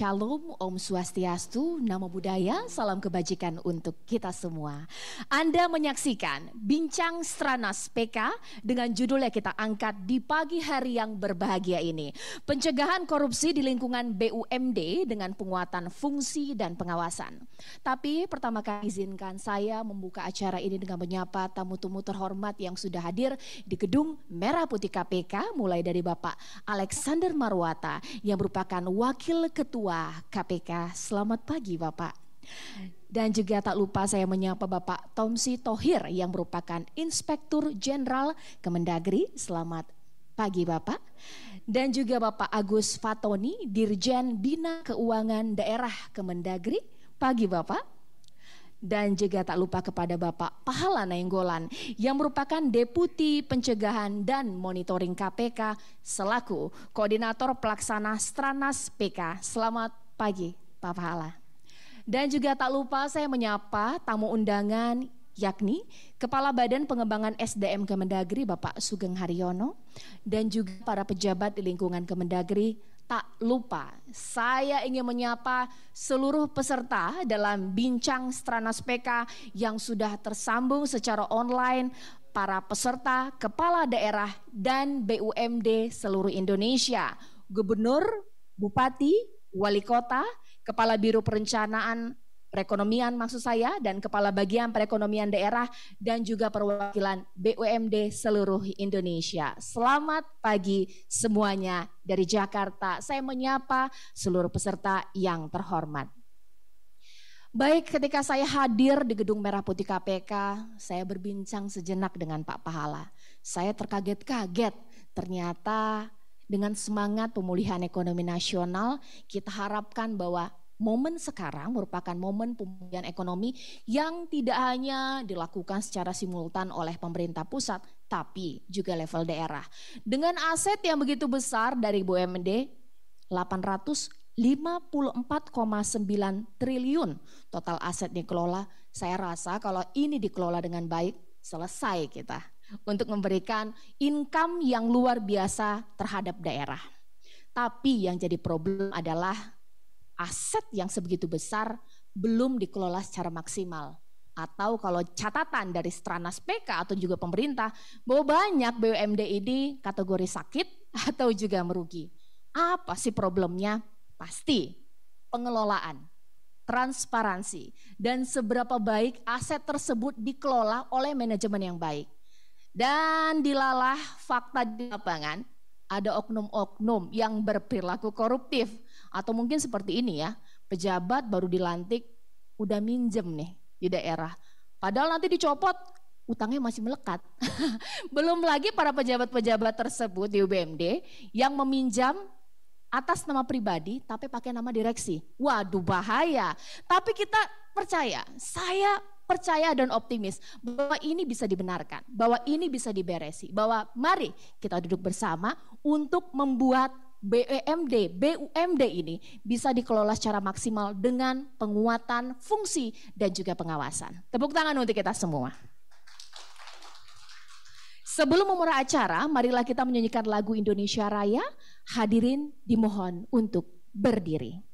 Shalom, Om Swastiastu, Namo Buddhaya, salam kebajikan untuk kita semua. Anda menyaksikan Bincang Stranas PK dengan judul yang kita angkat di pagi hari yang berbahagia ini. Pencegahan korupsi di lingkungan BUMD dengan penguatan fungsi dan pengawasan. Tapi pertama kali izinkan saya membuka acara ini dengan menyapa tamu-tamu terhormat yang sudah hadir di gedung Merah Putih KPK mulai dari Bapak Alexander Marwata yang merupakan Wakil Ketua Ketua KPK. Selamat pagi Bapak. Dan juga tak lupa saya menyapa Bapak Tomsi Tohir yang merupakan Inspektur Jenderal Kemendagri. Selamat pagi Bapak. Dan juga Bapak Agus Fatoni, Dirjen Bina Keuangan Daerah Kemendagri. Pagi Bapak dan juga tak lupa kepada Bapak Pahala Nainggolan yang merupakan Deputi Pencegahan dan Monitoring KPK selaku Koordinator Pelaksana Stranas PK. Selamat pagi Pak Pahala. Dan juga tak lupa saya menyapa tamu undangan yakni Kepala Badan Pengembangan SDM Kemendagri Bapak Sugeng Haryono dan juga para pejabat di lingkungan Kemendagri tak lupa. Saya ingin menyapa seluruh peserta dalam bincang Stranas PK yang sudah tersambung secara online para peserta kepala daerah dan BUMD seluruh Indonesia, gubernur, bupati, wali kota, kepala biro perencanaan perekonomian maksud saya dan kepala bagian perekonomian daerah dan juga perwakilan BUMD seluruh Indonesia. Selamat pagi semuanya dari Jakarta. Saya menyapa seluruh peserta yang terhormat. Baik, ketika saya hadir di Gedung Merah Putih KPK, saya berbincang sejenak dengan Pak Pahala. Saya terkaget-kaget, ternyata dengan semangat pemulihan ekonomi nasional, kita harapkan bahwa momen sekarang merupakan momen pemulihan ekonomi yang tidak hanya dilakukan secara simultan oleh pemerintah pusat, tapi juga level daerah. Dengan aset yang begitu besar dari BUMD, 854,9 triliun total aset dikelola. Saya rasa kalau ini dikelola dengan baik, selesai kita untuk memberikan income yang luar biasa terhadap daerah. Tapi yang jadi problem adalah aset yang sebegitu besar belum dikelola secara maksimal. Atau kalau catatan dari Stranas PK atau juga pemerintah bahwa banyak BUMD ini kategori sakit atau juga merugi. Apa sih problemnya? Pasti pengelolaan, transparansi, dan seberapa baik aset tersebut dikelola oleh manajemen yang baik. Dan dilalah fakta di lapangan, ada oknum-oknum yang berperilaku koruptif atau mungkin seperti ini ya, pejabat baru dilantik udah minjem nih di daerah. Padahal nanti dicopot utangnya masih melekat. Belum lagi para pejabat-pejabat tersebut di UBMD yang meminjam atas nama pribadi tapi pakai nama direksi. Waduh bahaya. Tapi kita percaya, saya percaya dan optimis bahwa ini bisa dibenarkan, bahwa ini bisa diberesi, bahwa mari kita duduk bersama untuk membuat BUMD, BUMD ini bisa dikelola secara maksimal dengan penguatan fungsi dan juga pengawasan. Tepuk tangan untuk kita semua. Sebelum memulai acara, marilah kita menyanyikan lagu Indonesia Raya. Hadirin dimohon untuk berdiri.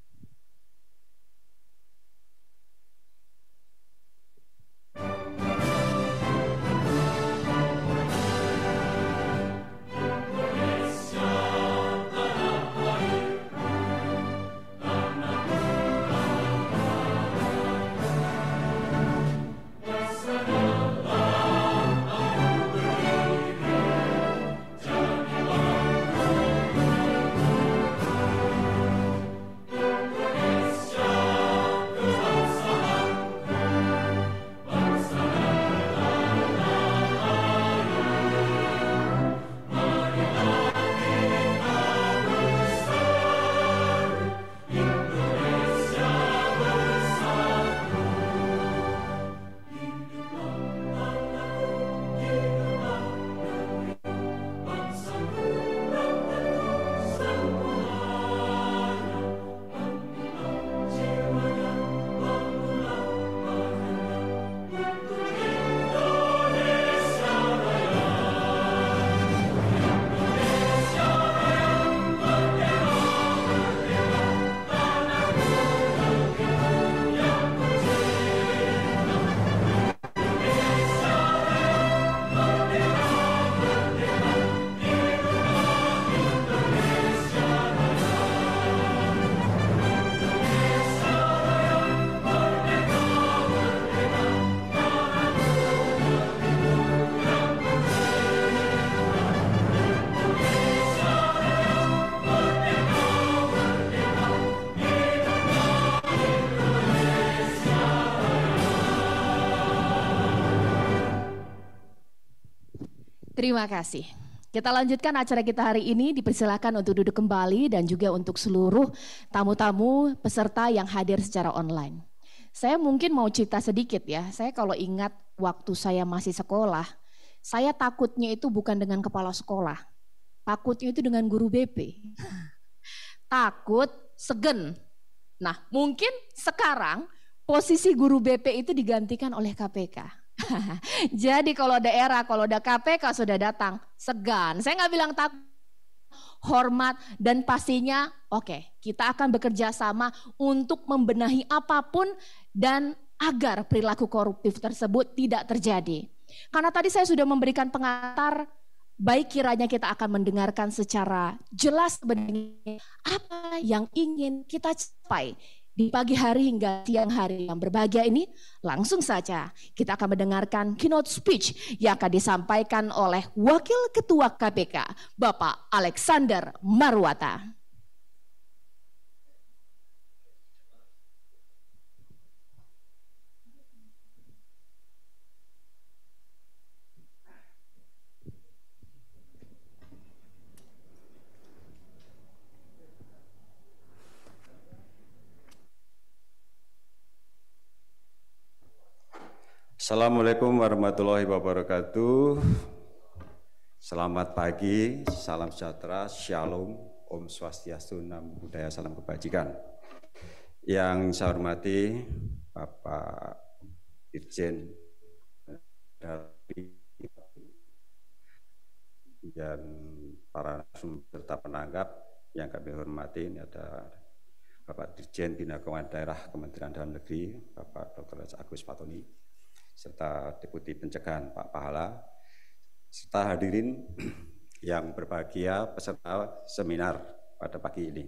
Terima kasih. Kita lanjutkan acara kita hari ini. Dipersilakan untuk duduk kembali dan juga untuk seluruh tamu-tamu peserta yang hadir secara online. Saya mungkin mau cerita sedikit ya. Saya kalau ingat waktu saya masih sekolah, saya takutnya itu bukan dengan kepala sekolah. Takutnya itu dengan guru BP. Takut, segen. Nah, mungkin sekarang posisi guru BP itu digantikan oleh KPK. Jadi kalau daerah, kalau ada KPK sudah datang, segan. Saya nggak bilang tak hormat dan pastinya oke okay, kita akan bekerja sama untuk membenahi apa pun dan agar perilaku koruptif tersebut tidak terjadi. Karena tadi saya sudah memberikan pengantar baik kiranya kita akan mendengarkan secara jelas sebenarnya apa yang ingin kita capai di pagi hari hingga siang hari yang berbahagia ini, langsung saja kita akan mendengarkan keynote speech yang akan disampaikan oleh Wakil Ketua KPK, Bapak Alexander Marwata. Assalamualaikum warahmatullahi wabarakatuh. Selamat pagi, salam sejahtera, shalom, om swastiastu, nam budaya, salam kebajikan. Yang saya hormati Bapak Dirjen dan para serta penanggap yang kami hormati ini ada Bapak Dirjen Bina Keuangan Daerah Kementerian Dalam Negeri, Bapak Dr. Agus Patoni, serta Deputi Pencegahan Pak Pahala, serta hadirin yang berbahagia peserta seminar pada pagi ini.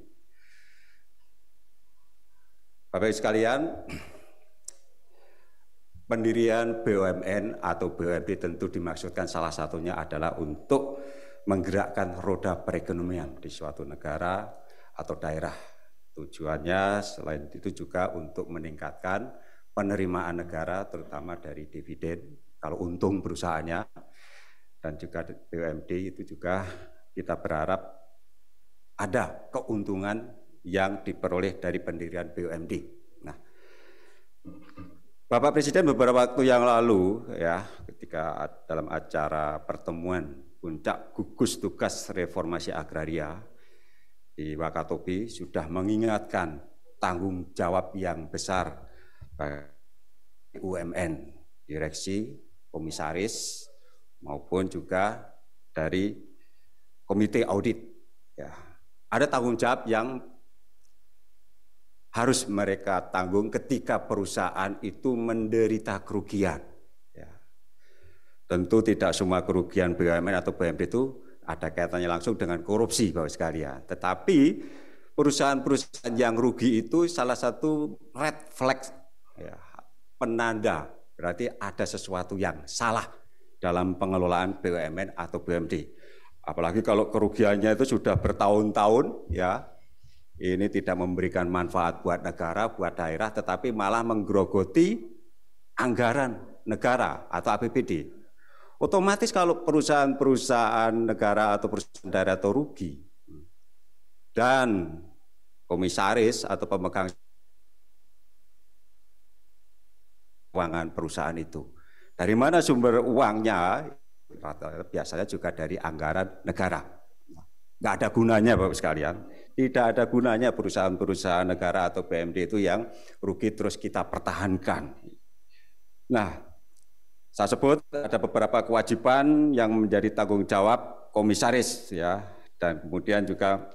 Bapak Ibu sekalian, pendirian BUMN atau BUMD tentu dimaksudkan salah satunya adalah untuk menggerakkan roda perekonomian di suatu negara atau daerah. Tujuannya selain itu juga untuk meningkatkan penerimaan negara terutama dari dividen kalau untung perusahaannya dan juga BUMD itu juga kita berharap ada keuntungan yang diperoleh dari pendirian BUMD. Nah, Bapak Presiden beberapa waktu yang lalu ya ketika dalam acara pertemuan puncak gugus tugas reformasi agraria di Wakatobi sudah mengingatkan tanggung jawab yang besar UMN, direksi, komisaris, maupun juga dari komite audit. Ya. Ada tanggung jawab yang harus mereka tanggung ketika perusahaan itu menderita kerugian. Ya. Tentu tidak semua kerugian BUMN atau BUMD itu ada kaitannya langsung dengan korupsi Bapak sekalian. Tetapi perusahaan-perusahaan yang rugi itu salah satu red flag ya, penanda berarti ada sesuatu yang salah dalam pengelolaan BUMN atau BUMD. Apalagi kalau kerugiannya itu sudah bertahun-tahun ya. Ini tidak memberikan manfaat buat negara, buat daerah tetapi malah menggerogoti anggaran negara atau APBD. Otomatis kalau perusahaan-perusahaan negara atau perusahaan daerah itu rugi dan komisaris atau pemegang keuangan perusahaan itu. Dari mana sumber uangnya? Biasanya juga dari anggaran negara. Nggak ada gunanya Bapak sekalian. Tidak ada gunanya perusahaan-perusahaan negara atau BMD itu yang rugi terus kita pertahankan. Nah, saya sebut ada beberapa kewajiban yang menjadi tanggung jawab komisaris ya dan kemudian juga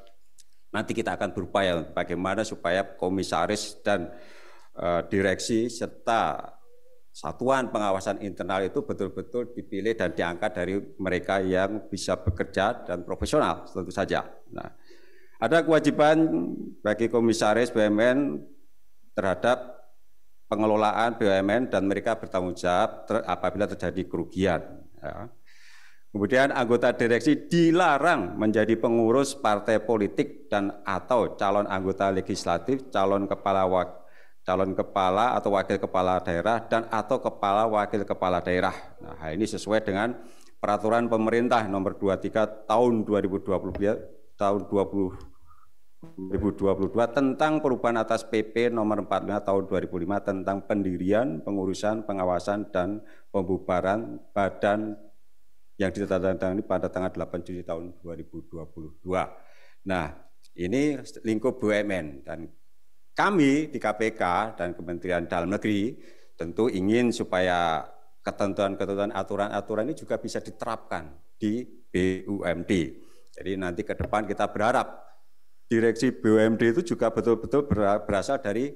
nanti kita akan berupaya bagaimana supaya komisaris dan uh, direksi serta satuan pengawasan internal itu betul-betul dipilih dan diangkat dari mereka yang bisa bekerja dan profesional tentu saja. Nah, ada kewajiban bagi komisaris BUMN terhadap pengelolaan BUMN dan mereka bertanggung jawab ter, apabila terjadi kerugian. Ya. Kemudian anggota direksi dilarang menjadi pengurus partai politik dan atau calon anggota legislatif, calon kepala wakil calon kepala atau wakil kepala daerah dan atau kepala wakil kepala daerah. Nah, ini sesuai dengan peraturan pemerintah nomor 23 tahun 2020 tahun 20 2022 tentang perubahan atas PP nomor 45 tahun 2005 tentang pendirian, pengurusan, pengawasan dan pembubaran badan yang ditandatangani pada tanggal 8 Juni tahun 2022. Nah, ini lingkup BUMN dan kami di KPK dan Kementerian Dalam Negeri tentu ingin supaya ketentuan-ketentuan aturan-aturan ini juga bisa diterapkan di BUMD. Jadi nanti ke depan kita berharap direksi BUMD itu juga betul-betul berasal dari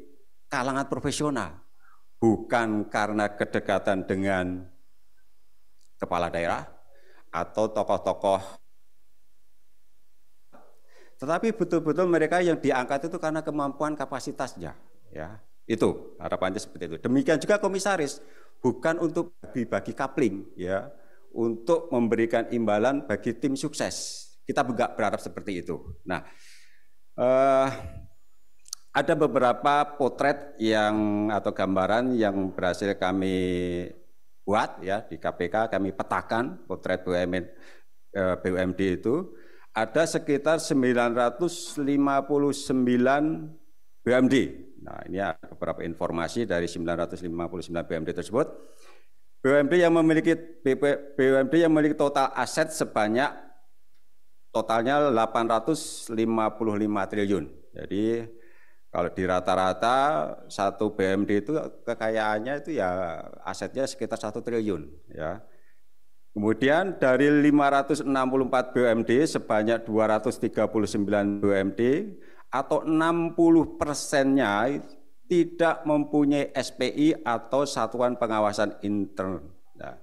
kalangan profesional, bukan karena kedekatan dengan kepala daerah atau tokoh-tokoh, tetapi betul-betul mereka yang diangkat itu karena kemampuan kapasitasnya, ya itu harapannya seperti itu. Demikian juga komisaris, bukan untuk bagi-bagi kapling, ya, untuk memberikan imbalan bagi tim sukses. Kita juga berharap seperti itu. Nah, Uh, ada beberapa potret yang atau gambaran yang berhasil kami buat ya di KPK kami petakan potret BUMN eh, BUMD itu ada sekitar 959 BUMD. Nah, ini ada beberapa informasi dari 959 BUMD tersebut. BUMD yang memiliki BUMD yang memiliki total aset sebanyak totalnya 855 triliun. Jadi kalau di rata-rata satu BMD itu kekayaannya itu ya asetnya sekitar satu triliun ya. Kemudian dari 564 BUMD sebanyak 239 BUMD atau 60 persennya tidak mempunyai SPI atau satuan pengawasan intern. Nah,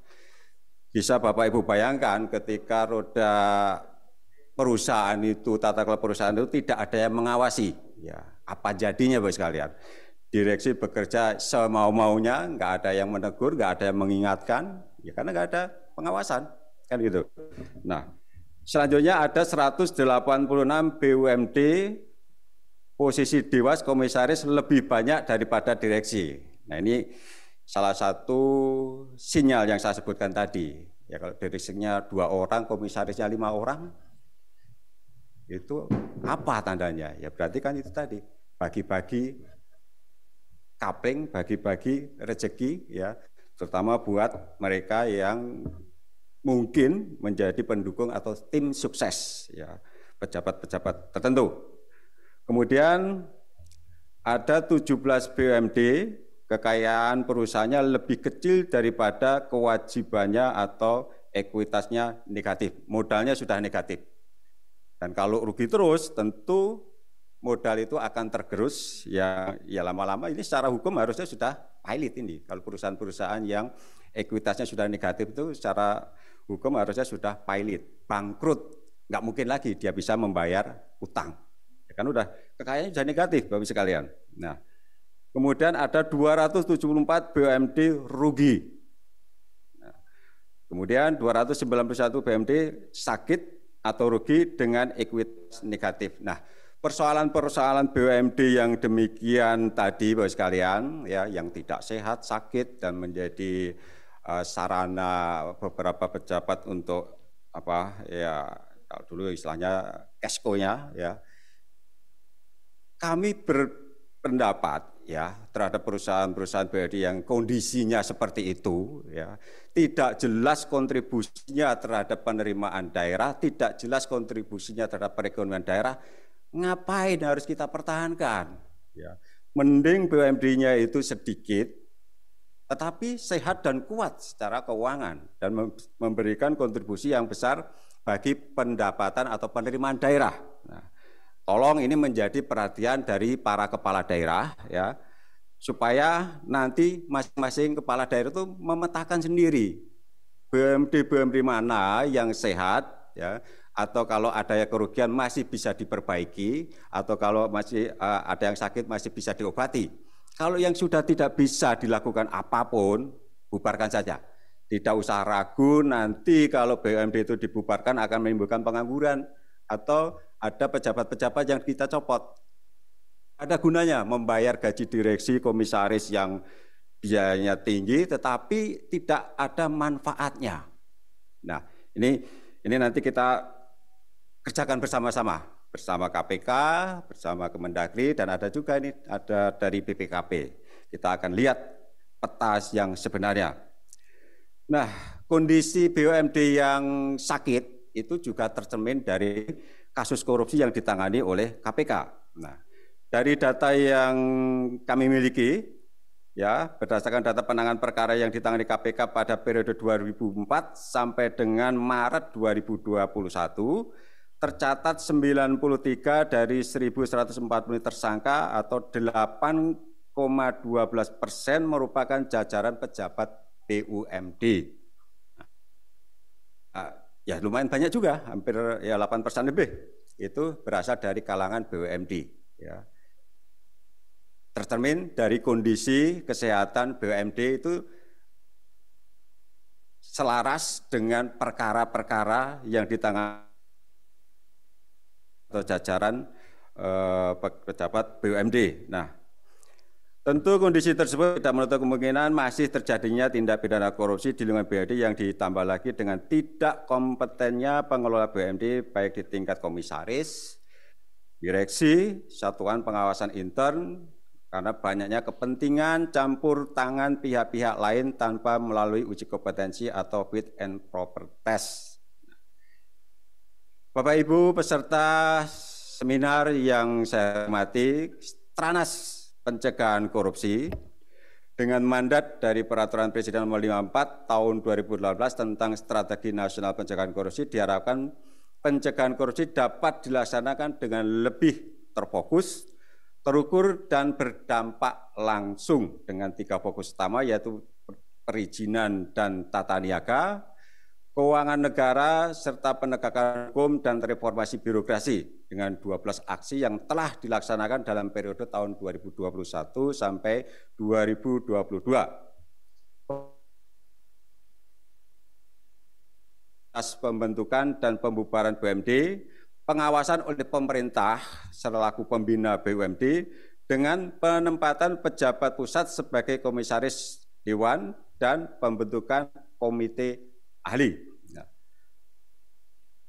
bisa Bapak Ibu bayangkan ketika roda perusahaan itu, tata kelola perusahaan itu tidak ada yang mengawasi. Ya, apa jadinya Bapak sekalian? Direksi bekerja semau-maunya, nggak ada yang menegur, nggak ada yang mengingatkan, ya karena nggak ada pengawasan, kan gitu. Nah, selanjutnya ada 186 BUMD posisi dewas komisaris lebih banyak daripada direksi. Nah ini salah satu sinyal yang saya sebutkan tadi. Ya kalau direksinya dua orang, komisarisnya lima orang, itu apa tandanya? Ya berarti kan itu tadi bagi-bagi kapling, bagi-bagi rezeki ya, terutama buat mereka yang mungkin menjadi pendukung atau tim sukses ya, pejabat-pejabat tertentu. Kemudian ada 17 BUMD kekayaan perusahaannya lebih kecil daripada kewajibannya atau ekuitasnya negatif. Modalnya sudah negatif. Dan kalau rugi terus, tentu modal itu akan tergerus. Ya, ya lama-lama ini secara hukum harusnya sudah pilot ini. Kalau perusahaan-perusahaan yang ekuitasnya sudah negatif itu secara hukum harusnya sudah pilot, bangkrut. Nggak mungkin lagi dia bisa membayar utang. Ya kan udah kekayaannya sudah negatif Bapak sekalian. Nah, kemudian ada 274 BUMD rugi. Nah, kemudian 291 BUMD sakit atau rugi dengan ekuitas negatif. Nah, persoalan-persoalan BUMD yang demikian tadi Bapak sekalian ya yang tidak sehat, sakit dan menjadi uh, sarana beberapa pejabat untuk apa ya kalau dulu istilahnya kesko-nya ya. Kami berpendapat ya terhadap perusahaan-perusahaan BUMD yang kondisinya seperti itu ya tidak jelas kontribusinya terhadap penerimaan daerah tidak jelas kontribusinya terhadap perekonomian daerah ngapain harus kita pertahankan ya mending BUMD-nya itu sedikit tetapi sehat dan kuat secara keuangan dan memberikan kontribusi yang besar bagi pendapatan atau penerimaan daerah nah, Tolong ini menjadi perhatian dari para kepala daerah ya supaya nanti masing-masing kepala daerah itu memetakan sendiri BMD BMD mana yang sehat ya atau kalau ada yang kerugian masih bisa diperbaiki atau kalau masih uh, ada yang sakit masih bisa diobati. Kalau yang sudah tidak bisa dilakukan apa pun bubarkan saja. Tidak usah ragu nanti kalau BUMD itu dibubarkan akan menimbulkan pengangguran atau ada pejabat-pejabat yang kita copot. Ada gunanya membayar gaji direksi komisaris yang biayanya tinggi tetapi tidak ada manfaatnya. Nah, Ini ini nanti kita kerjakan bersama-sama bersama KPK, bersama Kemendagri dan ada juga ini ada dari BPKP. Kita akan lihat peta yang sebenarnya. Nah, kondisi BUMD yang sakit itu juga tercermin dari kasus korupsi yang ditangani oleh KPK. Nah, dari data yang kami miliki, ya berdasarkan data penanganan perkara yang ditangani KPK pada periode 2004 sampai dengan Maret 2021, tercatat 93 dari 1.140 tersangka atau 8,12 persen merupakan jajaran pejabat BUMD. Nah, ya lumayan banyak juga, hampir ya 8 persen lebih itu berasal dari kalangan BUMD. Ya. Tercermin dari kondisi kesehatan BUMD itu selaras dengan perkara-perkara yang ditangani atau jajaran eh, pejabat BUMD. Nah, tentu kondisi tersebut tidak menutup kemungkinan masih terjadinya tindak pidana korupsi di lingkungan BUMD yang ditambah lagi dengan tidak kompetennya pengelola BUMD baik di tingkat komisaris, direksi, satuan pengawasan intern, karena banyaknya kepentingan campur tangan pihak-pihak lain tanpa melalui uji kompetensi atau fit and proper test. Bapak Ibu peserta seminar yang saya hormati, Stranas Pencegahan Korupsi dengan mandat dari Peraturan Presiden Nomor 54 Tahun 2018 tentang Strategi Nasional Pencegahan Korupsi diharapkan pencegahan korupsi dapat dilaksanakan dengan lebih terfokus, terukur dan berdampak langsung dengan tiga fokus utama yaitu perizinan dan tata niaga, keuangan negara, serta penegakan hukum dan reformasi birokrasi dengan 12 aksi yang telah dilaksanakan dalam periode tahun 2021 sampai 2022. atas pembentukan dan pembubaran BUMD, pengawasan oleh pemerintah selaku pembina BUMD dengan penempatan pejabat pusat sebagai komisaris dewan dan pembentukan komite ahli. Ya.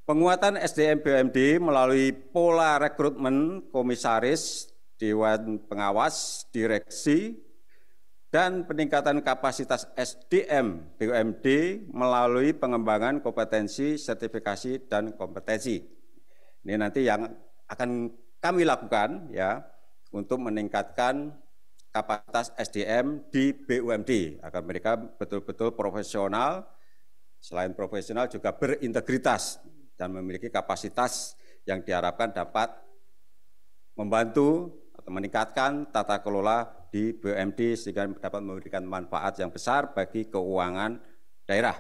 Penguatan SDM BUMD melalui pola rekrutmen komisaris, dewan pengawas, direksi, dan peningkatan kapasitas SDM BUMD melalui pengembangan kompetensi, sertifikasi, dan kompetensi. Ini nanti yang akan kami lakukan ya untuk meningkatkan kapasitas SDM di BUMD agar mereka betul-betul profesional selain profesional juga berintegritas dan memiliki kapasitas yang diharapkan dapat membantu atau meningkatkan tata kelola di BUMD sehingga dapat memberikan manfaat yang besar bagi keuangan daerah.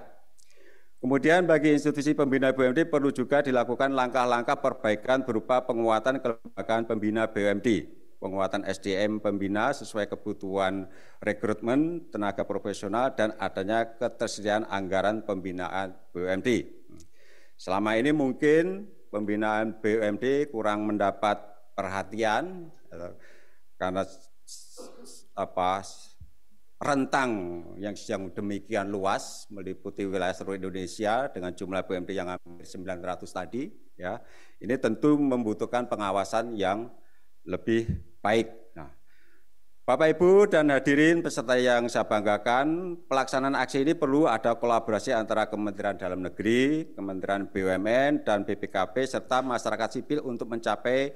Kemudian bagi institusi pembina BUMD perlu juga dilakukan langkah-langkah perbaikan berupa penguatan kelembagaan pembina BUMD penguatan SDM pembina sesuai kebutuhan rekrutmen tenaga profesional dan adanya ketersediaan anggaran pembinaan BUMD. Selama ini mungkin pembinaan BUMD kurang mendapat perhatian eh, karena apa rentang yang yang demikian luas meliputi wilayah seluruh Indonesia dengan jumlah BUMD yang hampir 900 tadi ya. Ini tentu membutuhkan pengawasan yang lebih baik. Nah, Bapak Ibu dan hadirin peserta yang saya banggakan, pelaksanaan aksi ini perlu ada kolaborasi antara Kementerian Dalam Negeri, Kementerian BUMN, dan BPKP, serta masyarakat sipil untuk mencapai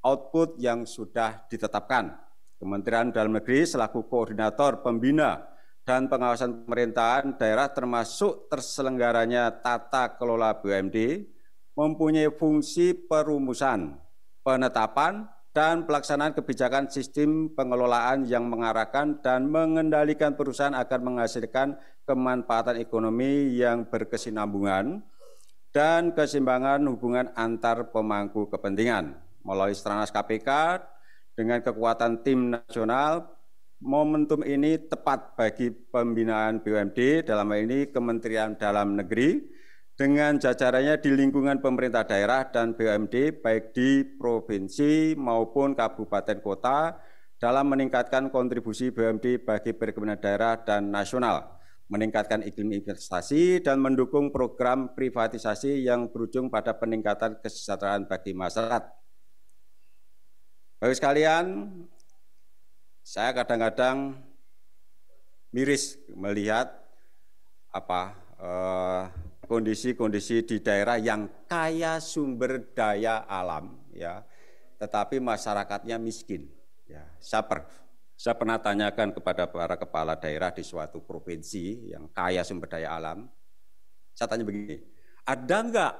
output yang sudah ditetapkan. Kementerian Dalam Negeri selaku koordinator pembina dan pengawasan pemerintahan daerah termasuk terselenggaranya tata kelola BUMD mempunyai fungsi perumusan, penetapan, dan pelaksanaan kebijakan sistem pengelolaan yang mengarahkan dan mengendalikan perusahaan agar menghasilkan kemanfaatan ekonomi yang berkesinambungan dan keseimbangan hubungan antar pemangku kepentingan. Melalui Stranas KPK dengan kekuatan tim nasional, momentum ini tepat bagi pembinaan BUMD dalam hal ini Kementerian Dalam Negeri dengan jajarannya di lingkungan pemerintah daerah dan BUMD baik di provinsi maupun kabupaten kota dalam meningkatkan kontribusi BUMD bagi perekonomian daerah dan nasional. meningkatkan iklim investasi dan mendukung program privatisasi yang berujung pada peningkatan kesejahteraan bagi masyarakat. Bapak sekalian, saya kadang-kadang miris melihat apa eh, kondisi-kondisi di daerah yang kaya sumber daya alam, ya, tetapi masyarakatnya miskin. Ya, saya saya pernah tanyakan kepada para kepala daerah di suatu provinsi yang kaya sumber daya alam. Saya tanya begini, ada enggak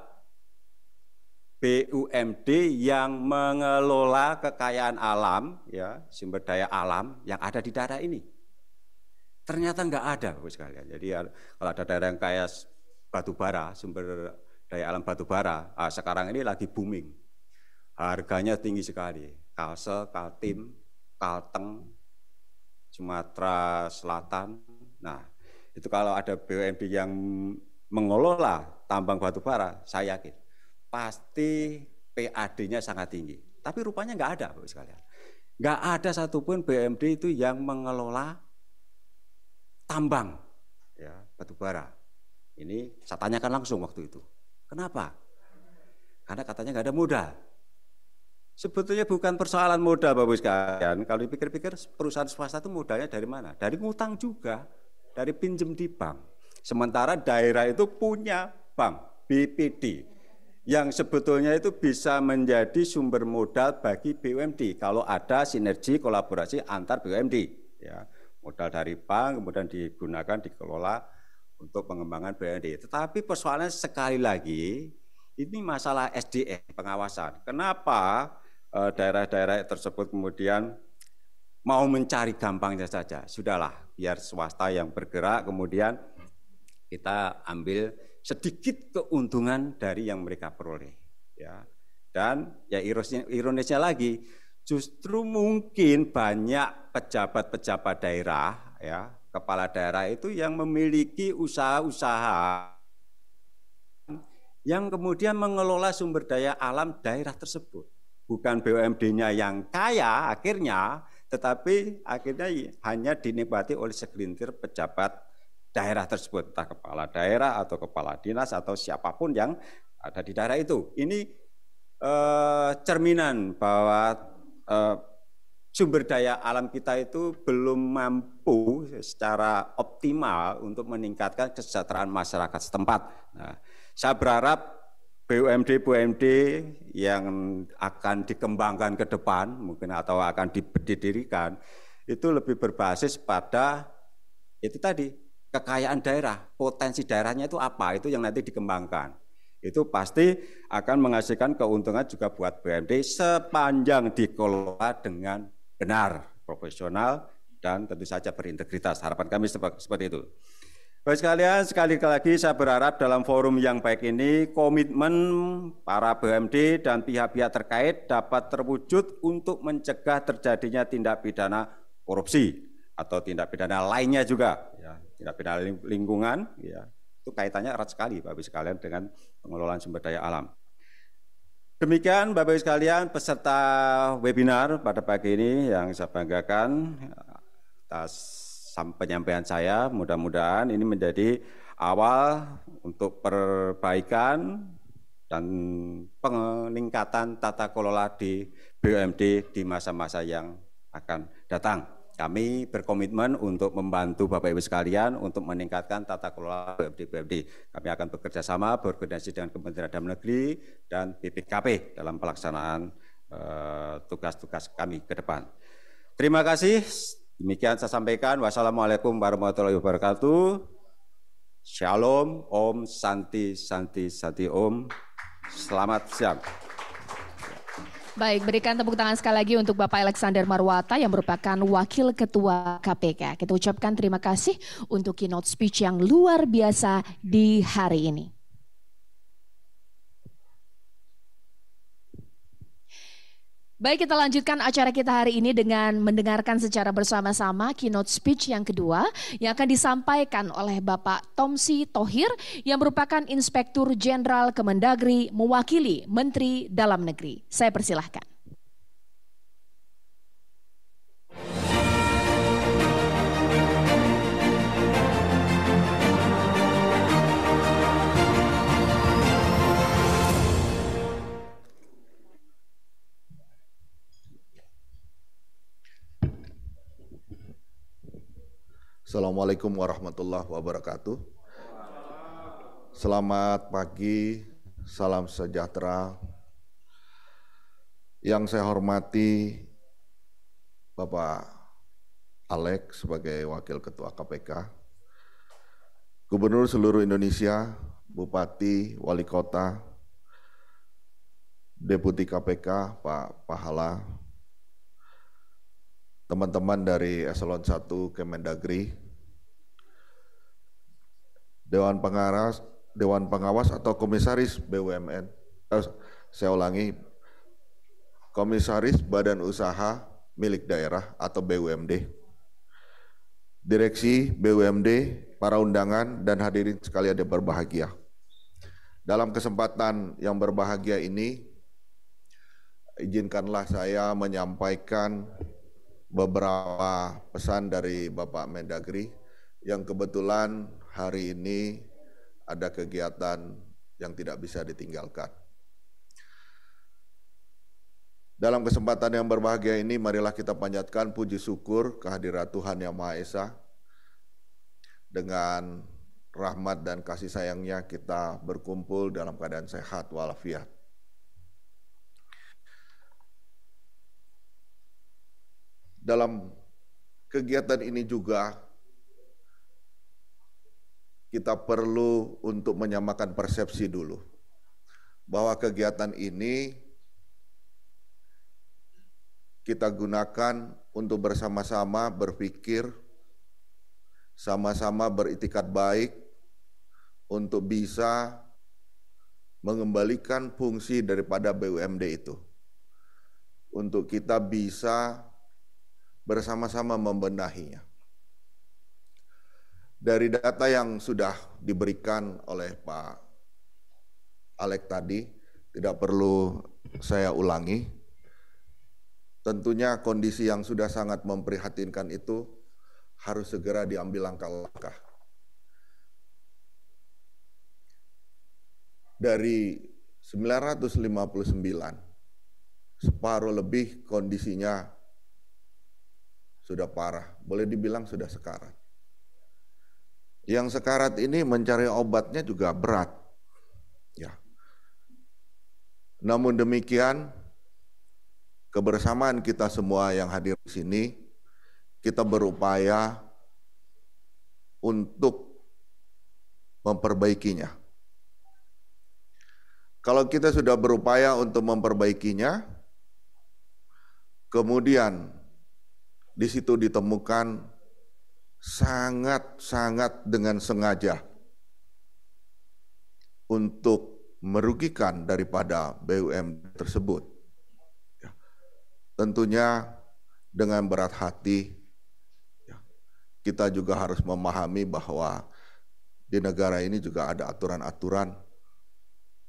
BUMD yang mengelola kekayaan alam, ya sumber daya alam yang ada di daerah ini? Ternyata enggak ada, sekalian. Jadi kalau ada daerah yang kaya batu bara, sumber daya alam batu bara, ah, sekarang ini lagi booming. Harganya tinggi sekali. Kalsel, Kaltim, Kalteng, Sumatera Selatan. Nah, itu kalau ada BUMD yang mengelola tambang batu bara, saya yakin pasti PAD-nya sangat tinggi. Tapi rupanya nggak ada, Bapak sekalian. Nggak ada satupun BUMD itu yang mengelola tambang ya, batu bara. Ini saya tanyakan langsung waktu itu. Kenapa? Karena katanya nggak ada modal. Sebetulnya bukan persoalan modal Bapak sekalian. Kalau dipikir-pikir perusahaan swasta itu modalnya dari mana? Dari ngutang juga, dari pinjem di bank. Sementara daerah itu punya bank, BPD, yang sebetulnya itu bisa menjadi sumber modal bagi BUMD kalau ada sinergi kolaborasi antar BUMD. Ya, modal dari bank kemudian digunakan dikelola untuk pengembangan BUMD. Tetapi persoalannya sekali lagi ini masalah SDM pengawasan. Kenapa Eh, daerah-daerah tersebut kemudian mau mencari gampangnya saja. Sudahlah, biar swasta yang bergerak, kemudian kita ambil sedikit keuntungan dari yang mereka peroleh. Ya. Dan ya ironisnya, ironisnya lagi, justru mungkin banyak pejabat-pejabat daerah, ya kepala daerah itu yang memiliki usaha-usaha yang kemudian mengelola sumber daya alam daerah tersebut bukan BUMD-nya yang kaya akhirnya, tetapi akhirnya hanya dinikmati oleh segelintir pejabat daerah tersebut, entah kepala daerah atau kepala dinas atau siapa pun yang ada di daerah itu. Ini eh, cerminan bahwa eh, sumber daya alam kita itu belum mampu secara optimal untuk meningkatkan kesejahteraan masyarakat setempat. Nah, saya berharap BUMD-BUMD yang akan dikembangkan ke depan mungkin atau akan didirikan itu lebih berbasis pada itu tadi kekayaan daerah, potensi daerahnya itu apa, itu yang nanti dikembangkan. Itu pasti akan menghasilkan keuntungan juga buat BUMD sepanjang dikelola dengan benar, profesional, dan tentu saja berintegritas. Harapan kami seperti itu. Baik sekalian, sekali lagi saya berharap dalam forum yang baik ini komitmen para BUMD dan pihak-pihak terkait dapat terwujud untuk mencegah terjadinya tindak pidana korupsi atau tindak pidana lainnya juga, ya, tindak pidana lingkungan, ya, itu kaitannya erat sekali Bapak sekalian dengan pengelolaan sumber daya alam. Demikian Bapak Ibu sekalian peserta webinar pada pagi ini yang saya banggakan atas penyampaian saya. Mudah-mudahan ini menjadi awal untuk perbaikan dan peningkatan tata kelola di BUMD di masa-masa yang akan datang. Kami berkomitmen untuk membantu Bapak Ibu sekalian untuk meningkatkan tata kelola BUMD BUMD. Kami akan bekerja sama berkoordinasi dengan Kementerian Dalam Negeri dan BPKP dalam pelaksanaan eh, tugas-tugas uh, kami ke depan. Terima kasih. Demikian saya sampaikan. Wassalamualaikum warahmatullahi wabarakatuh. Shalom, Om, Santi, Santi, Santi, Om. Selamat siang. Baik, berikan tepuk tangan sekali lagi untuk Bapak Alexander Marwata yang merupakan Wakil Ketua KPK. Kita ucapkan terima kasih untuk keynote speech yang luar biasa di hari ini. Baik, kita lanjutkan acara kita hari ini dengan mendengarkan secara bersama-sama keynote speech yang kedua yang akan disampaikan oleh Bapak Tomsi Tohir yang merupakan Inspektur Jenderal Kemendagri mewakili Menteri Dalam Negeri. Saya persilahkan. Assalamualaikum warahmatullahi wabarakatuh. Selamat pagi, salam sejahtera. Yang saya hormati Bapak Alex sebagai Wakil Ketua KPK, Gubernur seluruh Indonesia, Bupati, Wali Kota, Deputi KPK, Pak Pahala, teman-teman dari Eselon 1 Kemendagri, Dewan Pengawas, Dewan Pengawas atau Komisaris BUMN, eh, saya ulangi, Komisaris Badan Usaha Milik Daerah atau BUMD, Direksi BUMD, para undangan dan hadirin sekalian yang berbahagia. Dalam kesempatan yang berbahagia ini, izinkanlah saya menyampaikan beberapa pesan dari Bapak Mendagri yang kebetulan hari ini ada kegiatan yang tidak bisa ditinggalkan. Dalam kesempatan yang berbahagia ini, marilah kita panjatkan puji syukur kehadirat Tuhan Yang Maha Esa. Dengan rahmat dan kasih sayangnya kita berkumpul dalam keadaan sehat walafiat. Dalam kegiatan ini juga kita perlu untuk menyamakan persepsi dulu bahwa kegiatan ini kita gunakan untuk bersama-sama berpikir, sama-sama beritikat baik untuk bisa mengembalikan fungsi daripada BUMD itu. Untuk kita bisa bersama-sama membenahinya. Dari data yang sudah diberikan oleh Pak Alek tadi, tidak perlu saya ulangi. Tentunya kondisi yang sudah sangat memprihatinkan itu harus segera diambil langkah-langkah. Dari 959, separuh lebih kondisinya sudah parah, boleh dibilang sudah sekarat. Yang sekarat ini mencari obatnya juga berat. Ya. Namun demikian, kebersamaan kita semua yang hadir di sini, kita berupaya untuk memperbaikinya. Kalau kita sudah berupaya untuk memperbaikinya, kemudian di situ ditemukan sangat-sangat dengan sengaja untuk merugikan daripada BUM tersebut. Ya. Tentunya dengan berat hati, ya, kita juga harus memahami bahwa di negara ini juga ada aturan-aturan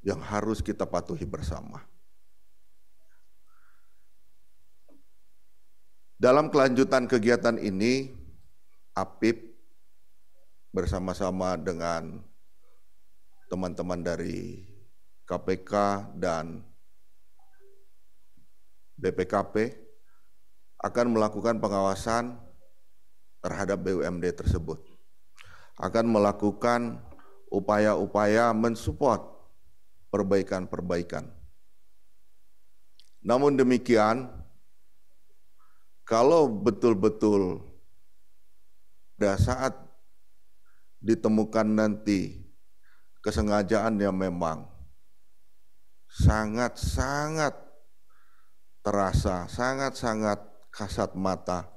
yang harus kita patuhi bersama. Dalam kelanjutan kegiatan ini, APIP bersama-sama dengan teman-teman dari KPK dan BPKP akan melakukan pengawasan terhadap BUMD tersebut. Akan melakukan upaya-upaya mensupport perbaikan-perbaikan. Namun demikian, kalau betul-betul pada saat ditemukan nanti kesengajaan yang memang sangat-sangat terasa, sangat-sangat kasat mata,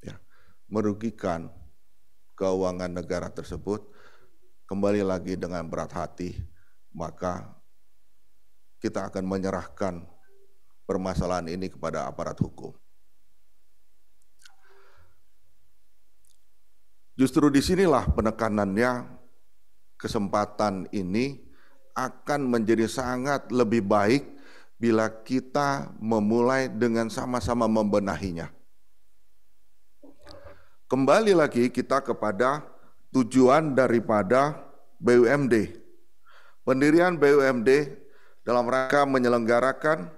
ya, merugikan keuangan negara tersebut, kembali lagi dengan berat hati, maka kita akan menyerahkan permasalahan ini kepada aparat hukum. Justru di sinilah penekanannya kesempatan ini akan menjadi sangat lebih baik bila kita memulai dengan sama-sama membenahinya. Kembali lagi kita kepada tujuan daripada BUMD. Pendirian BUMD dalam rangka menyelenggarakan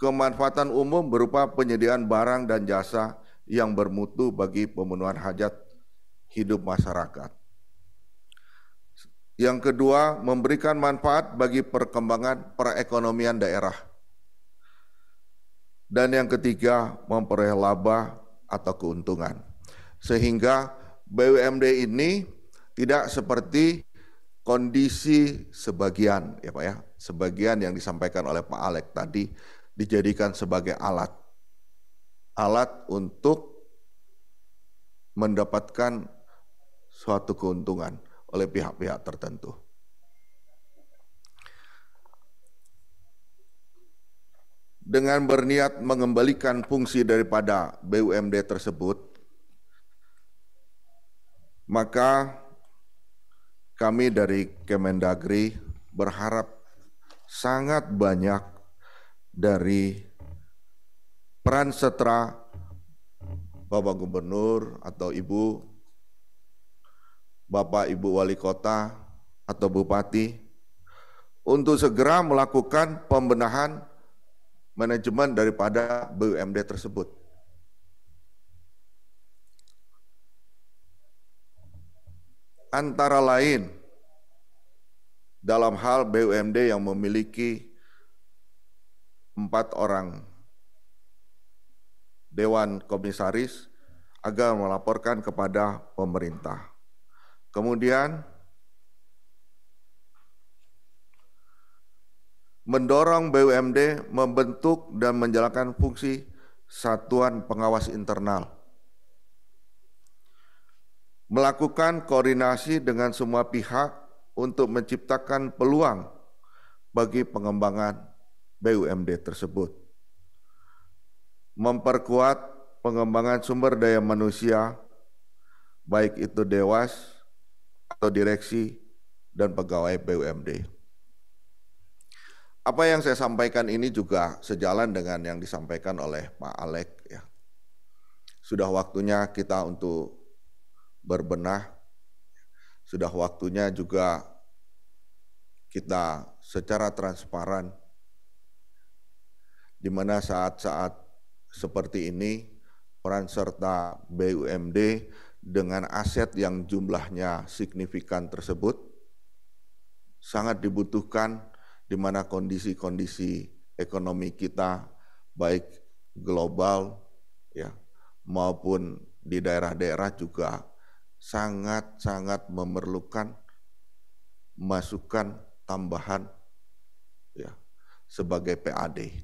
kemanfaatan umum berupa penyediaan barang dan jasa yang bermutu bagi pemenuhan hajat hidup masyarakat. Yang kedua, memberikan manfaat bagi perkembangan perekonomian daerah. Dan yang ketiga, memperoleh laba atau keuntungan. Sehingga BUMD ini tidak seperti kondisi sebagian ya Pak ya, sebagian yang disampaikan oleh Pak Alek tadi dijadikan sebagai alat. Alat untuk mendapatkan suatu keuntungan oleh pihak-pihak tertentu. Dengan berniat mengembalikan fungsi daripada BUMD tersebut, maka kami dari Kemendagri berharap sangat banyak dari peran setra Bapak Gubernur atau Ibu Bapak Ibu Wali Kota atau Bupati untuk segera melakukan pembenahan manajemen daripada BUMD tersebut. Antara lain dalam hal BUMD yang memiliki empat orang Dewan Komisaris agar melaporkan kepada pemerintah. Kemudian mendorong BUMD membentuk dan menjalankan fungsi satuan pengawas internal. Melakukan koordinasi dengan semua pihak untuk menciptakan peluang bagi pengembangan BUMD tersebut. Memperkuat pengembangan sumber daya manusia, baik itu dewas, atau direksi dan pegawai BUMD. Apa yang saya sampaikan ini juga sejalan dengan yang disampaikan oleh Pak Alek ya. Sudah waktunya kita untuk berbenah. Sudah waktunya juga kita secara transparan di mana saat-saat seperti ini peran serta BUMD dengan aset yang jumlahnya signifikan tersebut sangat dibutuhkan di mana kondisi-kondisi ekonomi kita baik global ya maupun di daerah-daerah juga sangat-sangat memerlukan masukan tambahan ya sebagai PAD.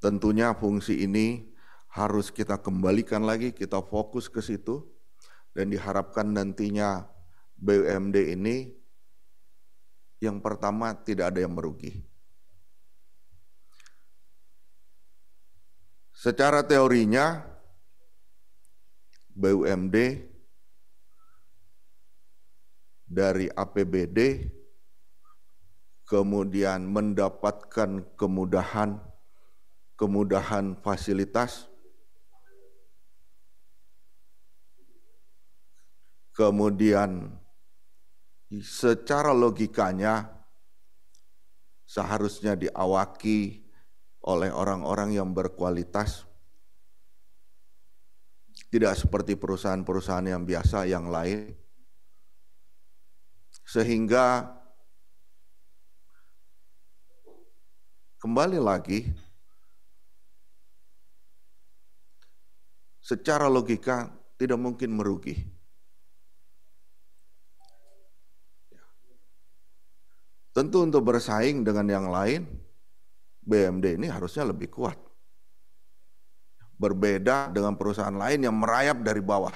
Tentunya fungsi ini harus kita kembalikan lagi, kita fokus ke situ dan diharapkan nantinya BUMD ini yang pertama tidak ada yang merugi. Secara teorinya BUMD dari APBD kemudian mendapatkan kemudahan kemudahan fasilitas kemudian secara logikanya seharusnya diawaki oleh orang-orang yang berkualitas. Tidak seperti perusahaan-perusahaan yang biasa yang lain. Sehingga kembali lagi secara logika tidak mungkin merugi Tentu untuk bersaing dengan yang lain, BMD ini harusnya lebih kuat. Berbeda dengan perusahaan lain yang merayap dari bawah.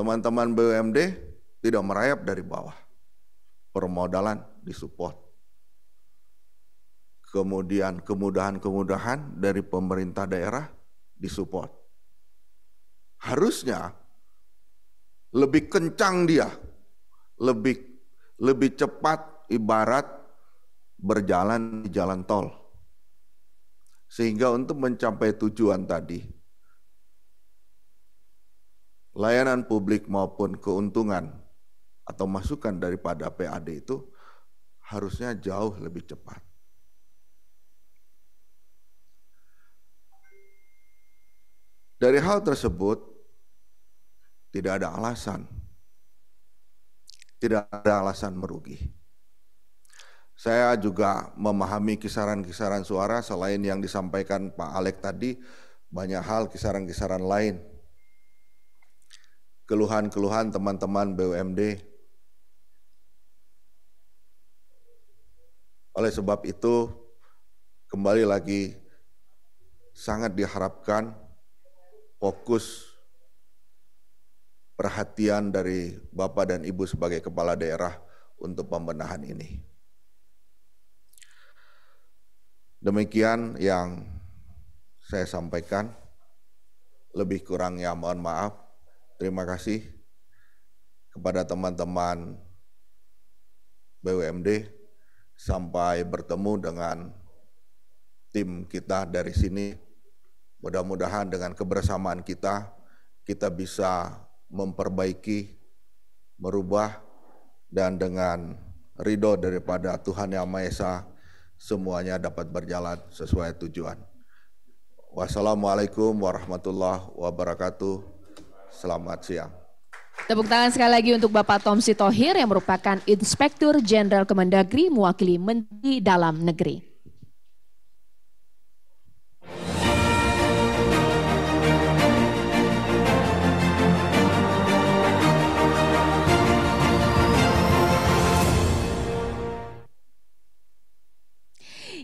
Teman-teman BUMD tidak merayap dari bawah. Permodalan disupport. Kemudian kemudahan-kemudahan dari pemerintah daerah disupport. Harusnya lebih kencang dia, lebih lebih cepat ibarat berjalan di jalan tol. Sehingga untuk mencapai tujuan tadi, layanan publik maupun keuntungan atau masukan daripada PAD itu harusnya jauh lebih cepat. Dari hal tersebut, tidak ada alasan. Tidak ada alasan merugi. Saya juga memahami kisaran-kisaran suara selain yang disampaikan Pak Alek tadi, banyak hal kisaran-kisaran lain. Keluhan-keluhan teman-teman BUMD. Oleh sebab itu, kembali lagi sangat diharapkan fokus perhatian dari Bapak dan Ibu sebagai kepala daerah untuk pembenahan ini. Demikian yang saya sampaikan. Lebih kurangnya mohon maaf. Terima kasih kepada teman-teman BUMD sampai bertemu dengan tim kita dari sini. Mudah-mudahan dengan kebersamaan kita, kita bisa memperbaiki, merubah, dan dengan ridho daripada Tuhan Yang Maha Esa, semuanya dapat berjalan sesuai tujuan. Wassalamualaikum warahmatullahi wabarakatuh. Selamat siang. Tepuk tangan sekali lagi untuk Bapak Tom Sitohir yang merupakan Inspektur Jenderal Kemendagri mewakili Menteri Dalam Negeri.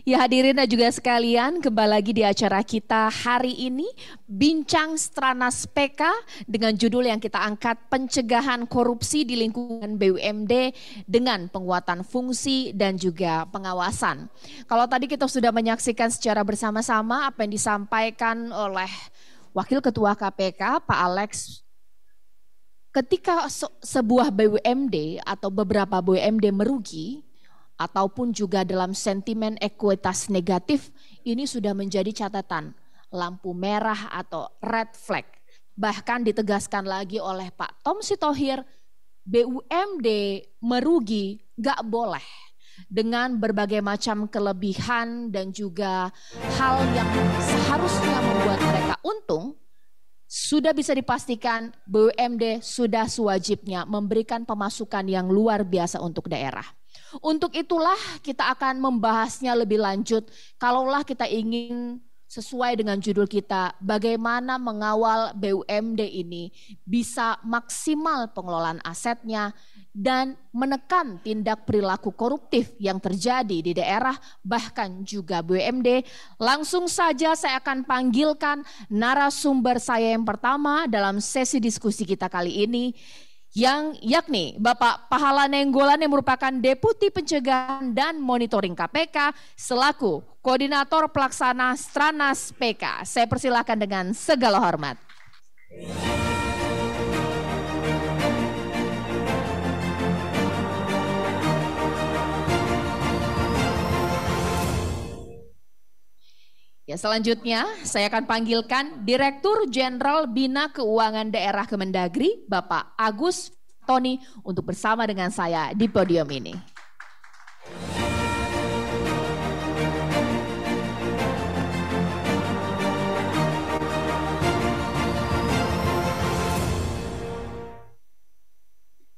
Ya hadirin dan juga sekalian, kembali lagi di acara kita hari ini, Bincang Stranas PK dengan judul yang kita angkat Pencegahan Korupsi di Lingkungan BUMD dengan penguatan fungsi dan juga pengawasan. Kalau tadi kita sudah menyaksikan secara bersama-sama apa yang disampaikan oleh Wakil Ketua KPK Pak Alex ketika sebuah BUMD atau beberapa BUMD merugi, ataupun juga dalam sentimen ekuitas negatif ini sudah menjadi catatan lampu merah atau red flag. Bahkan ditegaskan lagi oleh Pak Tom Sitohir, BUMD merugi gak boleh dengan berbagai macam kelebihan dan juga hal yang seharusnya membuat mereka untung, sudah bisa dipastikan BUMD sudah sewajibnya memberikan pemasukan yang luar biasa untuk daerah. Untuk itulah kita akan membahasnya lebih lanjut. Kalaulah kita ingin sesuai dengan judul kita, bagaimana mengawal BUMD ini bisa maksimal pengelolaan asetnya dan menekan tindak perilaku koruptif yang terjadi di daerah bahkan juga BUMD. Langsung saja saya akan panggilkan narasumber saya yang pertama dalam sesi diskusi kita kali ini yang yakni Bapak Pahala Nenggolan yang merupakan Deputi Pencegahan dan Monitoring KPK selaku Koordinator Pelaksana Stranas PK. Saya persilahkan dengan segala hormat. Ya, selanjutnya saya akan panggilkan Direktur Jenderal Bina Keuangan Daerah Kemendagri, Bapak Agus Tony untuk bersama dengan saya di podium ini.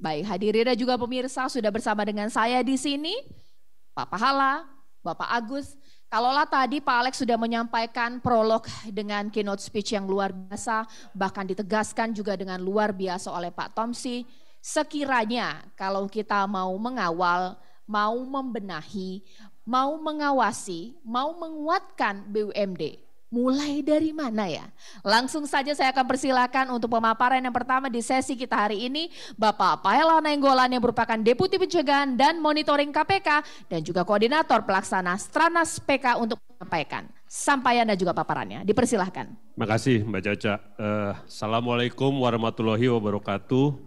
Baik, hadirin dan juga pemirsa sudah bersama dengan saya di sini. Pak Pahala, Bapak Agus, Kalaulah tadi Pak Alex sudah menyampaikan prolog dengan keynote speech yang luar biasa, bahkan ditegaskan juga dengan luar biasa oleh Pak Tomsi, sekiranya kalau kita mau mengawal, mau membenahi, mau mengawasi, mau menguatkan BUMD, Mulai dari mana ya? Langsung saja saya akan persilakan untuk pemaparan yang pertama di sesi kita hari ini Bapak Paela Nenggolan yang merupakan Deputi Pencegahan dan Monitoring KPK dan juga Koordinator Pelaksana Stranas PK untuk menyampaikan sampaian dan juga paparannya. Dipersilahkan. Terima kasih Mbak Caca. Uh, Assalamualaikum warahmatullahi wabarakatuh.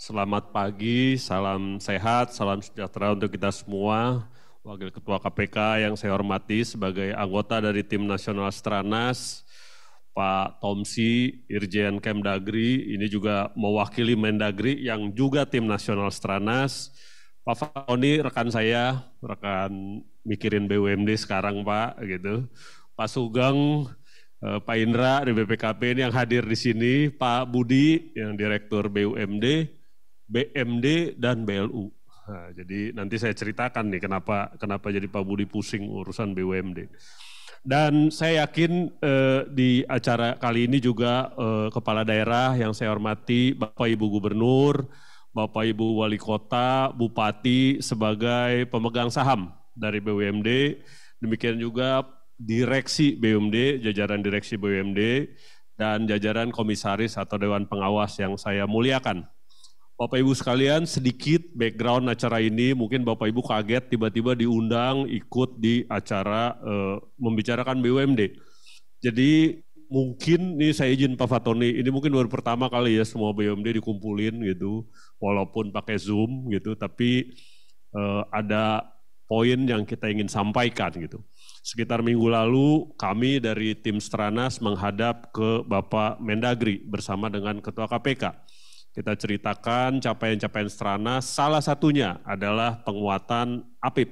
Selamat pagi, salam sehat, salam sejahtera untuk kita semua. Wakil Ketua KPK yang saya hormati sebagai anggota dari Tim Nasional Stranas, Pak Tomsi, Irjen Kemdagri, ini juga mewakili Mendagri yang juga Tim Nasional Stranas, Pak Faoni rekan saya, rekan mikirin BUMD sekarang Pak, gitu. Pak Sugeng, uh, Pak Indra dari BPKP ini yang hadir di sini, Pak Budi yang Direktur BUMD, BMD dan BLU. Nah, jadi nanti saya ceritakan nih kenapa kenapa jadi Pak Budi pusing urusan BUMD. Dan saya yakin eh, di acara kali ini juga eh, kepala daerah yang saya hormati, Bapak Ibu Gubernur, Bapak Ibu Wali Kota, Bupati sebagai pemegang saham dari BUMD, demikian juga direksi BUMD, jajaran direksi BUMD, dan jajaran komisaris atau dewan pengawas yang saya muliakan. Bapak Ibu sekalian, sedikit background acara ini, mungkin Bapak Ibu kaget tiba-tiba diundang ikut di acara uh, membicarakan BUMD. Jadi mungkin ini saya izin Pak Fatoni, ini mungkin baru pertama kali ya semua BUMD dikumpulin gitu, walaupun pakai Zoom gitu, tapi uh, ada poin yang kita ingin sampaikan gitu. Sekitar minggu lalu kami dari tim Stranas menghadap ke Bapak Mendagri bersama dengan Ketua KPK kita ceritakan capaian-capaian Strana, salah satunya adalah penguatan APIP.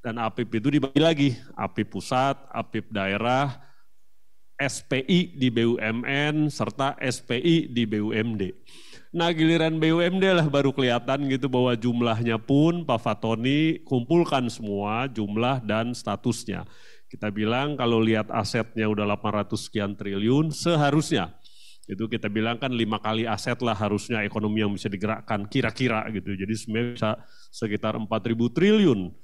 Dan APIP itu dibagi lagi, APIP pusat, APIP daerah, SPI di BUMN, serta SPI di BUMD. Nah giliran BUMD lah baru kelihatan gitu bahwa jumlahnya pun Pak Fatoni kumpulkan semua jumlah dan statusnya. Kita bilang kalau lihat asetnya udah 800 sekian triliun, seharusnya itu kita bilang kan lima kali aset lah harusnya ekonomi yang bisa digerakkan kira-kira gitu. Jadi sebenarnya bisa sekitar 4.000 triliun.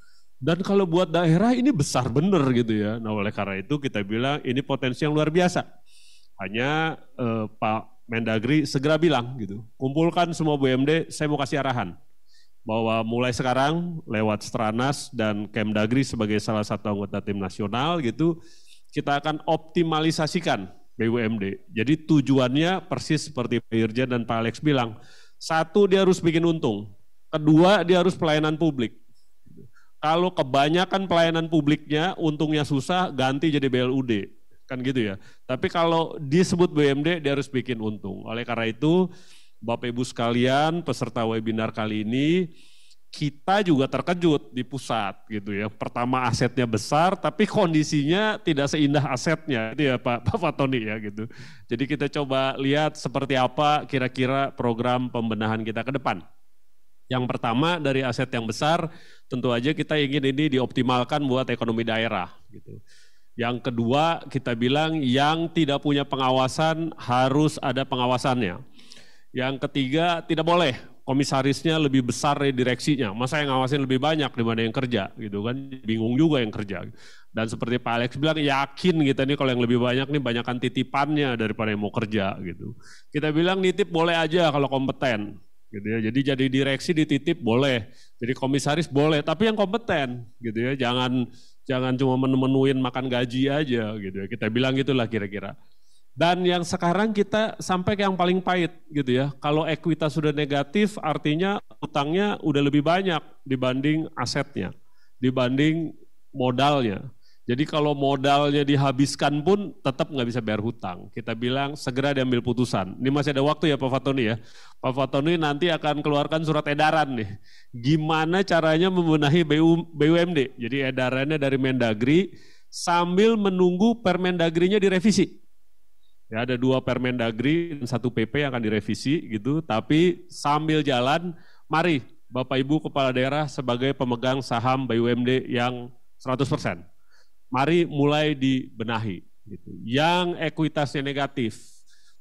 Dan kalau buat daerah ini besar bener gitu ya. Nah oleh karena itu kita bilang ini potensi yang luar biasa. Hanya eh, Pak Mendagri segera bilang gitu, kumpulkan semua BUMD, saya mau kasih arahan bahwa mulai sekarang lewat Stranas dan Kemdagri sebagai salah satu anggota tim nasional gitu, kita akan optimalisasikan BUMD. Jadi tujuannya persis seperti Pak Irjen dan Pak Alex bilang, satu dia harus bikin untung, kedua dia harus pelayanan publik. Kalau kebanyakan pelayanan publiknya untungnya susah, ganti jadi BLUD, kan gitu ya. Tapi kalau disebut BUMD dia harus bikin untung. Oleh karena itu, Bapak Ibu sekalian, peserta webinar kali ini, kita juga terkejut di pusat gitu ya. Pertama asetnya besar tapi kondisinya tidak seindah asetnya itu ya Pak Pak Fatoni ya gitu. Jadi kita coba lihat seperti apa kira-kira program pembenahan kita ke depan. Yang pertama dari aset yang besar tentu aja kita ingin ini dioptimalkan buat ekonomi daerah gitu. Yang kedua kita bilang yang tidak punya pengawasan harus ada pengawasannya. Yang ketiga tidak boleh komisarisnya lebih besar dari direksinya. Masa yang ngawasin lebih banyak dibanding yang kerja gitu kan. Bingung juga yang kerja. Dan seperti Pak Alex bilang yakin kita nih kalau yang lebih banyak nih banyakkan titipannya daripada yang mau kerja gitu. Kita bilang nitip boleh aja kalau kompeten gitu ya. Jadi jadi direksi dititip boleh, jadi komisaris boleh, tapi yang kompeten gitu ya. Jangan jangan cuma menu-menuin makan gaji aja gitu ya. Kita bilang gitulah kira-kira. Dan yang sekarang kita sampai ke yang paling pahit gitu ya. Kalau ekuitas sudah negatif artinya utangnya udah lebih banyak dibanding asetnya, dibanding modalnya. Jadi kalau modalnya dihabiskan pun tetap nggak bisa bayar hutang. Kita bilang segera diambil putusan. Ini masih ada waktu ya Pak Fatoni ya. Pak Fatoni nanti akan keluarkan surat edaran nih. Gimana caranya membenahi BU, BUMD. Jadi edarannya dari Mendagri sambil menunggu Permendagrinya direvisi. Ya, ada dua Permendagri dan satu PP yang akan direvisi gitu, tapi sambil jalan, mari Bapak Ibu Kepala Daerah sebagai pemegang saham BUMD yang 100%. Mari mulai dibenahi. Gitu. Yang ekuitasnya negatif,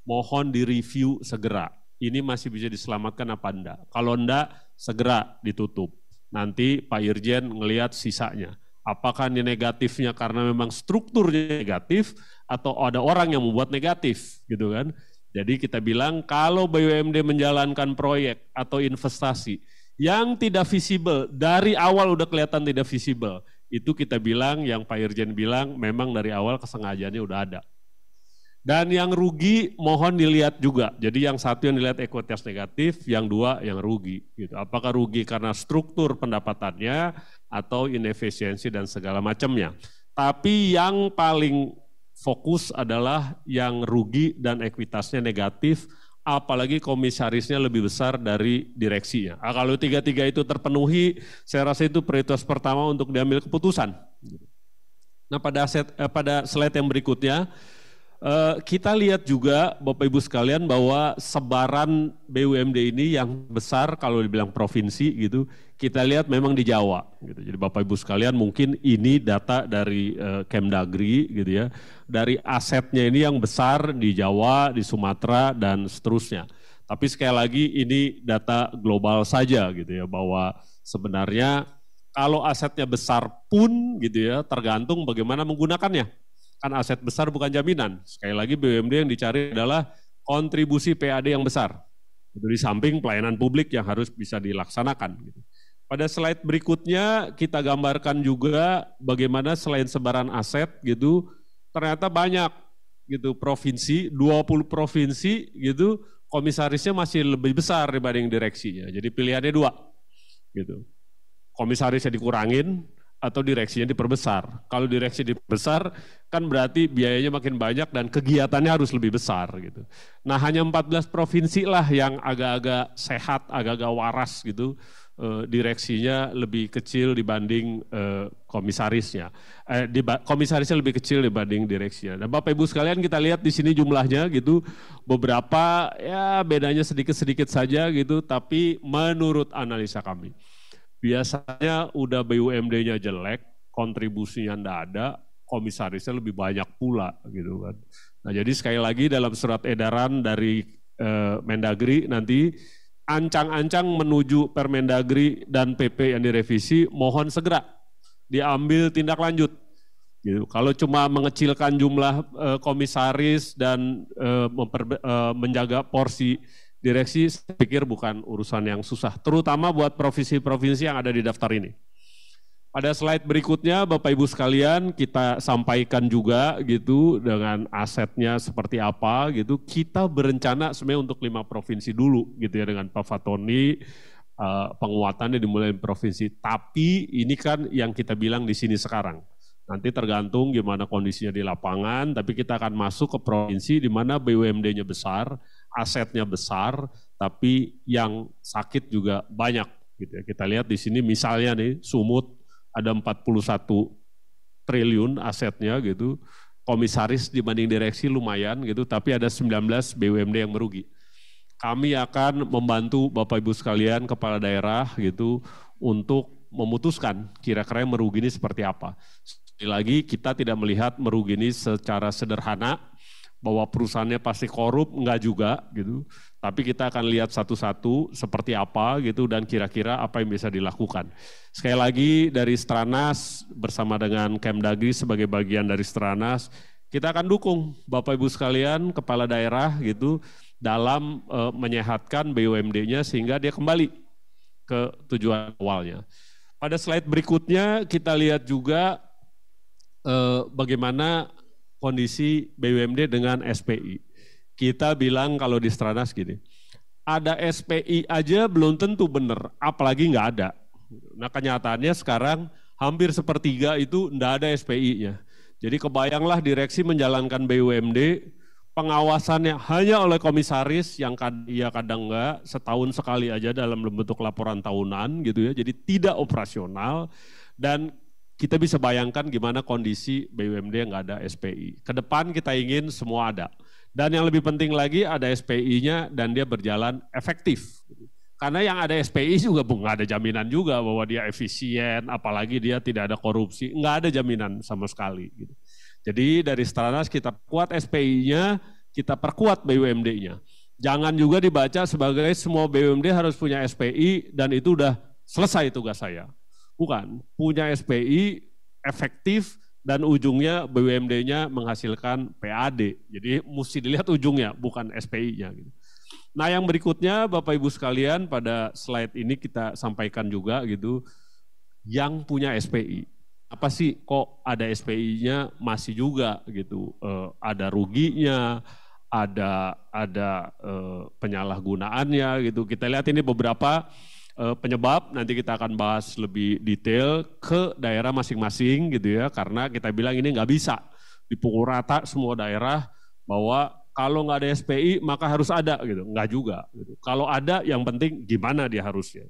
mohon direview segera. Ini masih bisa diselamatkan apa enggak? Kalau enggak, segera ditutup. Nanti Pak Irjen ngelihat sisanya. Apakah ini negatifnya karena memang strukturnya negatif atau ada orang yang membuat negatif gitu kan. Jadi kita bilang kalau BUMD menjalankan proyek atau investasi yang tidak visible dari awal udah kelihatan tidak visible, itu kita bilang yang Pak Irjen bilang memang dari awal kesengajaannya udah ada. Dan yang rugi mohon dilihat juga. Jadi yang satu yang dilihat ekuitas negatif, yang dua yang rugi. Gitu. Apakah rugi karena struktur pendapatannya atau inefisiensi dan segala macamnya. Tapi yang paling fokus adalah yang rugi dan ekuitasnya negatif, apalagi komisarisnya lebih besar dari direksinya. Nah, kalau tiga-tiga itu terpenuhi, saya rasa itu prioritas pertama untuk diambil keputusan. Nah pada, set, eh, pada slide yang berikutnya, Uh, kita lihat juga Bapak Ibu sekalian bahwa sebaran BUMD ini yang besar kalau dibilang provinsi gitu, kita lihat memang di Jawa gitu. Jadi Bapak Ibu sekalian mungkin ini data dari uh, Kemdagri gitu ya. Dari asetnya ini yang besar di Jawa, di Sumatera dan seterusnya. Tapi sekali lagi ini data global saja gitu ya bahwa sebenarnya kalau asetnya besar pun gitu ya tergantung bagaimana menggunakannya kan aset besar bukan jaminan. Sekali lagi BUMD yang dicari adalah kontribusi PAD yang besar. Itu di samping pelayanan publik yang harus bisa dilaksanakan. Gitu. Pada slide berikutnya kita gambarkan juga bagaimana selain sebaran aset gitu, ternyata banyak gitu provinsi, 20 provinsi gitu, komisarisnya masih lebih besar dibanding direksinya. Jadi pilihannya dua gitu. Komisarisnya dikurangin, atau direksinya diperbesar. Kalau direksi diperbesar kan berarti biayanya makin banyak dan kegiatannya harus lebih besar gitu. Nah hanya 14 provinsi lah yang agak-agak sehat, agak-agak waras gitu. E, direksinya lebih kecil dibanding e, komisarisnya. Eh, di, komisarisnya lebih kecil dibanding direksinya. Dan Bapak Ibu sekalian kita lihat di sini jumlahnya gitu. Beberapa ya bedanya sedikit-sedikit saja gitu. Tapi menurut analisa kami biasanya udah BUMD-nya jelek, kontribusinya ndak ada, komisarisnya lebih banyak pula gitu kan. Nah jadi sekali lagi dalam surat edaran dari eh, Mendagri nanti ancang-ancang menuju Permendagri dan PP yang direvisi mohon segera diambil tindak lanjut. Gitu. Kalau cuma mengecilkan jumlah eh, komisaris dan eh, memper, eh, menjaga porsi direksi saya pikir bukan urusan yang susah, terutama buat provinsi-provinsi yang ada di daftar ini. Pada slide berikutnya Bapak Ibu sekalian kita sampaikan juga gitu dengan asetnya seperti apa gitu. Kita berencana sebenarnya untuk lima provinsi dulu gitu ya dengan Pak Fatoni uh, penguatannya dimulai di provinsi. Tapi ini kan yang kita bilang di sini sekarang. Nanti tergantung gimana kondisinya di lapangan, tapi kita akan masuk ke provinsi di mana BUMD-nya besar, asetnya besar, tapi yang sakit juga banyak. Gitu ya. Kita lihat di sini misalnya nih Sumut ada 41 triliun asetnya gitu, komisaris dibanding direksi lumayan gitu, tapi ada 19 BUMD yang merugi. Kami akan membantu Bapak Ibu sekalian kepala daerah gitu untuk memutuskan kira-kira merugi ini seperti apa. Sekali lagi kita tidak melihat merugi ini secara sederhana, bahwa perusahaannya pasti korup, enggak juga gitu. Tapi kita akan lihat satu-satu seperti apa gitu dan kira-kira apa yang bisa dilakukan. Sekali lagi dari Stranas bersama dengan Kemdagri sebagai bagian dari Stranas, kita akan dukung Bapak Ibu sekalian kepala daerah gitu dalam e, menyehatkan BUMD-nya sehingga dia kembali ke tujuan awalnya. Pada slide berikutnya kita lihat juga e, bagaimana kondisi BUMD dengan SPI. Kita bilang kalau di Stranas gini, ada SPI aja belum tentu benar, apalagi nggak ada. Nah kenyataannya sekarang hampir sepertiga itu nggak ada SPI-nya. Jadi kebayanglah direksi menjalankan BUMD, pengawasannya hanya oleh komisaris yang kadang iya kadang enggak, setahun sekali aja dalam bentuk laporan tahunan gitu ya, jadi tidak operasional dan kita bisa bayangkan gimana kondisi BUMD yang nggak ada SPI. Ke depan kita ingin semua ada. Dan yang lebih penting lagi ada SPI-nya dan dia berjalan efektif. Karena yang ada SPI juga nggak ada jaminan juga bahwa dia efisien, apalagi dia tidak ada korupsi, nggak ada jaminan sama sekali. Gitu. Jadi dari Stranas kita kuat SPI-nya, kita perkuat BUMD-nya. Jangan juga dibaca sebagai semua BUMD harus punya SPI dan itu udah selesai tugas saya. Bukan, punya SPI efektif dan ujungnya BUMD-nya menghasilkan PAD. Jadi mesti dilihat ujungnya, bukan SPI-nya. Gitu. Nah yang berikutnya Bapak Ibu sekalian pada slide ini kita sampaikan juga gitu, yang punya SPI. Apa sih kok ada SPI-nya masih juga gitu, e, ada ruginya, ada ada e, penyalahgunaannya gitu. Kita lihat ini beberapa uh, penyebab nanti kita akan bahas lebih detail ke daerah masing-masing gitu ya. Karena kita bilang ini nggak bisa dipukul rata semua daerah bahwa kalau nggak ada SPI maka harus ada gitu. Nggak juga gitu. kalau ada yang penting gimana dia harusnya.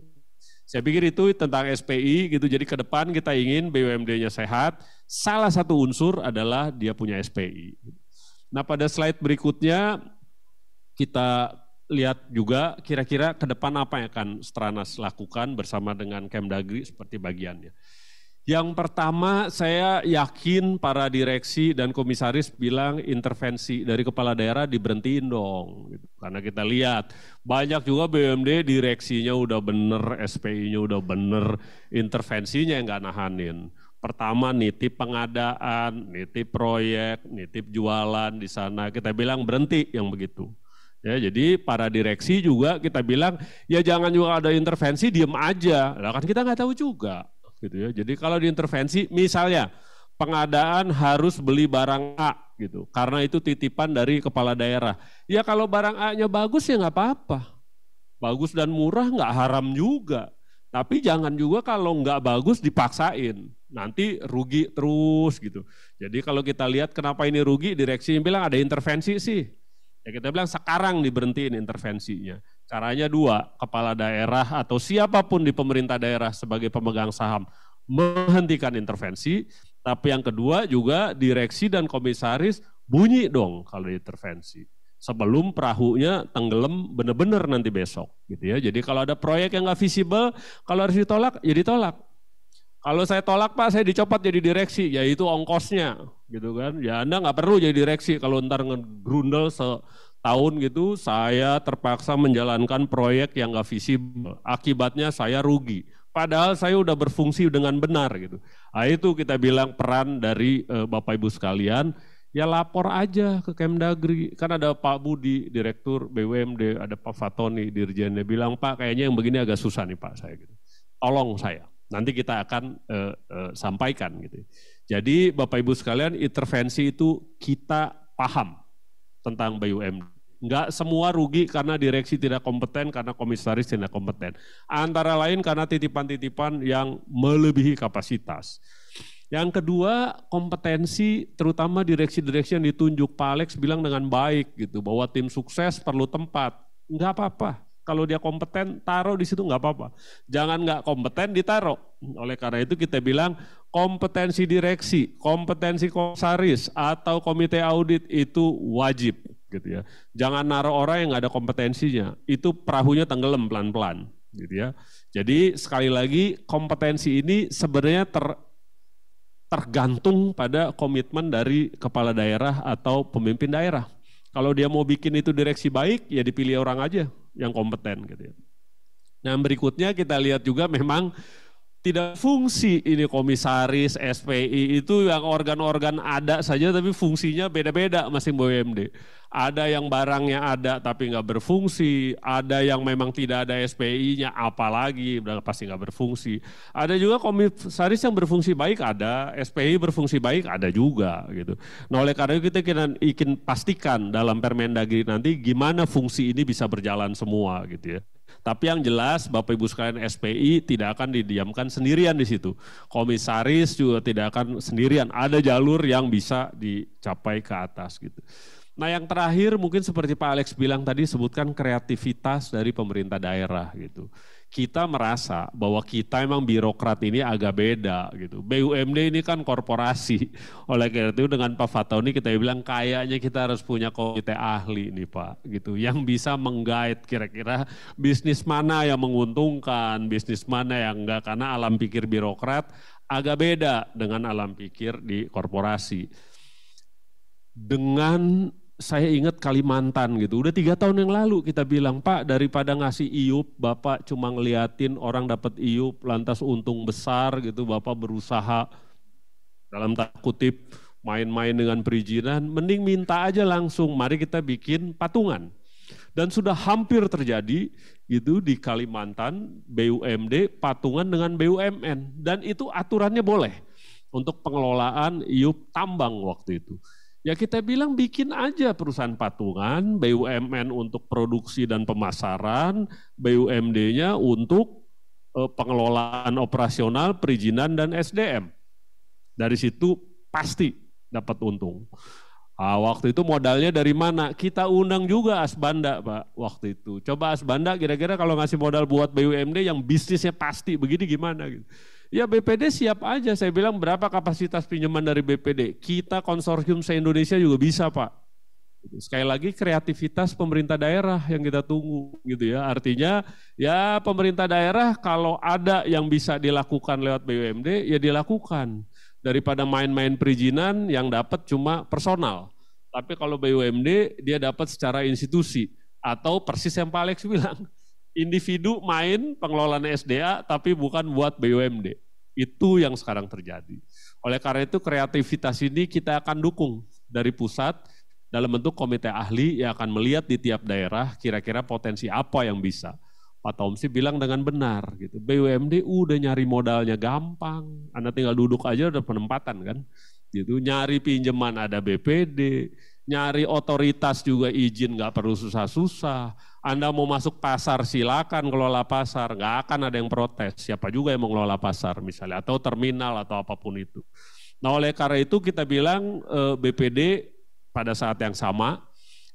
Saya pikir itu tentang SPI gitu. Jadi ke depan kita ingin BUMD-nya sehat. Salah satu unsur adalah dia punya SPI Nah pada slide berikutnya kita lihat juga kira-kira ke depan apa yang akan Stranas lakukan bersama dengan Kemdagri seperti bagiannya. Yang pertama saya yakin para direksi dan komisaris bilang intervensi dari kepala daerah diberhentiin dong. Gitu. Karena kita lihat banyak juga BUMD direksinya udah bener, SPI-nya udah bener, intervensinya yang nggak nahanin. Pertama nitip pengadaan, nitip proyek, nitip jualan di sana. Kita bilang berhenti yang begitu. Ya, jadi para direksi juga kita bilang ya jangan juga ada intervensi diem aja. Lah kan kita nggak tahu juga gitu ya. Jadi kalau diintervensi misalnya pengadaan harus beli barang A gitu karena itu titipan dari kepala daerah. Ya kalau barang A-nya bagus ya nggak apa-apa. Bagus dan murah nggak haram juga. Tapi jangan juga kalau nggak bagus dipaksain. Nanti rugi terus gitu. Jadi kalau kita lihat kenapa ini rugi, direksi bilang ada intervensi sih. Ya kita bilang sekarang diberhentiin intervensinya. Caranya dua, kepala daerah atau siapa pun di pemerintah daerah sebagai pemegang saham menghentikan intervensi, tapi yang kedua juga direksi dan komisaris bunyi dong kalau intervensi. Sebelum perahunya tenggelam benar-benar nanti besok gitu ya. Jadi kalau ada proyek yang nggak visible, kalau harus ditolak, ya ditolak. Kalau saya tolak Pak, saya dicopot jadi direksi, yaitu ongkosnya gitu kan. Ya Anda nggak perlu jadi direksi kalau ntar ngegrundel tahun gitu saya terpaksa menjalankan proyek yang gak visible. Akibatnya saya rugi. Padahal saya udah berfungsi dengan benar gitu. Nah, itu kita bilang peran dari uh, Bapak Ibu sekalian, ya lapor aja ke Kemdagri. Kan ada Pak Budi, Direktur BUMD, ada Pak Fatoni, Dirjennya bilang, Pak kayaknya yang begini agak susah nih Pak saya gitu. Tolong saya, nanti kita akan uh, uh, sampaikan gitu. Jadi Bapak Ibu sekalian intervensi itu kita paham tentang BUMD. Enggak semua rugi karena direksi tidak kompeten, karena komisaris tidak kompeten. Antara lain karena titipan-titipan yang melebihi kapasitas. Yang kedua, kompetensi terutama direksi-direksi yang ditunjuk. Pak Alex bilang dengan baik gitu, bahwa tim sukses perlu tempat. Enggak apa-apa. Kalau dia kompeten, taruh di situ enggak apa-apa. Jangan enggak kompeten, ditaruh. Oleh karena itu kita bilang kompetensi direksi, kompetensi komisaris atau komite audit itu wajib gitu ya. Jangan naruh orang yang nggak ada kompetensinya. Itu perahunya tenggelam pelan-pelan gitu ya. Jadi sekali lagi kompetensi ini sebenarnya ter, tergantung pada komitmen dari kepala daerah atau pemimpin daerah. Kalau dia mau bikin itu direksi baik, ya dipilih orang aja yang kompeten gitu ya. Nah berikutnya kita lihat juga memang tidak fungsi ini komisaris, SPI itu yang organ-organ ada saja tapi fungsinya beda-beda masing BUMD. Ada yang barangnya ada tapi nggak berfungsi, ada yang memang tidak ada SPI-nya apalagi pasti nggak berfungsi. Ada juga komisaris yang berfungsi baik ada, SPI berfungsi baik ada juga gitu. Nah oleh karena itu kita ingin pastikan dalam Permendagri nanti gimana fungsi ini bisa berjalan semua gitu ya. Tapi yang jelas Bapak Ibu sekalian SPI tidak akan didiamkan sendirian di situ. Komisaris juga tidak akan sendirian. Ada jalur yang bisa dicapai ke atas gitu. Nah yang terakhir mungkin seperti Pak Alex bilang tadi sebutkan kreativitas dari pemerintah daerah gitu kita merasa bahwa kita emang birokrat ini agak beda gitu. BUMD ini kan korporasi. Oleh karena itu dengan Pak Fatoni kita bilang kayaknya kita harus punya komite ahli nih Pak gitu yang bisa menggait kira-kira bisnis mana yang menguntungkan, bisnis mana yang enggak karena alam pikir birokrat agak beda dengan alam pikir di korporasi. Dengan saya ingat Kalimantan gitu. Udah tiga tahun yang lalu kita bilang, Pak daripada ngasih iup, Bapak cuma ngeliatin orang dapat iup, lantas untung besar gitu, Bapak berusaha dalam tak kutip main-main dengan perizinan, mending minta aja langsung, mari kita bikin patungan. Dan sudah hampir terjadi gitu di Kalimantan, BUMD patungan dengan BUMN. Dan itu aturannya boleh untuk pengelolaan iup tambang waktu itu. Ya kita bilang bikin aja perusahaan patungan, BUMN untuk produksi dan pemasaran, BUMD-nya untuk eh, pengelolaan operasional, perizinan dan SDM. Dari situ pasti dapat untung. Nah, waktu itu modalnya dari mana? Kita undang juga Asbanda Pak waktu itu. Coba Asbanda kira-kira kalau ngasih modal buat BUMD yang bisnisnya pasti begini gimana gitu. Ya BPD siap aja, saya bilang berapa kapasitas pinjaman dari BPD. Kita konsorsium se-Indonesia juga bisa Pak. Sekali lagi kreativitas pemerintah daerah yang kita tunggu gitu ya. Artinya ya pemerintah daerah kalau ada yang bisa dilakukan lewat BUMD ya dilakukan. Daripada main-main perizinan yang dapat cuma personal. Tapi kalau BUMD dia dapat secara institusi atau persis yang Pak Alex bilang, individu main pengelolaan SDA tapi bukan buat BUMD. Itu yang sekarang terjadi. Oleh karena itu kreativitas ini kita akan dukung dari pusat dalam bentuk komite ahli yang akan melihat di tiap daerah kira-kira potensi apa yang bisa. Pak Tomsi bilang dengan benar gitu. BUMD udah nyari modalnya gampang. Anda tinggal duduk aja udah penempatan kan. Gitu. Nyari pinjaman ada BPD, nyari otoritas juga izin nggak perlu susah-susah. Anda mau masuk pasar silakan kelola pasar, nggak akan ada yang protes. Siapa juga yang mengelola pasar misalnya atau terminal atau apa pun itu. Nah oleh karena itu kita bilang eh, BPD pada saat yang sama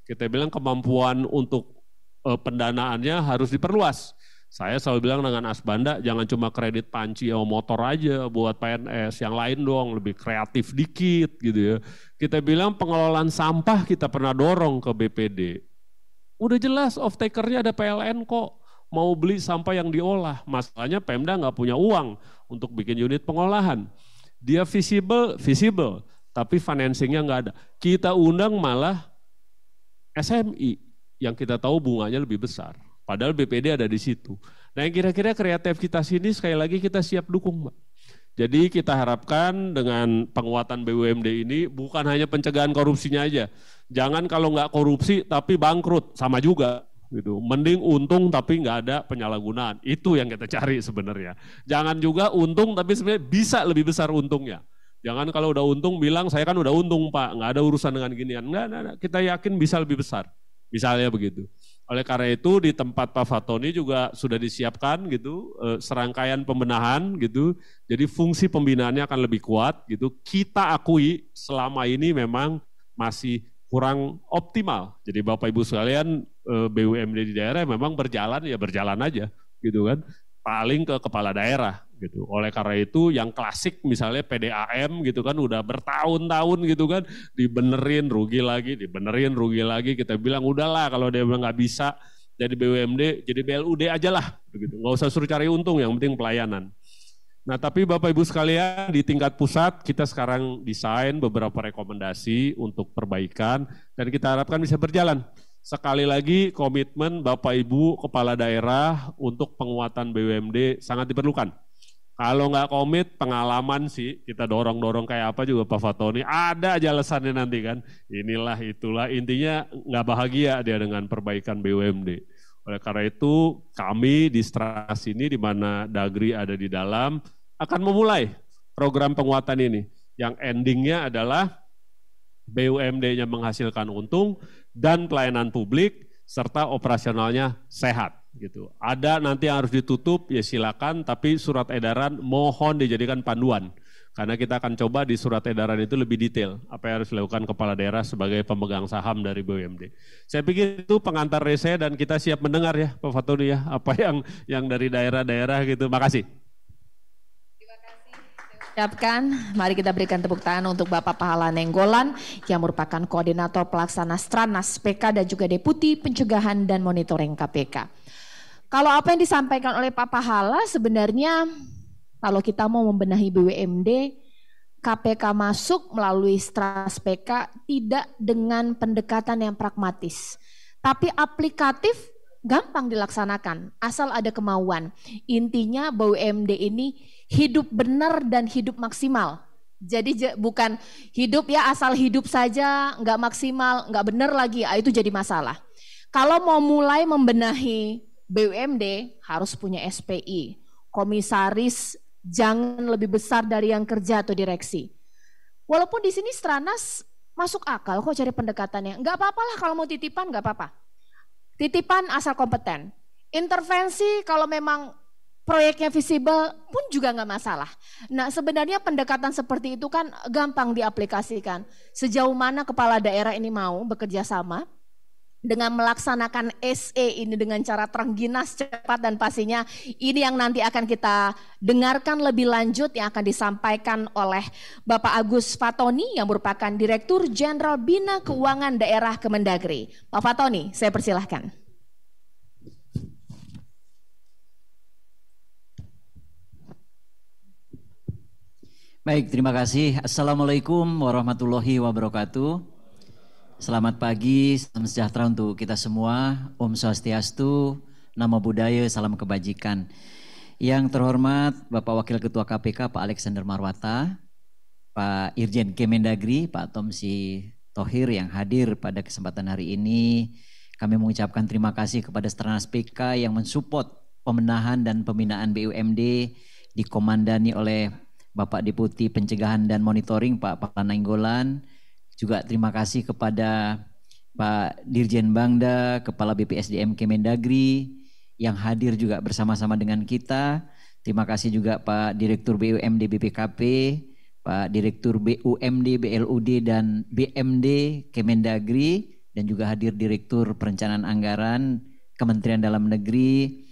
kita bilang kemampuan untuk uh, pendanaannya harus diperluas. Saya selalu bilang dengan Asbanda jangan cuma kredit panci atau motor aja buat PNS, yang lain dong lebih kreatif dikit gitu ya. Kita bilang pengelolaan sampah kita pernah dorong ke BPD. Udah jelas off takernya ada PLN kok mau beli sampah yang diolah. Masalahnya Pemda nggak punya uang untuk bikin unit pengolahan. Dia visible, visible tapi financingnya nggak ada. Kita undang malah SMI yang kita tahu bunganya lebih besar. Padahal BPD ada di situ. Nah yang kira-kira kreativitas ini sekali lagi kita siap dukung Mbak. Jadi kita harapkan dengan penguatan BUMD ini bukan hanya pencegahan korupsinya aja. Jangan kalau nggak korupsi tapi bangkrut, sama juga gitu. Mending untung tapi nggak ada penyalahgunaan. Itu yang kita cari sebenarnya. Jangan juga untung tapi sebenarnya bisa lebih besar untungnya. Jangan kalau udah untung bilang saya kan udah untung pak, nggak ada urusan dengan ginian. Enggak, enggak, enggak, kita yakin bisa lebih besar. Misalnya begitu. Oleh karena itu di tempat Pak Fatoni juga sudah disiapkan gitu eh, serangkaian pembenahan gitu. Jadi fungsi pembinaannya akan lebih kuat gitu. Kita akui selama ini memang masih kurang optimal. Jadi Bapak Ibu sekalian eh, BUMD di daerah memang berjalan ya berjalan aja gitu kan. Paling ke kepala daerah gitu. Oleh karena itu yang klasik misalnya PDAM gitu kan udah bertahun-tahun gitu kan dibenerin rugi lagi, dibenerin rugi lagi. Kita bilang udahlah kalau dia bilang nggak bisa jadi BUMD, jadi BLUD aja lah begitu. Nggak usah suruh cari untung, yang penting pelayanan. Nah tapi Bapak Ibu sekalian di tingkat pusat kita sekarang desain beberapa rekomendasi untuk perbaikan dan kita harapkan bisa berjalan. Sekali lagi komitmen Bapak Ibu Kepala Daerah untuk penguatan BUMD sangat diperlukan. Kalau nggak komit, pengalaman sih kita dorong-dorong kayak apa juga Pak Fatoni. Ada aja alasannya nanti kan. Inilah itulah intinya nggak bahagia dia dengan perbaikan BUMD. Oleh karena itu kami di Stras ini di mana Dagri ada di dalam akan memulai program penguatan ini. Yang endingnya adalah BUMD-nya menghasilkan untung dan pelayanan publik serta operasionalnya sehat gitu. Ada nanti yang harus ditutup ya silakan tapi surat edaran mohon dijadikan panduan. Karena kita akan coba di surat edaran itu lebih detail apa yang harus dilakukan kepala daerah sebagai pemegang saham dari BUMD. Saya pikir itu pengantar rese dan kita siap mendengar ya Pak Fatuni ya apa yang yang dari daerah-daerah gitu. Makasih. ucapkan. Mari kita berikan tepuk tangan untuk Bapak Pahala Nenggolan yang merupakan koordinator pelaksana Stranas PK dan juga Deputi Pencegahan dan Monitoring KPK. Kalau apa yang disampaikan oleh Pak Pahala sebenarnya kalau kita mau membenahi BUMD, KPK masuk melalui Stras PK tidak dengan pendekatan yang pragmatis, tapi aplikatif gampang dilaksanakan asal ada kemauan. Intinya BUMD ini hidup benar dan hidup maksimal. Jadi bukan hidup ya asal hidup saja nggak maksimal, nggak benar lagi, ah, itu jadi masalah. Kalau mau mulai membenahi BUMD harus punya SPI. Komisaris jangan lebih besar dari yang kerja atau direksi. Walaupun di sini Stranas masuk akal kok cari pendekatannya. Enggak apa-apa lah kalau mau titipan enggak apa-apa. Titipan asal kompeten. Intervensi kalau memang proyeknya visible pun juga nggak masalah. Nah sebenarnya pendekatan seperti itu kan gampang diaplikasikan. Sejauh mana kepala daerah ini mau bekerja sama, dengan melaksanakan SE ini dengan cara terengginas cepat dan pastinya ini yang nanti akan kita dengarkan lebih lanjut yang akan disampaikan oleh Bapak Agus Fatoni yang merupakan Direktur Jenderal Bina Keuangan Daerah Kemendagri. Pak Fatoni, saya persilahkan. Baik, terima kasih. Assalamualaikum warahmatullahi wabarakatuh. Selamat pagi, salam sejahtera untuk kita semua. Om Swastiastu, nama budaya, salam kebajikan. Yang terhormat Bapak Wakil Ketua KPK Pak Alexander Marwata, Pak Irjen Kemendagri, Pak Tomsi Tohir yang hadir pada kesempatan hari ini. Kami mengucapkan terima kasih kepada Stranas PK yang mensupport pemenahan dan pembinaan BUMD dikomandani oleh Bapak Deputi Pencegahan dan Monitoring Pak Pak Nainggolan, juga terima kasih kepada Pak Dirjen Bangda, Kepala BPSDM Kemendagri yang hadir juga bersama-sama dengan kita. Terima kasih juga Pak Direktur BUMD BPKP, Pak Direktur BUMD BLUD dan BMD Kemendagri dan juga hadir Direktur Perencanaan Anggaran Kementerian Dalam Negeri.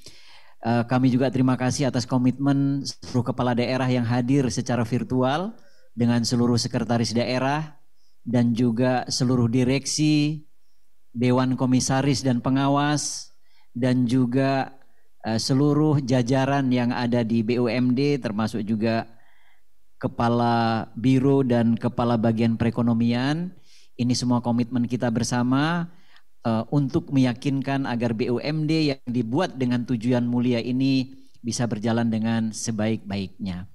Eh, kami juga terima kasih atas komitmen seluruh kepala daerah yang hadir secara virtual dengan seluruh sekretaris daerah, dan juga seluruh direksi, dewan komisaris dan pengawas, dan juga uh, seluruh jajaran yang ada di BUMD termasuk juga kepala biro dan kepala bagian perekonomian. Ini semua komitmen kita bersama uh, untuk meyakinkan agar BUMD yang dibuat dengan tujuan mulia ini bisa berjalan dengan sebaik-baiknya.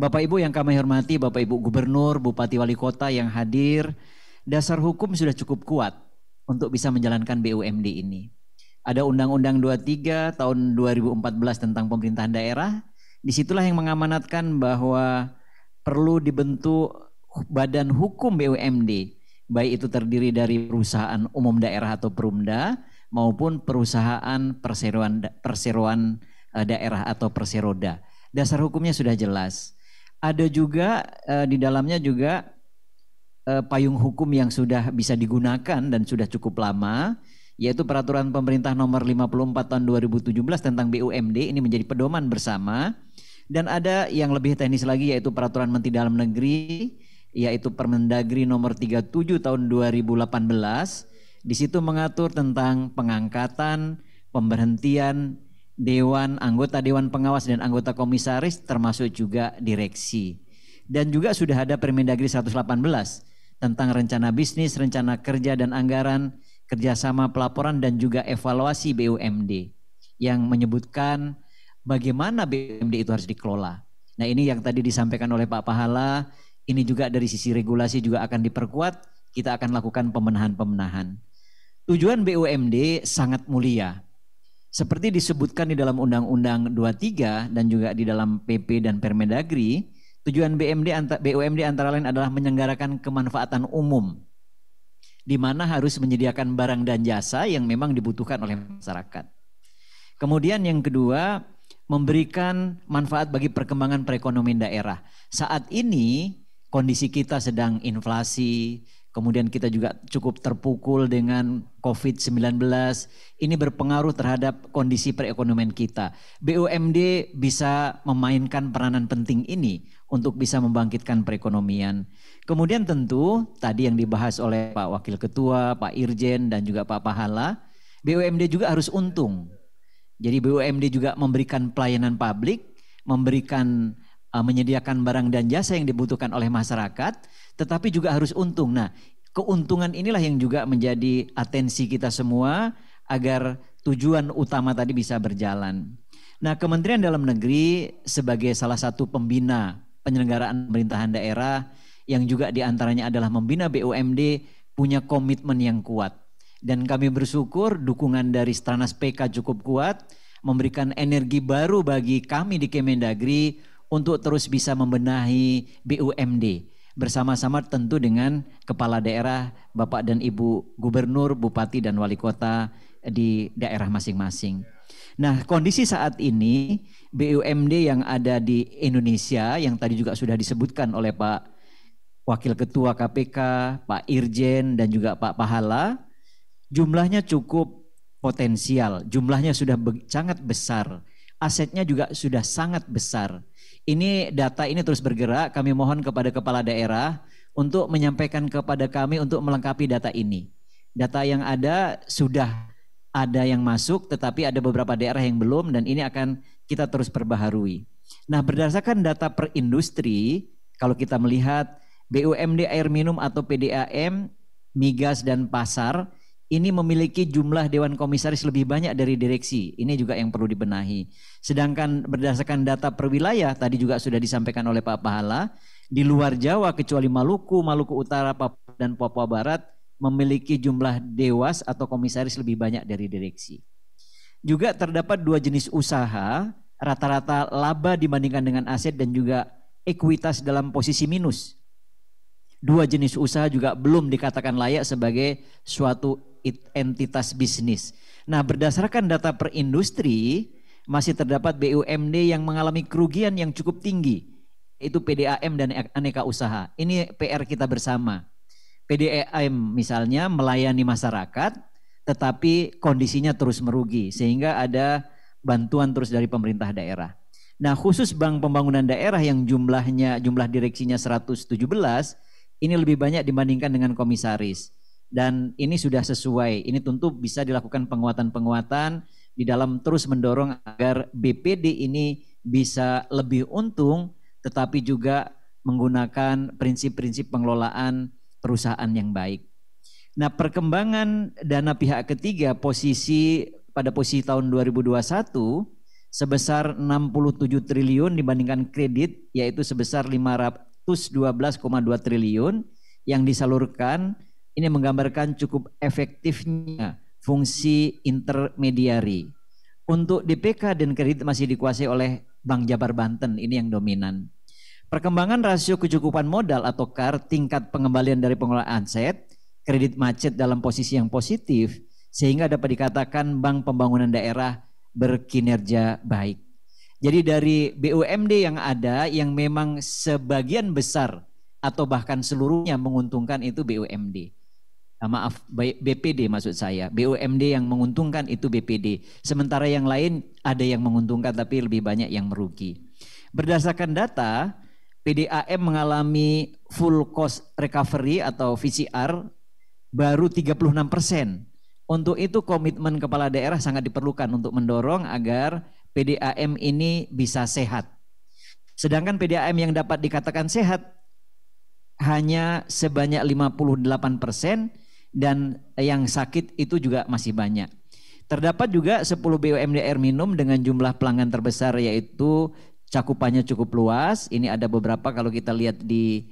Bapak Ibu yang kami hormati, Bapak Ibu Gubernur, Bupati Wali Kota yang hadir, dasar hukum sudah cukup kuat untuk bisa menjalankan BUMD ini. Ada Undang-Undang 23 tahun 2014 tentang pemerintahan daerah. Di situlah yang mengamanatkan bahwa perlu dibentuk badan hukum BUMD. Baik itu terdiri dari perusahaan umum daerah atau perumda maupun perusahaan perseroan, perseroan eh, daerah atau perseroda. Dasar hukumnya sudah jelas ada juga uh, di dalamnya juga uh, payung hukum yang sudah bisa digunakan dan sudah cukup lama yaitu peraturan pemerintah nomor 54 tahun 2017 tentang BUMD ini menjadi pedoman bersama. Dan ada yang lebih teknis lagi yaitu peraturan Menteri Dalam Negeri yaitu Permendagri nomor 37 tahun 2018 di situ mengatur tentang pengangkatan, pemberhentian, dewan, anggota dewan pengawas dan anggota komisaris termasuk juga direksi. Dan juga sudah ada Permendagri 118 tentang rencana bisnis, rencana kerja dan anggaran, kerjasama pelaporan dan juga evaluasi BUMD yang menyebutkan bagaimana BUMD itu harus dikelola. Nah ini yang tadi disampaikan oleh Pak Pahala, ini juga dari sisi regulasi juga akan diperkuat, kita akan lakukan pemenahan-pemenahan. Tujuan BUMD sangat mulia, seperti disebutkan di dalam Undang-Undang 23 dan juga di dalam PP dan Permendagri, tujuan BMD BUMD antara lain adalah menyelenggarakan kemanfaatan umum di mana harus menyediakan barang dan jasa yang memang dibutuhkan oleh masyarakat. Kemudian yang kedua, memberikan manfaat bagi perkembangan perekonomian daerah. Saat ini kondisi kita sedang inflasi, kemudian kita juga cukup terpukul dengan COVID-19. Ini berpengaruh terhadap kondisi perekonomian kita. BUMD bisa memainkan peranan penting ini untuk bisa membangkitkan perekonomian. Kemudian tentu tadi yang dibahas oleh Pak Wakil Ketua, Pak Irjen dan juga Pak Pahala, BUMD juga harus untung. Jadi BUMD juga memberikan pelayanan publik, memberikan uh, menyediakan barang dan jasa yang dibutuhkan oleh masyarakat, tetapi juga harus untung. Nah, keuntungan inilah yang juga menjadi atensi kita semua agar tujuan utama tadi bisa berjalan. Nah, Kementerian Dalam Negeri sebagai salah satu pembina penyelenggaraan pemerintahan daerah yang juga di antaranya adalah membina BUMD punya komitmen yang kuat. Dan kami bersyukur dukungan dari Stranas PK cukup kuat, memberikan energi baru bagi kami di Kemendagri untuk terus bisa membenahi BUMD bersama-sama tentu dengan kepala daerah, Bapak dan Ibu gubernur, bupati dan wali kota di daerah masing-masing. Nah, kondisi saat ini BUMD yang ada di Indonesia yang tadi juga sudah disebutkan oleh Pak Wakil Ketua KPK, Pak Irjen dan juga Pak Pahala jumlahnya cukup potensial, jumlahnya sudah sangat besar, asetnya juga sudah sangat besar. Ini data ini terus bergerak, kami mohon kepada kepala daerah untuk menyampaikan kepada kami untuk melengkapi data ini. Data yang ada sudah ada yang masuk tetapi ada beberapa daerah yang belum dan ini akan kita terus perbaharui. Nah, berdasarkan data per industri, kalau kita melihat BUMD air minum atau PDAM, migas dan pasar ini memiliki jumlah dewan komisaris lebih banyak dari direksi. Ini juga yang perlu dibenahi. Sedangkan berdasarkan data per wilayah tadi juga sudah disampaikan oleh Pak Pahala, di luar Jawa kecuali Maluku, Maluku Utara, Papua dan Papua Barat memiliki jumlah dewas atau komisaris lebih banyak dari direksi. Juga terdapat dua jenis usaha, rata-rata laba dibandingkan dengan aset dan juga ekuitas dalam posisi minus. Dua jenis usaha juga belum dikatakan layak sebagai suatu entitas bisnis. Nah, berdasarkan data per industri, masih terdapat BUMD yang mengalami kerugian yang cukup tinggi, itu PDAM dan aneka usaha. Ini PR kita bersama. PDAM misalnya melayani masyarakat, tetapi kondisinya terus merugi sehingga ada bantuan terus dari pemerintah daerah. Nah, khusus Bank Pembangunan Daerah yang jumlahnya jumlah direksinya 117 ini lebih banyak dibandingkan dengan komisaris. Dan ini sudah sesuai. Ini tentu bisa dilakukan penguatan-penguatan di dalam terus mendorong agar BPD ini bisa lebih untung tetapi juga menggunakan prinsip-prinsip pengelolaan perusahaan yang baik. Nah, perkembangan dana pihak ketiga posisi pada posisi tahun 2021 sebesar 67 triliun dibandingkan kredit yaitu sebesar 512,2 triliun yang disalurkan ini menggambarkan cukup efektifnya fungsi intermediari. Untuk DPK dan kredit masih dikuasai oleh Bank Jabar Banten ini yang dominan. Perkembangan rasio kecukupan modal atau KAR tingkat pengembalian dari pengelolaan aset, kredit macet dalam posisi yang positif sehingga dapat dikatakan Bank Pembangunan Daerah berkinerja baik. Jadi dari BUMD yang ada yang memang sebagian besar atau bahkan seluruhnya menguntungkan itu BUMD. Nah, maaf, BPD maksud saya. BUMD yang menguntungkan itu BPD. Sementara yang lain ada yang menguntungkan tapi lebih banyak yang merugi. Berdasarkan data, PDAM mengalami full cost recovery atau VCR baru 36 persen. Untuk itu komitmen kepala daerah sangat diperlukan untuk mendorong agar PDAM ini bisa sehat. Sedangkan PDAM yang dapat dikatakan sehat hanya sebanyak 58 persen dan yang sakit itu juga masih banyak. Terdapat juga 10 BUMD air minum dengan jumlah pelanggan terbesar yaitu cakupannya cukup luas. Ini ada beberapa kalau kita lihat di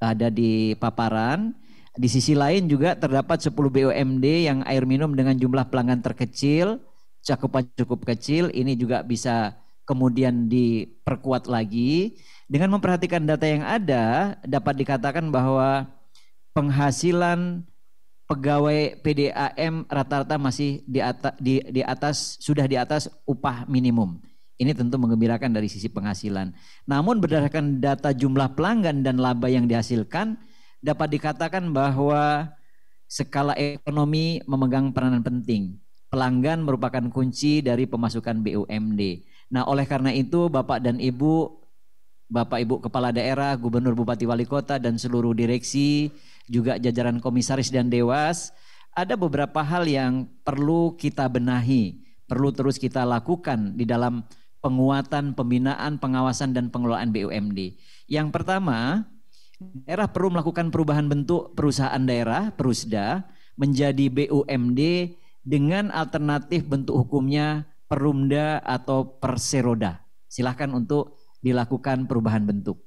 ada di paparan. Di sisi lain juga terdapat 10 BUMD yang air minum dengan jumlah pelanggan terkecil, cakupan cukup kecil. Ini juga bisa kemudian diperkuat lagi. Dengan memperhatikan data yang ada, dapat dikatakan bahwa penghasilan pegawai PDAM rata-rata masih di atas, di, di atas sudah di atas upah minimum. Ini tentu mengembirakan dari sisi penghasilan. Namun berdasarkan data jumlah pelanggan dan laba yang dihasilkan, dapat dikatakan bahwa skala ekonomi memegang peranan penting. Pelanggan merupakan kunci dari pemasukan BUMD. Nah, oleh karena itu Bapak dan Ibu, Bapak Ibu Kepala Daerah, Gubernur Bupati Wali Kota dan seluruh direksi, juga jajaran komisaris dan dewas, ada beberapa hal yang perlu kita benahi, perlu terus kita lakukan di dalam penguatan, pembinaan, pengawasan dan pengelolaan BUMD. Yang pertama, daerah perlu melakukan perubahan bentuk perusahaan daerah, Perusda, menjadi BUMD dengan alternatif bentuk hukumnya Perumda atau Perseroda. Silahkan untuk dilakukan perubahan bentuk.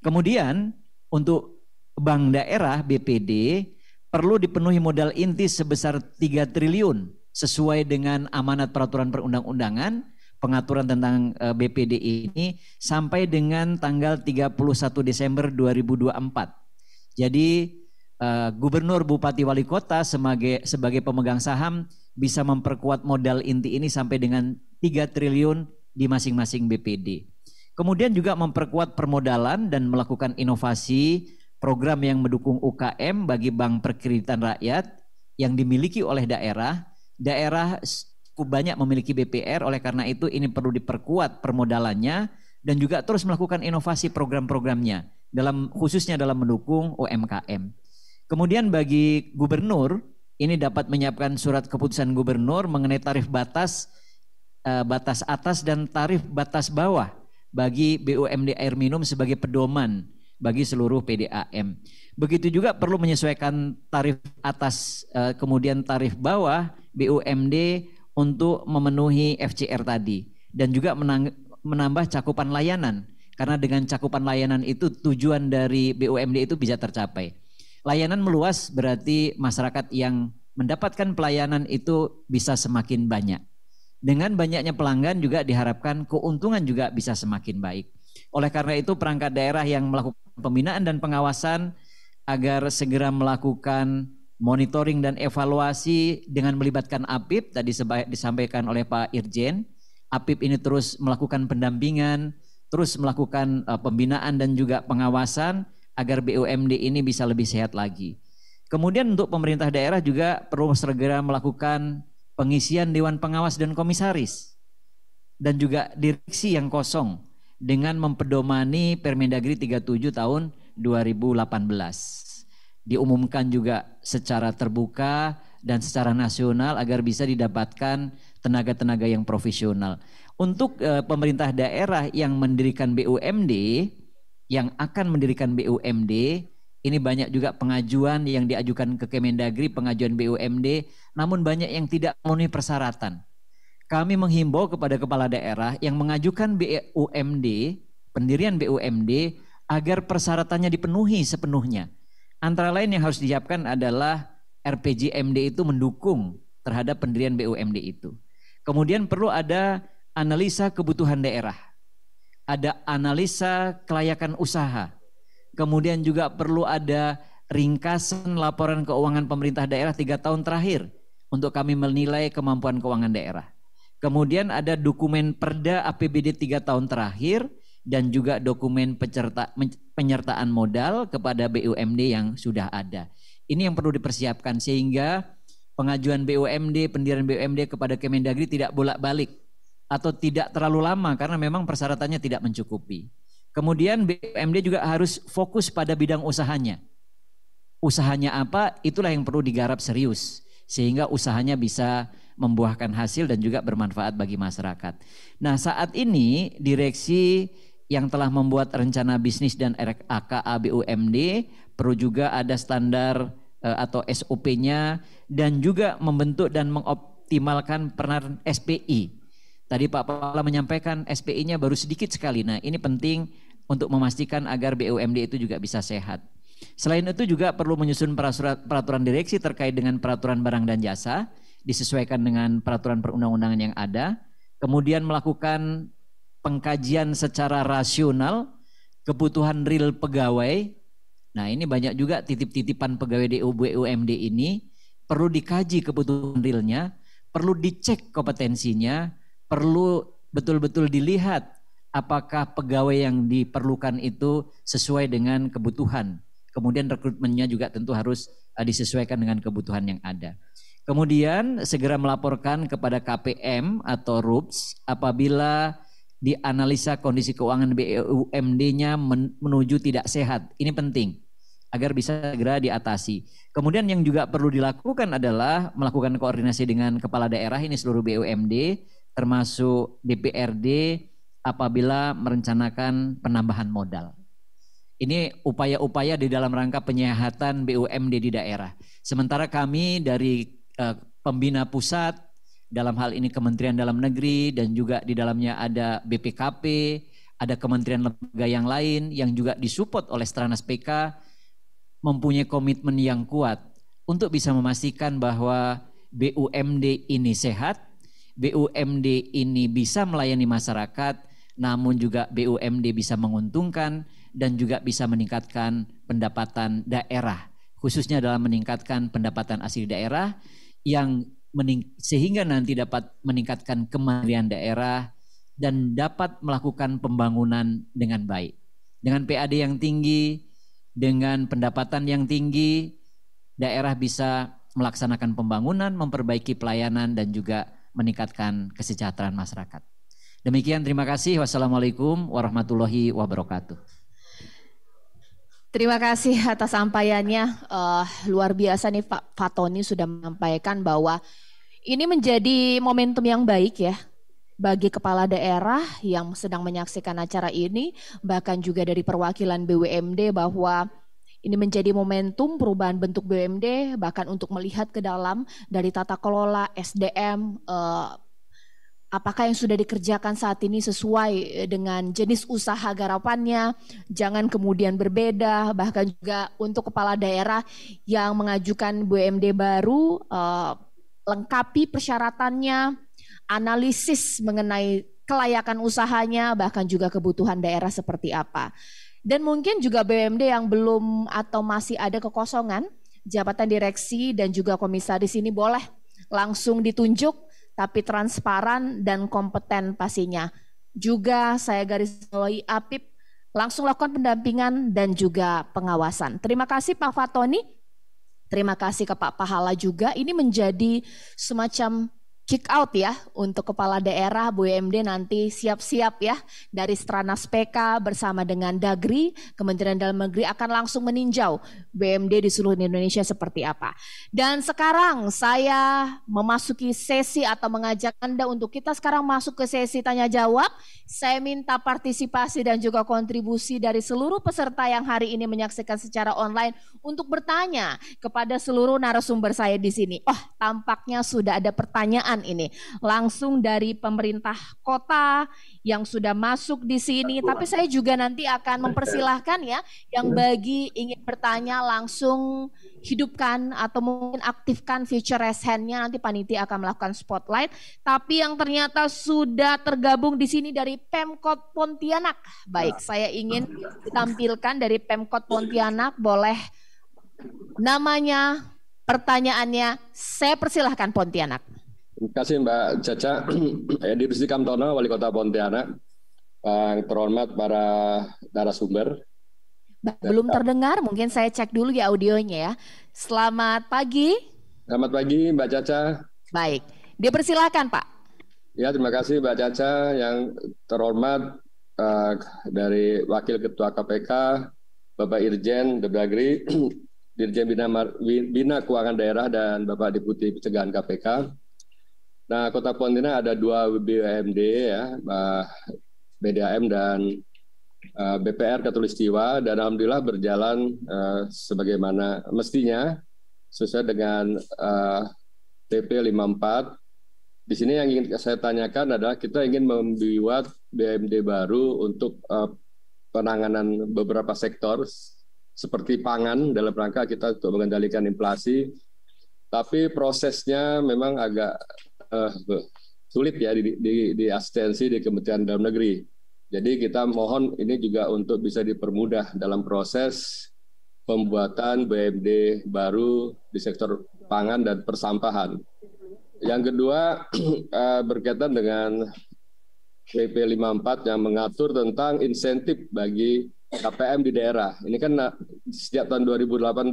Kemudian untuk bank daerah BPD perlu dipenuhi modal inti sebesar 3 triliun sesuai dengan amanat peraturan perundang-undangan pengaturan tentang eh, BPD ini sampai dengan tanggal 31 Desember 2024. Jadi uh, gubernur, bupati, wali kota sebagai sebagai pemegang saham bisa memperkuat modal inti ini sampai dengan 3 triliun di masing-masing BPD. Kemudian juga memperkuat permodalan dan melakukan inovasi program yang mendukung UKM bagi bank perkreditan rakyat yang dimiliki oleh daerah. Daerah cukup banyak memiliki BPR, oleh karena itu ini perlu diperkuat permodalannya dan juga terus melakukan inovasi program-programnya dalam khususnya dalam mendukung UMKM. Kemudian bagi gubernur ini dapat menyiapkan surat keputusan gubernur mengenai tarif batas uh, batas atas dan tarif batas bawah bagi BUMD air minum sebagai pedoman bagi seluruh PDAM. Begitu juga perlu menyesuaikan tarif atas uh, kemudian tarif bawah BUMD untuk memenuhi FCR tadi dan juga menambah cakupan layanan karena dengan cakupan layanan itu tujuan dari BUMD itu bisa tercapai. Layanan meluas berarti masyarakat yang mendapatkan pelayanan itu bisa semakin banyak. Dengan banyaknya pelanggan juga diharapkan keuntungan juga bisa semakin baik. Oleh karena itu perangkat daerah yang melakukan pembinaan dan pengawasan agar segera melakukan monitoring dan evaluasi dengan melibatkan APIP tadi disampaikan oleh Pak Irjen. APIP ini terus melakukan pendampingan, terus melakukan eh, pembinaan dan juga pengawasan agar BUMD ini bisa lebih sehat lagi. Kemudian untuk pemerintah daerah juga perlu segera melakukan pengisian dewan pengawas dan komisaris dan juga direksi yang kosong dengan mempedomani Permendagri 37 tahun 2018. Diumumkan juga secara terbuka dan secara nasional agar bisa didapatkan tenaga-tenaga yang profesional. Untuk e, pemerintah daerah yang mendirikan BUMD, yang akan mendirikan BUMD ini banyak juga pengajuan yang diajukan ke Kemendagri, pengajuan BUMD, namun banyak yang tidak memenuhi persyaratan. Kami menghimbau kepada kepala daerah yang mengajukan BUMD, pendirian BUMD, agar persyaratannya dipenuhi sepenuhnya. Antara lain yang harus disiapkan adalah RPJMD itu mendukung terhadap pendirian BUMD itu. Kemudian perlu ada analisa kebutuhan daerah ada analisa kelayakan usaha. Kemudian juga perlu ada ringkasan laporan keuangan pemerintah daerah tiga tahun terakhir untuk kami menilai kemampuan keuangan daerah. Kemudian ada dokumen perda APBD tiga tahun terakhir dan juga dokumen penyerta, penyertaan modal kepada BUMD yang sudah ada. Ini yang perlu dipersiapkan sehingga pengajuan BUMD, pendirian BUMD kepada Kemendagri tidak bolak-balik atau tidak terlalu lama karena memang persyaratannya tidak mencukupi. Kemudian BUMD juga harus fokus pada bidang usahanya. Usahanya apa? Itulah yang perlu digarap serius sehingga usahanya bisa membuahkan hasil dan juga bermanfaat bagi masyarakat. Nah, saat ini direksi yang telah membuat rencana bisnis dan RKA BUMD perlu juga ada standar eh, atau SOP-nya dan juga membentuk dan mengoptimalkan peran SPI Tadi Pak Pala menyampaikan SPI-nya baru sedikit sekali. Nah ini penting untuk memastikan agar BUMD itu juga bisa sehat. Selain itu juga perlu menyusun peraturan direksi terkait dengan peraturan barang dan jasa, disesuaikan dengan peraturan perundang-undangan yang ada. Kemudian melakukan pengkajian secara rasional kebutuhan real pegawai. Nah ini banyak juga titip-titipan pegawai di BUMD ini perlu dikaji kebutuhan realnya, perlu dicek kompetensinya, perlu betul-betul dilihat apakah pegawai yang diperlukan itu sesuai dengan kebutuhan. Kemudian rekrutmennya juga tentu harus eh, disesuaikan dengan kebutuhan yang ada. Kemudian segera melaporkan kepada KPM atau RUPS apabila dianalisa kondisi keuangan BUMD-nya menuju tidak sehat. Ini penting agar bisa segera diatasi. Kemudian yang juga perlu dilakukan adalah melakukan koordinasi dengan kepala daerah ini seluruh BUMD termasuk DPRD apabila merencanakan penambahan modal. Ini upaya-upaya di dalam rangka penyehatan BUMD di daerah. Sementara kami dari uh, pembina pusat dalam hal ini Kementerian Dalam Negeri dan juga di dalamnya ada BPKP, ada kementerian lembaga yang lain yang juga disupport oleh Stranas PK mempunyai komitmen yang kuat untuk bisa memastikan bahwa BUMD ini sehat BUMD ini bisa melayani masyarakat, namun juga BUMD bisa menguntungkan dan juga bisa meningkatkan pendapatan daerah, khususnya dalam meningkatkan pendapatan asli daerah yang mening sehingga nanti dapat meningkatkan kemandirian daerah dan dapat melakukan pembangunan dengan baik. Dengan PAD yang tinggi, dengan pendapatan yang tinggi, daerah bisa melaksanakan pembangunan, memperbaiki pelayanan dan juga meningkatkan kesejahteraan masyarakat. Demikian terima kasih. Wassalamualaikum warahmatullahi wabarakatuh. Terima kasih atas sampaiannya. Uh, luar biasa nih Pak Fatoni sudah menyampaikan bahwa ini menjadi momentum yang baik ya bagi kepala daerah yang sedang menyaksikan acara ini, bahkan juga dari perwakilan BUMD bahwa ini menjadi momentum perubahan bentuk BUMD, bahkan untuk melihat ke dalam dari tata kelola SDM, uh, apakah yang sudah dikerjakan saat ini sesuai eh, dengan jenis usaha garapannya, jangan kemudian berbeda, bahkan juga untuk kepala daerah yang mengajukan BUMD baru, uh, lengkapi persyaratannya, analisis mengenai kelayakan usahanya, bahkan juga kebutuhan daerah seperti apa. Dan mungkin juga BUMD yang belum atau masih ada kekosongan, jabatan direksi dan juga komisaris ini boleh langsung ditunjuk tapi transparan dan kompeten pastinya. Juga saya garis bawahi Apip langsung lakukan pendampingan dan juga pengawasan. Terima kasih Pak Fatoni. Terima kasih ke Pak Pahala juga. Ini menjadi semacam kick out ya untuk kepala daerah BUMD nanti siap-siap ya dari Stranas PK bersama dengan Dagri Kementerian Dalam Negeri akan langsung meninjau BUMD di seluruh Indonesia seperti apa. Dan sekarang saya memasuki sesi atau mengajak Anda untuk kita sekarang masuk ke sesi tanya jawab. Saya minta partisipasi dan juga kontribusi dari seluruh peserta yang hari ini menyaksikan secara online untuk bertanya kepada seluruh narasumber saya di sini. Oh, tampaknya sudah ada pertanyaan ini langsung dari pemerintah kota yang sudah masuk di sini. Tapi saya juga nanti akan mempersilahkan ya yang bagi ingin bertanya langsung hidupkan atau mungkin aktifkan future raise hand-nya nanti panitia akan melakukan spotlight. Tapi yang ternyata sudah tergabung di sini dari Pemkot Pontianak. Baik, saya ingin ditampilkan dari Pemkot Pontianak boleh namanya, pertanyaannya, saya persilahkan Pontianak. Terima kasih Mbak Caca. Edi Rusdi Kamtono, Wali Kota Pontianak. Yang terhormat para narasumber. Belum terdengar, mungkin saya cek dulu ya audionya ya. Selamat pagi. Selamat pagi Mbak Caca. Baik, dipersilakan Pak. Ya, terima kasih Mbak Caca yang terhormat uh, dari Wakil Ketua KPK, Bapak Irjen Debagri, Dirjen Bina, Bina Keuangan Daerah dan Bapak Deputi Pencegahan KPK. Nah, Kota Pontianak ada dua BUMD ya, BDAM dan eh, BPR Katulistiwa dan alhamdulillah berjalan uh, sebagaimana mestinya sesuai dengan uh, TP 54. Di sini yang ingin saya tanyakan adalah kita ingin membuat BUMD baru untuk uh, penanganan beberapa sektor seperti pangan dalam rangka kita untuk mengendalikan inflasi. Tapi prosesnya memang agak uh, sulit ya di, di, di asistensi di Kementerian Dalam Negeri. Jadi kita mohon ini juga untuk bisa dipermudah dalam proses pembuatan BMD baru di sektor pangan dan persampahan. Yang kedua uh, berkaitan dengan PP 54 yang mengatur tentang insentif bagi KPM di daerah. Ini kan sejak tahun 2018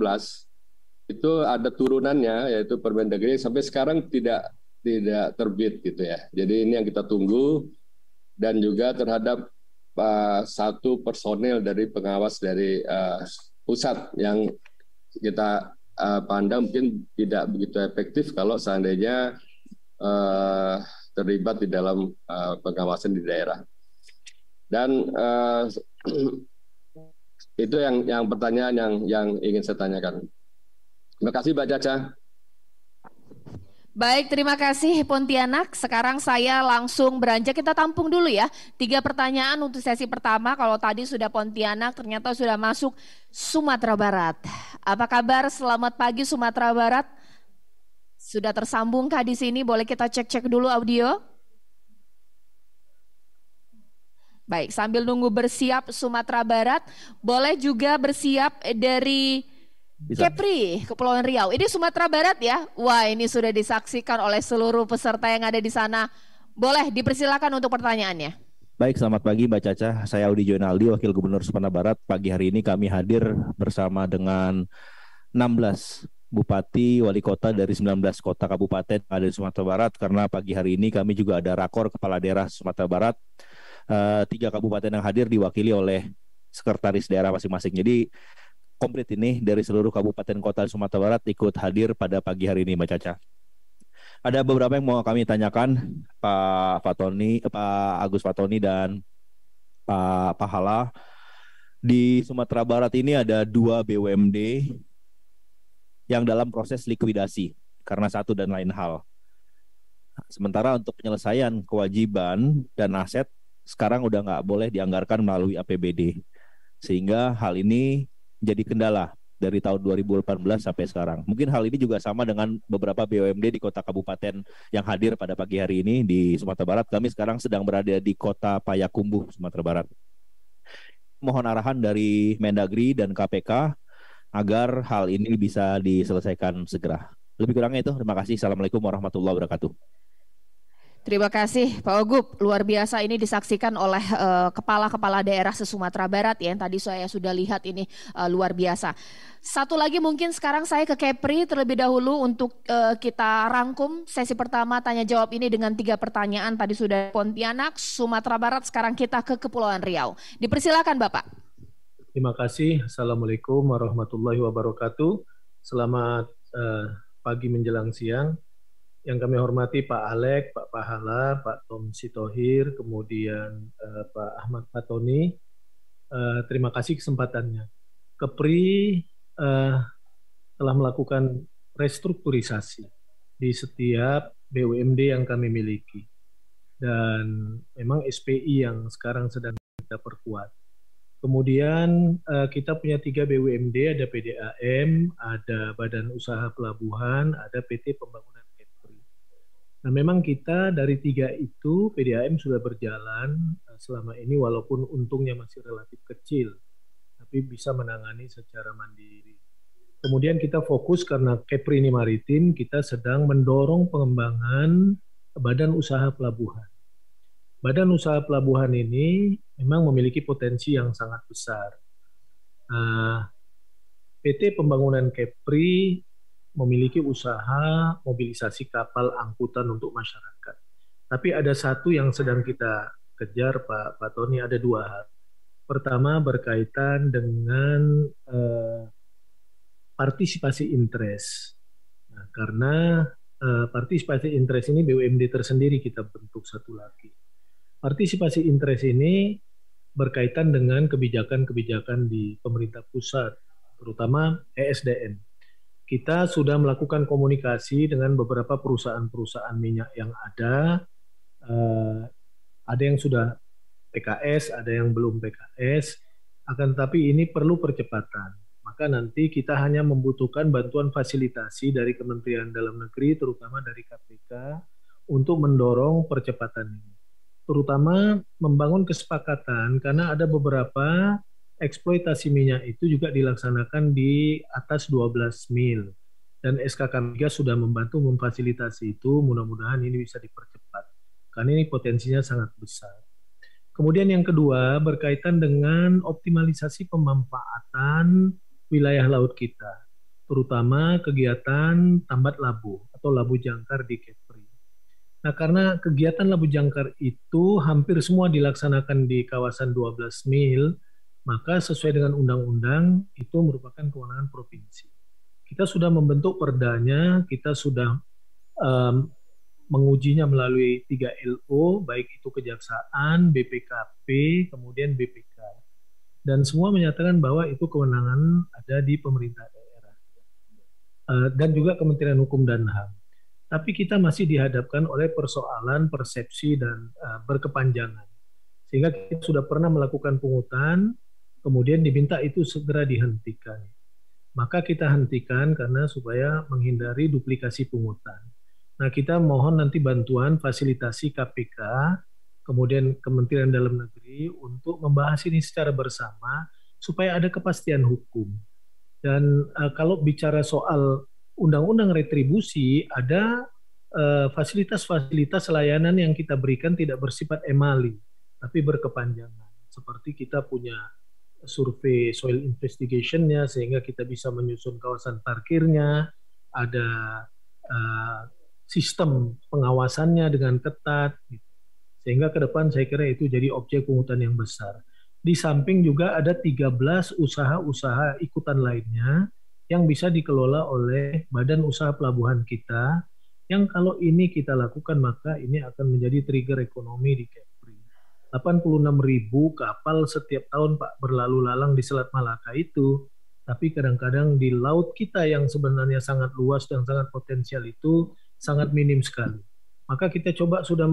itu ada turunannya yaitu Permendagri sampai sekarang tidak tidak terbit gitu ya. Jadi ini yang kita tunggu dan juga terhadap uh, satu personel dari pengawas dari uh, pusat yang kita uh, pandang mungkin tidak begitu efektif kalau seandainya uh, terlibat di dalam uh, pengawasan di daerah. Dan uh, itu yang yang pertanyaan yang yang ingin saya tanyakan. Terima kasih Mbak Caca. Baik, terima kasih Pontianak. Sekarang saya langsung beranjak. Kita tampung dulu ya. Tiga pertanyaan untuk sesi pertama. Kalau tadi sudah Pontianak, ternyata sudah masuk Sumatera Barat. Apa kabar? Selamat pagi Sumatera Barat. Sudah tersambungkah di sini? Boleh kita cek-cek dulu audio? Baik, sambil nunggu bersiap Sumatera Barat, boleh juga bersiap dari bisa. Kepri, Kepulauan Riau. Ini Sumatera Barat ya. Wah, ini sudah disaksikan oleh seluruh peserta yang ada di sana. Boleh dipersilakan untuk pertanyaannya. Baik, selamat pagi Mbak Caca. Saya Audi Jonaldi, Wakil Gubernur Sumatera Barat. Pagi hari ini kami hadir bersama dengan 16 bupati, wali kota dari 19 kota kabupaten yang ada di Sumatera Barat karena pagi hari ini kami juga ada rakor kepala daerah Sumatera Barat. Uh, tiga kabupaten yang hadir diwakili oleh sekretaris daerah masing-masing. Jadi komplit ini dari seluruh kabupaten kota Sumatera Barat ikut hadir pada pagi hari ini Mbak Caca. Ada beberapa yang mau kami tanyakan Pak Fatoni, Pak Agus Fatoni dan Pak Pahala. Di Sumatera Barat ini ada dua BUMD yang dalam proses likuidasi karena satu dan lain hal. Sementara untuk penyelesaian kewajiban dan aset sekarang udah nggak boleh dianggarkan melalui APBD. Sehingga hal ini jadi kendala dari tahun 2018 sampai sekarang. Mungkin hal ini juga sama dengan beberapa BUMD di kota kabupaten yang hadir pada pagi hari ini di Sumatera Barat. Kami sekarang sedang berada di kota Payakumbuh, Sumatera Barat. Mohon arahan dari Mendagri dan KPK agar hal ini bisa diselesaikan segera. Lebih kurangnya itu. Terima kasih. Assalamualaikum warahmatullahi wabarakatuh. Terima kasih Pak Ogup. Luar biasa ini disaksikan oleh eh, kepala-kepala uh, daerah se-Sumatera Barat ya. Yang tadi saya sudah lihat ini uh, luar biasa. Satu lagi mungkin sekarang saya ke Kepri terlebih dahulu untuk uh, kita rangkum sesi pertama tanya jawab ini dengan tiga pertanyaan. Tadi sudah Pontianak, Sumatera Barat, sekarang kita ke Kepulauan Riau. Dipersilakan Bapak. Terima kasih. Assalamualaikum warahmatullahi wabarakatuh. Selamat uh, pagi menjelang siang yang kami hormati Pak Alek, Pak Pahala, Pak Tom Sitohir, kemudian uh, Pak Ahmad Fatoni. Uh, terima kasih kesempatannya. Kepri uh, telah melakukan restrukturisasi di setiap BUMD yang kami miliki. Dan memang SPI yang sekarang sedang kita perkuat. Kemudian kita punya tiga BUMD, ada PDAM, ada Badan Usaha Pelabuhan, ada PT Pembangunan Nah, memang kita dari tiga itu PDAM sudah berjalan eh, selama ini walaupun untungnya masih relatif kecil, tapi bisa menangani secara mandiri. Kemudian kita fokus karena Kepri ini maritim, kita sedang mendorong pengembangan badan usaha pelabuhan. Badan usaha pelabuhan ini memang memiliki potensi yang sangat besar. Nah, PT Pembangunan Kepri memiliki usaha mobilisasi kapal angkutan untuk masyarakat. Tapi ada satu yang sedang kita kejar, Pak, Pak Tony, ada dua hal. Pertama berkaitan dengan eh, partisipasi interest. Nah, karena eh, partisipasi interest ini BUMD tersendiri kita bentuk satu lagi. Partisipasi interest ini berkaitan dengan kebijakan-kebijakan di pemerintah pusat, terutama ESDN kita sudah melakukan komunikasi dengan beberapa perusahaan-perusahaan minyak yang ada. Uh, ada yang sudah PKS, ada yang belum PKS. Akan tetapi ini perlu percepatan. Maka nanti kita hanya membutuhkan bantuan fasilitasi dari Kementerian Dalam Negeri, terutama dari KPK, untuk mendorong percepatan ini. Terutama membangun kesepakatan karena ada beberapa eksploitasi minyak itu juga dilaksanakan di atas 12 mil. Dan SKK Migas sudah membantu memfasilitasi itu, mudah-mudahan ini bisa dipercepat. Karena ini potensinya sangat besar. Kemudian yang kedua berkaitan dengan optimalisasi pemanfaatan wilayah laut kita, terutama kegiatan tambat labu atau labu jangkar di Kepri. Nah, karena kegiatan labu jangkar itu hampir semua dilaksanakan di kawasan 12 mil, maka sesuai dengan undang-undang itu merupakan kewenangan provinsi. Kita sudah membentuk perdanya, kita sudah um, mengujinya melalui 3 LO, baik itu kejaksaan, BPKP, kemudian BPK. Dan semua menyatakan bahwa itu kewenangan ada di pemerintah daerah. Uh, dan juga Kementerian Hukum dan HAM. Tapi kita masih dihadapkan oleh persoalan persepsi dan uh, berkepanjangan. Sehingga kita sudah pernah melakukan pungutan, kemudian diminta itu segera dihentikan. Maka kita hentikan karena supaya menghindari duplikasi pungutan. Nah, kita mohon nanti bantuan fasilitasi KPK, kemudian Kementerian Dalam Negeri untuk membahas ini secara bersama supaya ada kepastian hukum. Dan uh, kalau bicara soal undang-undang retribusi, ada eh, fasilitas-fasilitas uh, layanan yang kita berikan tidak bersifat emali, tapi berkepanjangan. Seperti kita punya survei soil investigation-nya sehingga kita bisa menyusun kawasan parkirnya, ada uh, sistem pengawasannya dengan ketat. Gitu. Sehingga ke depan saya kira itu jadi objek pungutan yang besar. Di samping juga ada 13 usaha-usaha ikutan lainnya yang bisa dikelola oleh badan usaha pelabuhan kita yang kalau ini kita lakukan maka ini akan menjadi trigger ekonomi di Kepri. 86 ribu kapal setiap tahun Pak berlalu lalang di Selat Malaka itu, tapi kadang-kadang di laut kita yang sebenarnya sangat luas dan sangat potensial itu sangat minim sekali. Maka kita coba sudah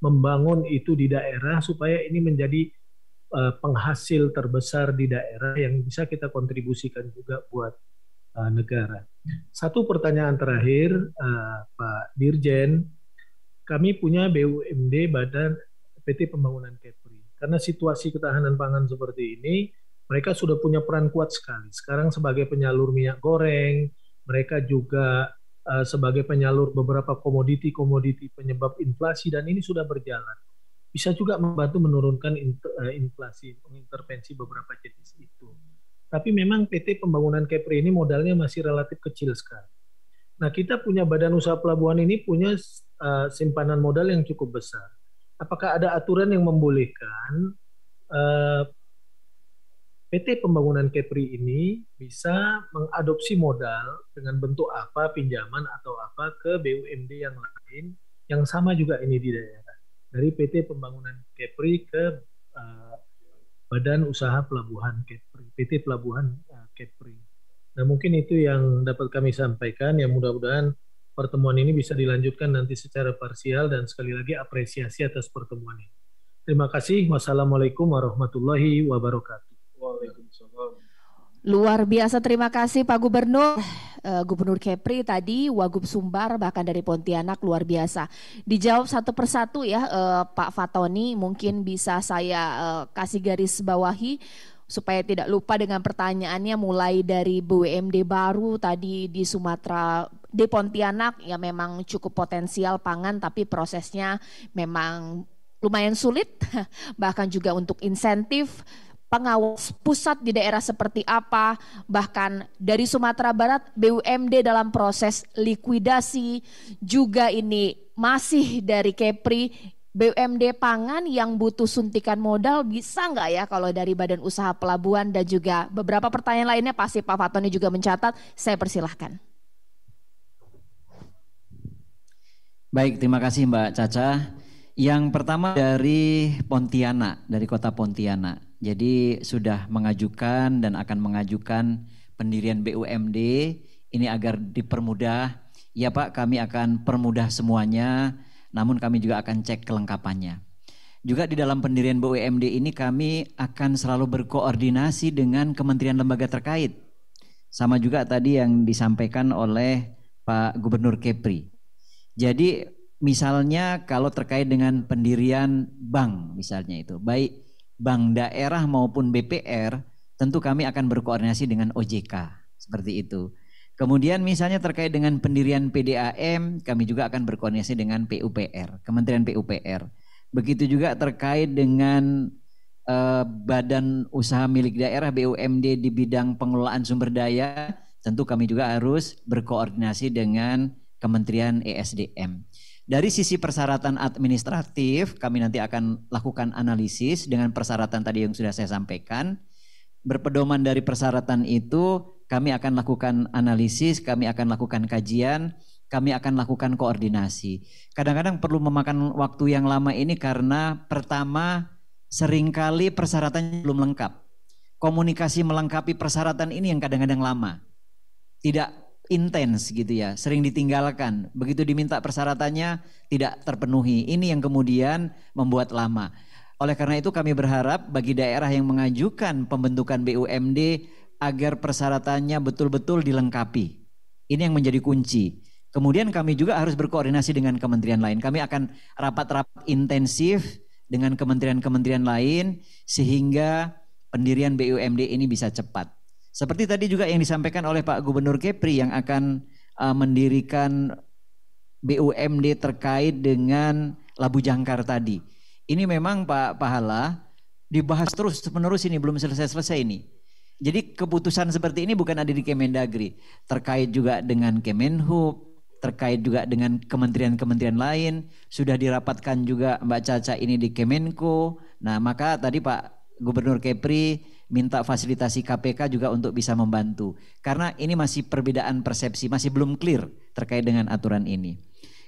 membangun itu di daerah supaya ini menjadi uh, penghasil terbesar di daerah yang bisa kita kontribusikan juga buat uh, negara. Satu pertanyaan terakhir, uh, Pak Dirjen, kami punya BUMD Badan PT Pembangunan Kepri. Karena situasi ketahanan pangan seperti ini, mereka sudah punya peran kuat sekali. Sekarang sebagai penyalur minyak goreng, mereka juga Eh, sebagai penyalur beberapa komoditi-komoditi penyebab inflasi dan ini sudah berjalan. Bisa juga membantu menurunkan eh, inflasi, mengintervensi beberapa jenis itu. Tapi memang PT Pembangunan Kepri ini modalnya masih relatif kecil sekali. Nah, kita punya badan usaha pelabuhan ini punya uh, simpanan modal yang cukup besar. Apakah ada aturan yang membolehkan uh, PT Pembangunan Kepri ini bisa mengadopsi modal dengan bentuk apa pinjaman atau apa ke BUMD yang lain yang sama juga ini di daerah dari PT Pembangunan Kepri ke uh, Badan Usaha Pelabuhan Kepri PT Pelabuhan uh, Kepri. Nah mungkin itu yang dapat kami sampaikan yang mudah-mudahan pertemuan ini bisa dilanjutkan nanti secara parsial dan sekali lagi apresiasi atas pertemuan ini. Terima kasih. Wassalamualaikum warahmatullahi wabarakatuh. Luar biasa terima kasih Pak Gubernur. Uh, Gubernur Kepri tadi, Wagub Sumbar bahkan dari Pontianak luar biasa. Dijawab satu persatu ya uh, Pak Fatoni mungkin bisa saya uh, kasih garis bawahi supaya tidak lupa dengan pertanyaannya mulai dari BUMD baru tadi di Sumatera di Pontianak ya memang cukup potensial pangan tapi prosesnya memang lumayan sulit bahkan juga untuk insentif pengawas pusat di daerah seperti apa, bahkan dari Sumatera Barat BUMD dalam proses likuidasi juga ini masih dari Kepri BUMD pangan yang butuh suntikan modal bisa nggak ya kalau dari Badan Usaha Pelabuhan dan juga beberapa pertanyaan lainnya pasti Pak Fatoni juga mencatat. Saya persilahkan. Baik, terima kasih Mbak Caca. Yang pertama dari Pontianak, dari kota Pontianak. Jadi sudah mengajukan dan akan mengajukan pendirian BUMD ini agar dipermudah. Ya Pak, kami akan permudah semuanya, namun kami juga akan cek kelengkapannya. Juga di dalam pendirian BUMD ini kami akan selalu berkoordinasi dengan kementerian lembaga terkait. Sama juga tadi yang disampaikan oleh Pak Gubernur Kepri. Jadi misalnya kalau terkait dengan pendirian bank misalnya itu, baik bank daerah maupun BPR, tentu kami akan berkoordinasi dengan OJK seperti itu. Kemudian misalnya terkait dengan pendirian PDAM, kami juga akan berkoordinasi dengan PUPR, Kementerian PUPR. Begitu juga terkait dengan uh, badan usaha milik daerah BUMD di bidang pengelolaan sumber daya, tentu kami juga harus berkoordinasi dengan Kementerian ESDM. Dari sisi persyaratan administratif, kami nanti akan lakukan analisis dengan persyaratan tadi yang sudah saya sampaikan. Berpedoman dari persyaratan itu, kami akan lakukan analisis, kami akan lakukan kajian, kami akan lakukan koordinasi. Kadang-kadang perlu memakan waktu yang lama ini karena pertama sering kali persyaratannya belum lengkap. Komunikasi melengkapi persyaratan ini yang kadang-kadang lama. Tidak intens gitu ya, sering ditinggalkan. Begitu diminta persyaratannya tidak terpenuhi. Ini yang kemudian membuat lama. Oleh karena itu kami berharap bagi daerah yang mengajukan pembentukan BUMD agar persyaratannya betul-betul dilengkapi. Ini yang menjadi kunci. Kemudian kami juga harus berkoordinasi dengan kementerian lain. Kami akan rapat-rapat intensif dengan kementerian-kementerian lain sehingga pendirian BUMD ini bisa cepat. Seperti tadi juga yang disampaikan oleh Pak Gubernur Kepri yang akan uh, mendirikan BUMD terkait dengan Labu Jangkar tadi. Ini memang Pak Pahala dibahas terus menerus ini belum selesai-selesai ini. Jadi keputusan seperti ini bukan ada di Kemendagri, terkait juga dengan Kemenhub, terkait juga dengan kementerian-kementerian lain, sudah dirapatkan juga Mbak Caca ini di Kemenko. Nah, maka tadi Pak Gubernur Kepri minta fasilitasi KPK juga untuk bisa membantu. Karena ini masih perbedaan persepsi, masih belum clear terkait dengan aturan ini.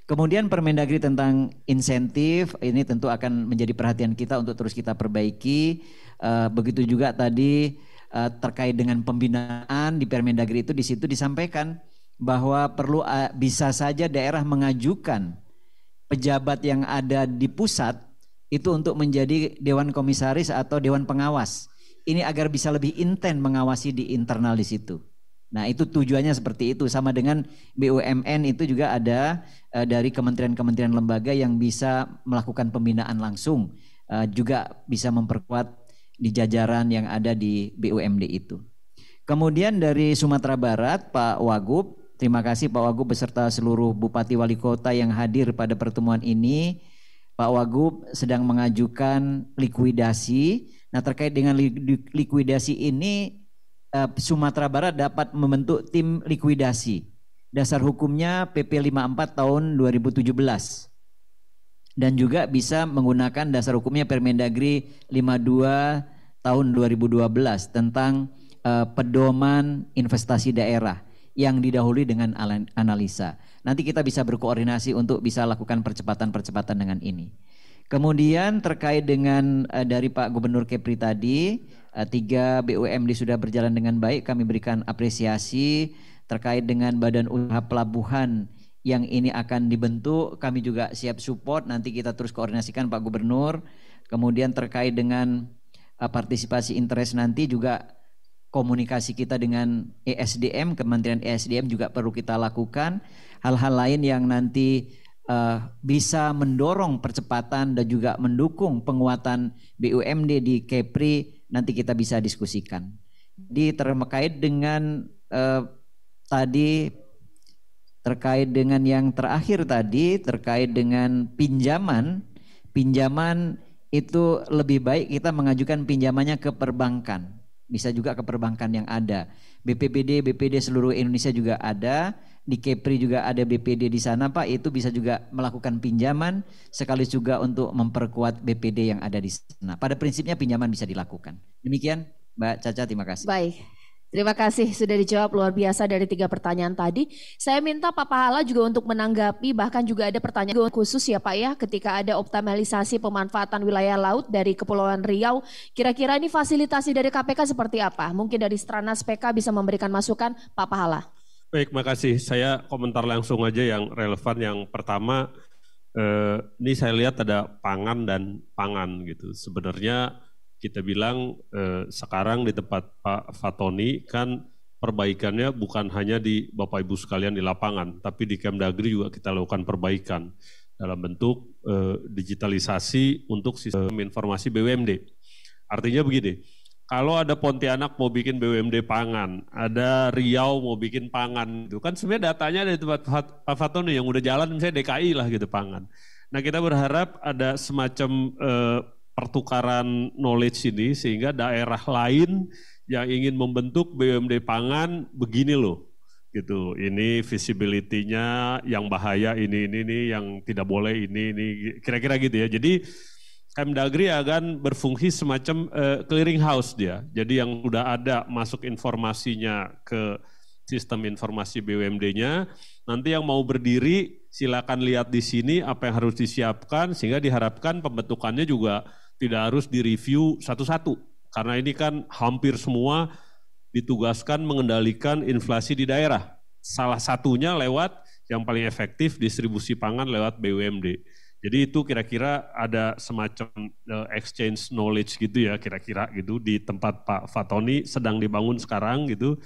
Kemudian Permendagri tentang insentif ini tentu akan menjadi perhatian kita untuk terus kita perbaiki. Uh, begitu juga tadi uh, terkait dengan pembinaan di Permendagri itu di situ disampaikan bahwa perlu uh, bisa saja daerah mengajukan pejabat yang ada di pusat itu untuk menjadi dewan komisaris atau dewan pengawas. Ini agar bisa lebih intens mengawasi di internal di situ. Nah, itu tujuannya seperti itu sama dengan BUMN itu juga ada uh, dari kementerian-kementerian lembaga yang bisa melakukan pembinaan langsung uh, juga bisa memperkuat di jajaran yang ada di BUMD itu. Kemudian dari Sumatera Barat Pak Wagub Terima kasih Pak Wagub beserta seluruh Bupati Wali Kota yang hadir pada pertemuan ini. Pak Wagub sedang mengajukan likuidasi. Nah terkait dengan likuidasi ini eh, Sumatera Barat dapat membentuk tim likuidasi. Dasar hukumnya PP 54 tahun 2017 dan juga bisa menggunakan dasar hukumnya Permendagri 52 tahun 2012 tentang uh, pedoman investasi daerah yang didahului dengan analisa. Nanti kita bisa berkoordinasi untuk bisa lakukan percepatan-percepatan dengan ini. Kemudian terkait dengan uh, dari Pak Gubernur Kepri tadi, uh, tiga BUMD sudah berjalan dengan baik. Kami berikan apresiasi terkait dengan Badan Usaha Pelabuhan yang ini akan dibentuk. Kami juga siap support. Nanti kita terus koordinasikan Pak Gubernur. Kemudian terkait dengan uh, partisipasi interest nanti juga komunikasi kita dengan ESDM, Kementerian ESDM juga perlu kita lakukan. Hal-hal lain yang nanti uh, bisa mendorong percepatan dan juga mendukung penguatan BUMD di Kepri nanti kita bisa diskusikan. Di terkait dengan uh, tadi terkait dengan yang terakhir tadi terkait dengan pinjaman, pinjaman itu lebih baik kita mengajukan pinjamannya ke perbankan bisa juga ke perbankan yang ada. BPBD, BPD seluruh Indonesia juga ada, di Kepri juga ada BPD di sana Pak, itu bisa juga melakukan pinjaman sekali juga untuk memperkuat BPD yang ada di sana. Pada prinsipnya pinjaman bisa dilakukan. Demikian Mbak Caca, terima kasih. Baik. Terima kasih sudah dijawab luar biasa dari tiga pertanyaan tadi. Saya minta Pak Pahala juga untuk menanggapi bahkan juga ada pertanyaan khusus ya Pak ya ketika ada optimalisasi pemanfaatan wilayah laut dari Kepulauan Riau. Kira-kira ini fasilitasi dari KPK seperti apa? Mungkin dari Stranas PK bisa memberikan masukan Pak Pahala. Baik, makasih. Saya komentar langsung aja yang relevan. Yang pertama, eh, ini saya lihat ada pangan dan pangan gitu. Sebenarnya kita bilang eh, sekarang di tempat Pak Fatoni kan perbaikannya bukan hanya di Bapak Ibu sekalian di lapangan, tapi di Kemdagri juga kita lakukan perbaikan dalam bentuk eh, digitalisasi untuk sistem informasi BUMD. Artinya begini, kalau ada Pontianak mau bikin BUMD pangan, ada Riau mau bikin pangan, itu kan sebenarnya datanya dari tempat Pak Fatoni yang udah jalan misalnya DKI lah gitu pangan. Nah kita berharap ada semacam eh, pertukaran knowledge ini sehingga daerah lain yang ingin membentuk BUMD pangan begini loh gitu. Ini visibility-nya yang bahaya ini ini ini yang tidak boleh ini ini kira-kira gitu ya. Jadi Kemdagri akan berfungsi semacam uh, clearing house dia. Jadi yang sudah ada masuk informasinya ke sistem informasi BUMD-nya nanti yang mau berdiri silakan lihat di sini apa yang harus disiapkan sehingga diharapkan pembentukannya juga tidak harus direview satu-satu. Karena ini kan hampir semua ditugaskan mengendalikan inflasi di daerah. Salah satunya lewat yang paling efektif distribusi pangan lewat BUMD. Jadi itu kira-kira ada semacam eh, exchange knowledge gitu ya kira-kira gitu di tempat Pak Fatoni sedang dibangun sekarang gitu.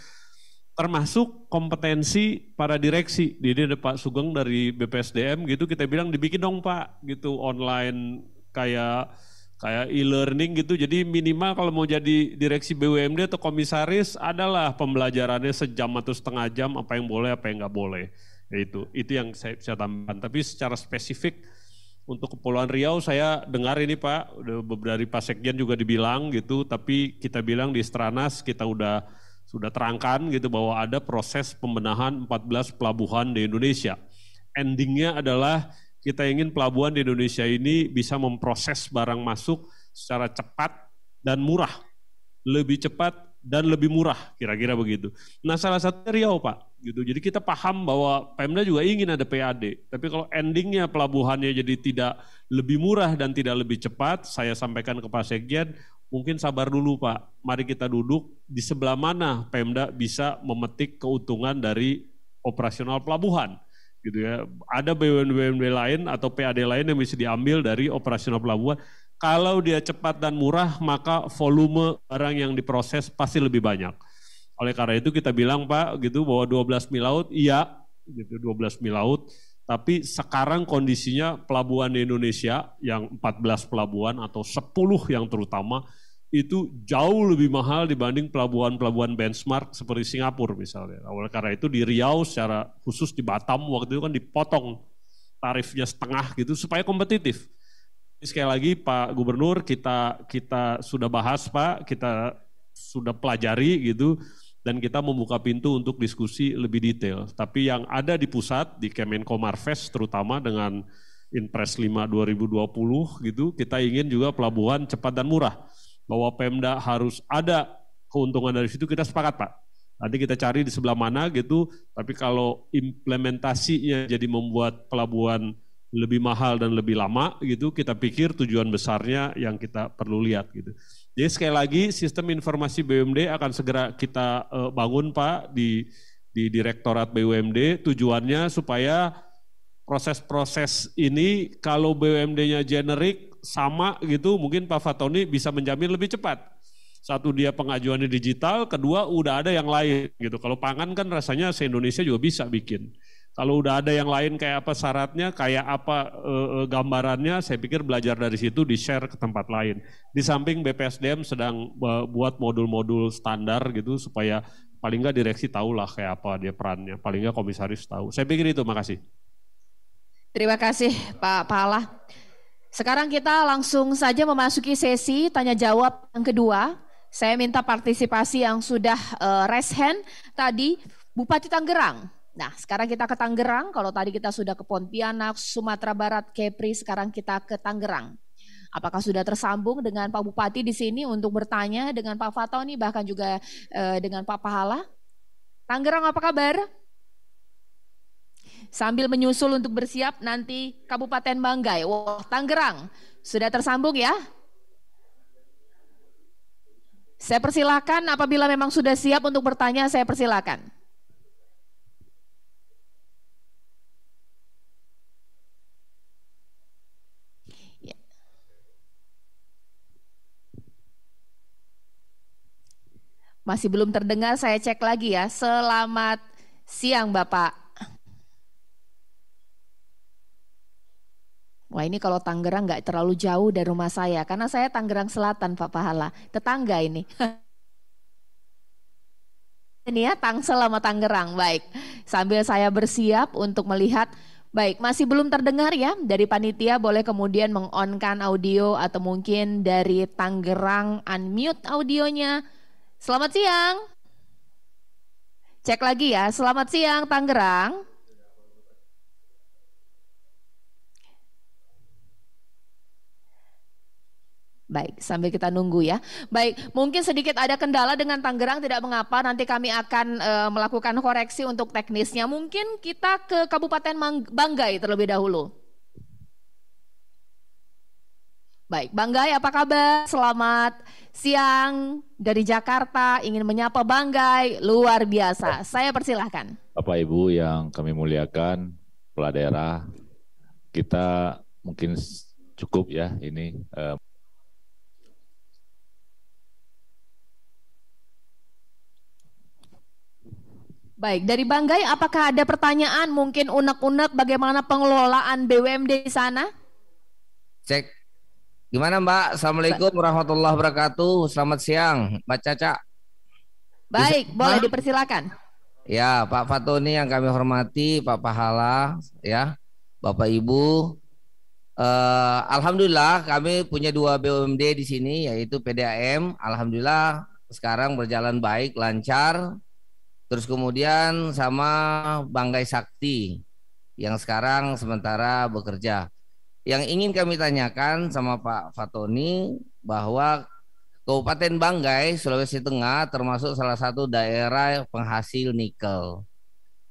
Termasuk kompetensi para direksi. Jadi ada Pak Sugeng dari BPSDM gitu kita bilang dibikin dong Pak gitu online kayak kayak e-learning gitu. Jadi minimal kalau mau jadi direksi BUMD atau komisaris adalah pembelajarannya sejam atau setengah jam apa yang boleh apa yang nggak boleh. Itu itu yang saya bisa tambahkan. Tapi secara spesifik untuk Kepulauan Riau saya dengar ini Pak, dari Pak Sekjen juga dibilang gitu, tapi kita bilang di Stranas kita udah sudah terangkan gitu bahwa ada proses pembenahan 14 pelabuhan di Indonesia. Endingnya adalah kita ingin pelabuhan di Indonesia ini bisa memproses barang masuk secara cepat dan murah. Lebih cepat dan lebih murah kira-kira begitu. Nah salah satu Riau Pak, gitu. Jadi kita paham bahwa Pemda juga ingin ada PAD, tapi kalau endingnya pelabuhannya jadi tidak lebih murah dan tidak lebih cepat, saya sampaikan ke Pak Sekjen, mungkin sabar dulu Pak, mari kita duduk di sebelah mana Pemda bisa memetik keuntungan dari operasional pelabuhan gitu ya. Ada BUMD lain atau PAD lain yang bisa diambil dari operasional pelabuhan kalau dia cepat dan murah, maka volume barang yang diproses pasti lebih banyak. Oleh karena itu kita bilang Pak gitu bahwa 12 mil laut iya gitu 12 mil laut tapi sekarang kondisinya pelabuhan di Indonesia yang 14 pelabuhan atau 10 yang terutama itu jauh lebih mahal dibanding pelabuhan-pelabuhan benchmark seperti Singapura misalnya. Oleh karena itu di Riau secara khusus di Batam waktu itu kan dipotong tarifnya setengah gitu supaya kompetitif. Sekali lagi Pak Gubernur kita kita sudah bahas Pak, kita sudah pelajari gitu dan kita membuka pintu untuk diskusi lebih detail. Tapi yang ada di pusat di Kemenko Marves terutama dengan Inpres 5 2020 gitu, kita ingin juga pelabuhan cepat dan murah. Bahwa Pemda harus ada keuntungan dari situ kita sepakat Pak. Nanti kita cari di sebelah mana gitu, tapi kalau implementasinya jadi membuat pelabuhan lebih mahal dan lebih lama gitu, kita pikir tujuan besarnya yang kita perlu lihat gitu. Jadi sekali lagi sistem informasi BUMD akan segera kita uh, bangun Pak di di Direktorat BUMD tujuannya supaya proses-proses ini kalau BUMD-nya generik sama gitu mungkin Pak Fatoni bisa menjamin lebih cepat. Satu dia pengajuannya digital, kedua udah ada yang lain gitu. Kalau pangan kan rasanya se-Indonesia juga bisa bikin. Kalau udah ada yang lain kayak apa syaratnya, kayak apa e, e, gambarannya, saya pikir belajar dari situ di share ke tempat lain. Di samping BPSDM sedang e, buat modul-modul standar gitu supaya paling nggak direksi tahu lah kayak apa dia perannya, paling nggak komisaris tahu. Saya pikir itu, makasih. Terima kasih Pak Pala. Sekarang kita langsung saja memasuki sesi tanya jawab yang kedua. Saya minta partisipasi yang sudah uh, raise hand tadi Bupati Tangerang. Nah, sekarang kita ke Tangerang. Kalau tadi kita sudah ke Pontianak, Sumatera Barat, Kepri, sekarang kita ke Tangerang. Apakah sudah tersambung dengan Pak Bupati di sini untuk bertanya dengan Pak Fatoni bahkan juga eh, dengan Pak Pahala? Tangerang apa kabar? Sambil menyusul untuk bersiap nanti Kabupaten Banggai. Wah, Tangerang sudah tersambung ya? Saya persilakan apabila memang sudah siap untuk bertanya, saya persilakan. Masih belum terdengar, saya cek lagi ya. Selamat siang Bapak. Wah ini kalau Tangerang nggak terlalu jauh dari rumah saya, karena saya Tangerang Selatan Pak Pahala, tetangga ini. ini ya Tangsel sama Tangerang, baik. Sambil saya bersiap untuk melihat, baik masih belum terdengar ya dari panitia boleh kemudian mengonkan audio atau mungkin dari Tangerang unmute audionya Selamat siang. Cek lagi ya. Selamat siang Tangerang. Baik, sambil kita nunggu ya. Baik, mungkin sedikit ada kendala dengan Tangerang tidak mengapa. Nanti kami akan e, melakukan koreksi untuk teknisnya. Mungkin kita ke Kabupaten Banggai terlebih dahulu. Baik, Banggai apa kabar? Selamat siang dari Jakarta, ingin menyapa Banggai, luar biasa. Saya persilahkan. Bapak Ibu yang kami muliakan, kepala daerah, kita mungkin cukup ya ini. Um, Baik, dari Banggai apakah ada pertanyaan mungkin unek-unek bagaimana pengelolaan BUMD di sana? Cek Gimana Mbak? Assalamualaikum warahmatullahi wabarakatuh. Selamat siang, Mbak Caca. Baik, Bisa, boleh dipersilakan. Ya, Pak Fatoni yang kami hormati, Pak Pahala, ya, Bapak Ibu, Uh, Alhamdulillah kami punya dua BUMD di sini yaitu PDAM. Alhamdulillah sekarang berjalan baik, lancar. Terus kemudian sama Banggai Sakti yang sekarang sementara bekerja. Yang ingin kami tanyakan sama Pak Fatoni bahwa Kabupaten Banggai, Sulawesi Tengah termasuk salah satu daerah penghasil nikel.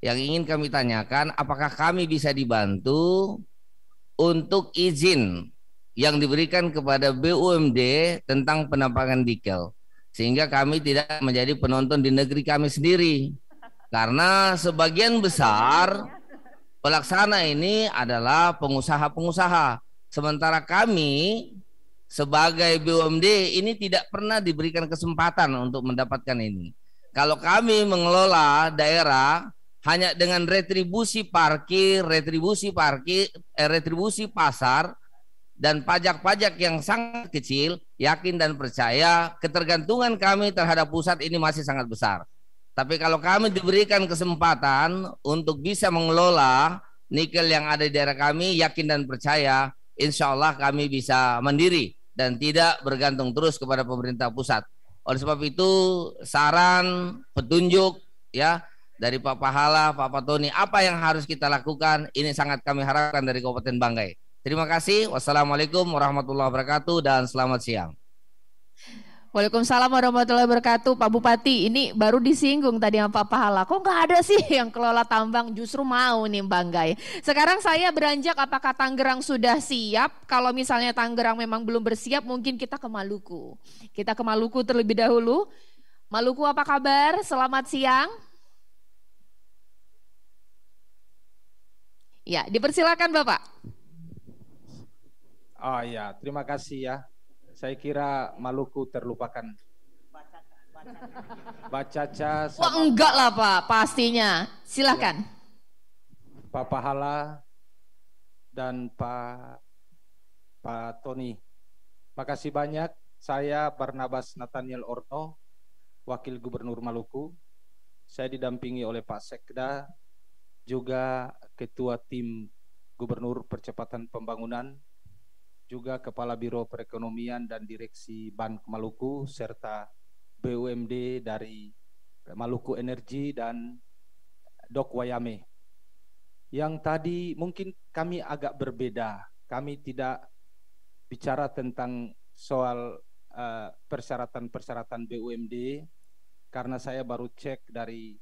Yang ingin kami tanyakan apakah kami bisa dibantu untuk izin yang diberikan kepada BUMD tentang penampangan nikel sehingga kami tidak menjadi penonton di negeri kami sendiri. Karena sebagian besar pelaksana ini adalah pengusaha-pengusaha. Sementara kami sebagai BUMD ini tidak pernah diberikan kesempatan untuk mendapatkan ini. Kalau kami mengelola daerah hanya dengan retribusi parkir, retribusi parkir, eh, retribusi pasar dan pajak-pajak yang sangat kecil, yakin dan percaya ketergantungan kami terhadap pusat ini masih sangat besar. Tapi kalau kami diberikan kesempatan untuk bisa mengelola nikel yang ada di daerah kami, yakin dan percaya, insya Allah kami bisa mandiri dan tidak bergantung terus kepada pemerintah pusat. Oleh sebab itu, saran, petunjuk, ya dari Pak Pahala, Pak Patoni, apa yang harus kita lakukan? Ini sangat kami harapkan dari Kabupaten Banggai. Terima kasih. Wassalamualaikum warahmatullahi wabarakatuh dan selamat siang. Waalaikumsalam warahmatullahi wabarakatuh Pak Bupati ini baru disinggung tadi sama Pak Pahala Kok nggak ada sih yang kelola tambang justru mau nih Banggai Sekarang saya beranjak apakah Tangerang sudah siap Kalau misalnya Tangerang memang belum bersiap mungkin kita ke Maluku Kita ke Maluku terlebih dahulu Maluku apa kabar? Selamat siang Ya, dipersilakan Bapak. Oh ya, terima kasih ya. Saya kira Maluku terlupakan. Bacaca sama Wah, enggak lah Pak, pastinya. Silakan. Ya. Pak Pahala dan Pak Pak Tony. Makasih banyak. Saya Barnabas Nathaniel Orno, Wakil Gubernur Maluku. Saya didampingi oleh Pak Sekda, juga Ketua Tim Gubernur Percepatan Pembangunan, juga Kepala Biro Perekonomian dan Direksi Bank Maluku, serta BUMD dari Maluku Energi dan Dok Wayame. Yang tadi mungkin kami agak berbeda. Kami tidak bicara tentang soal uh, persyaratan-persyaratan BUMD karena saya baru cek dari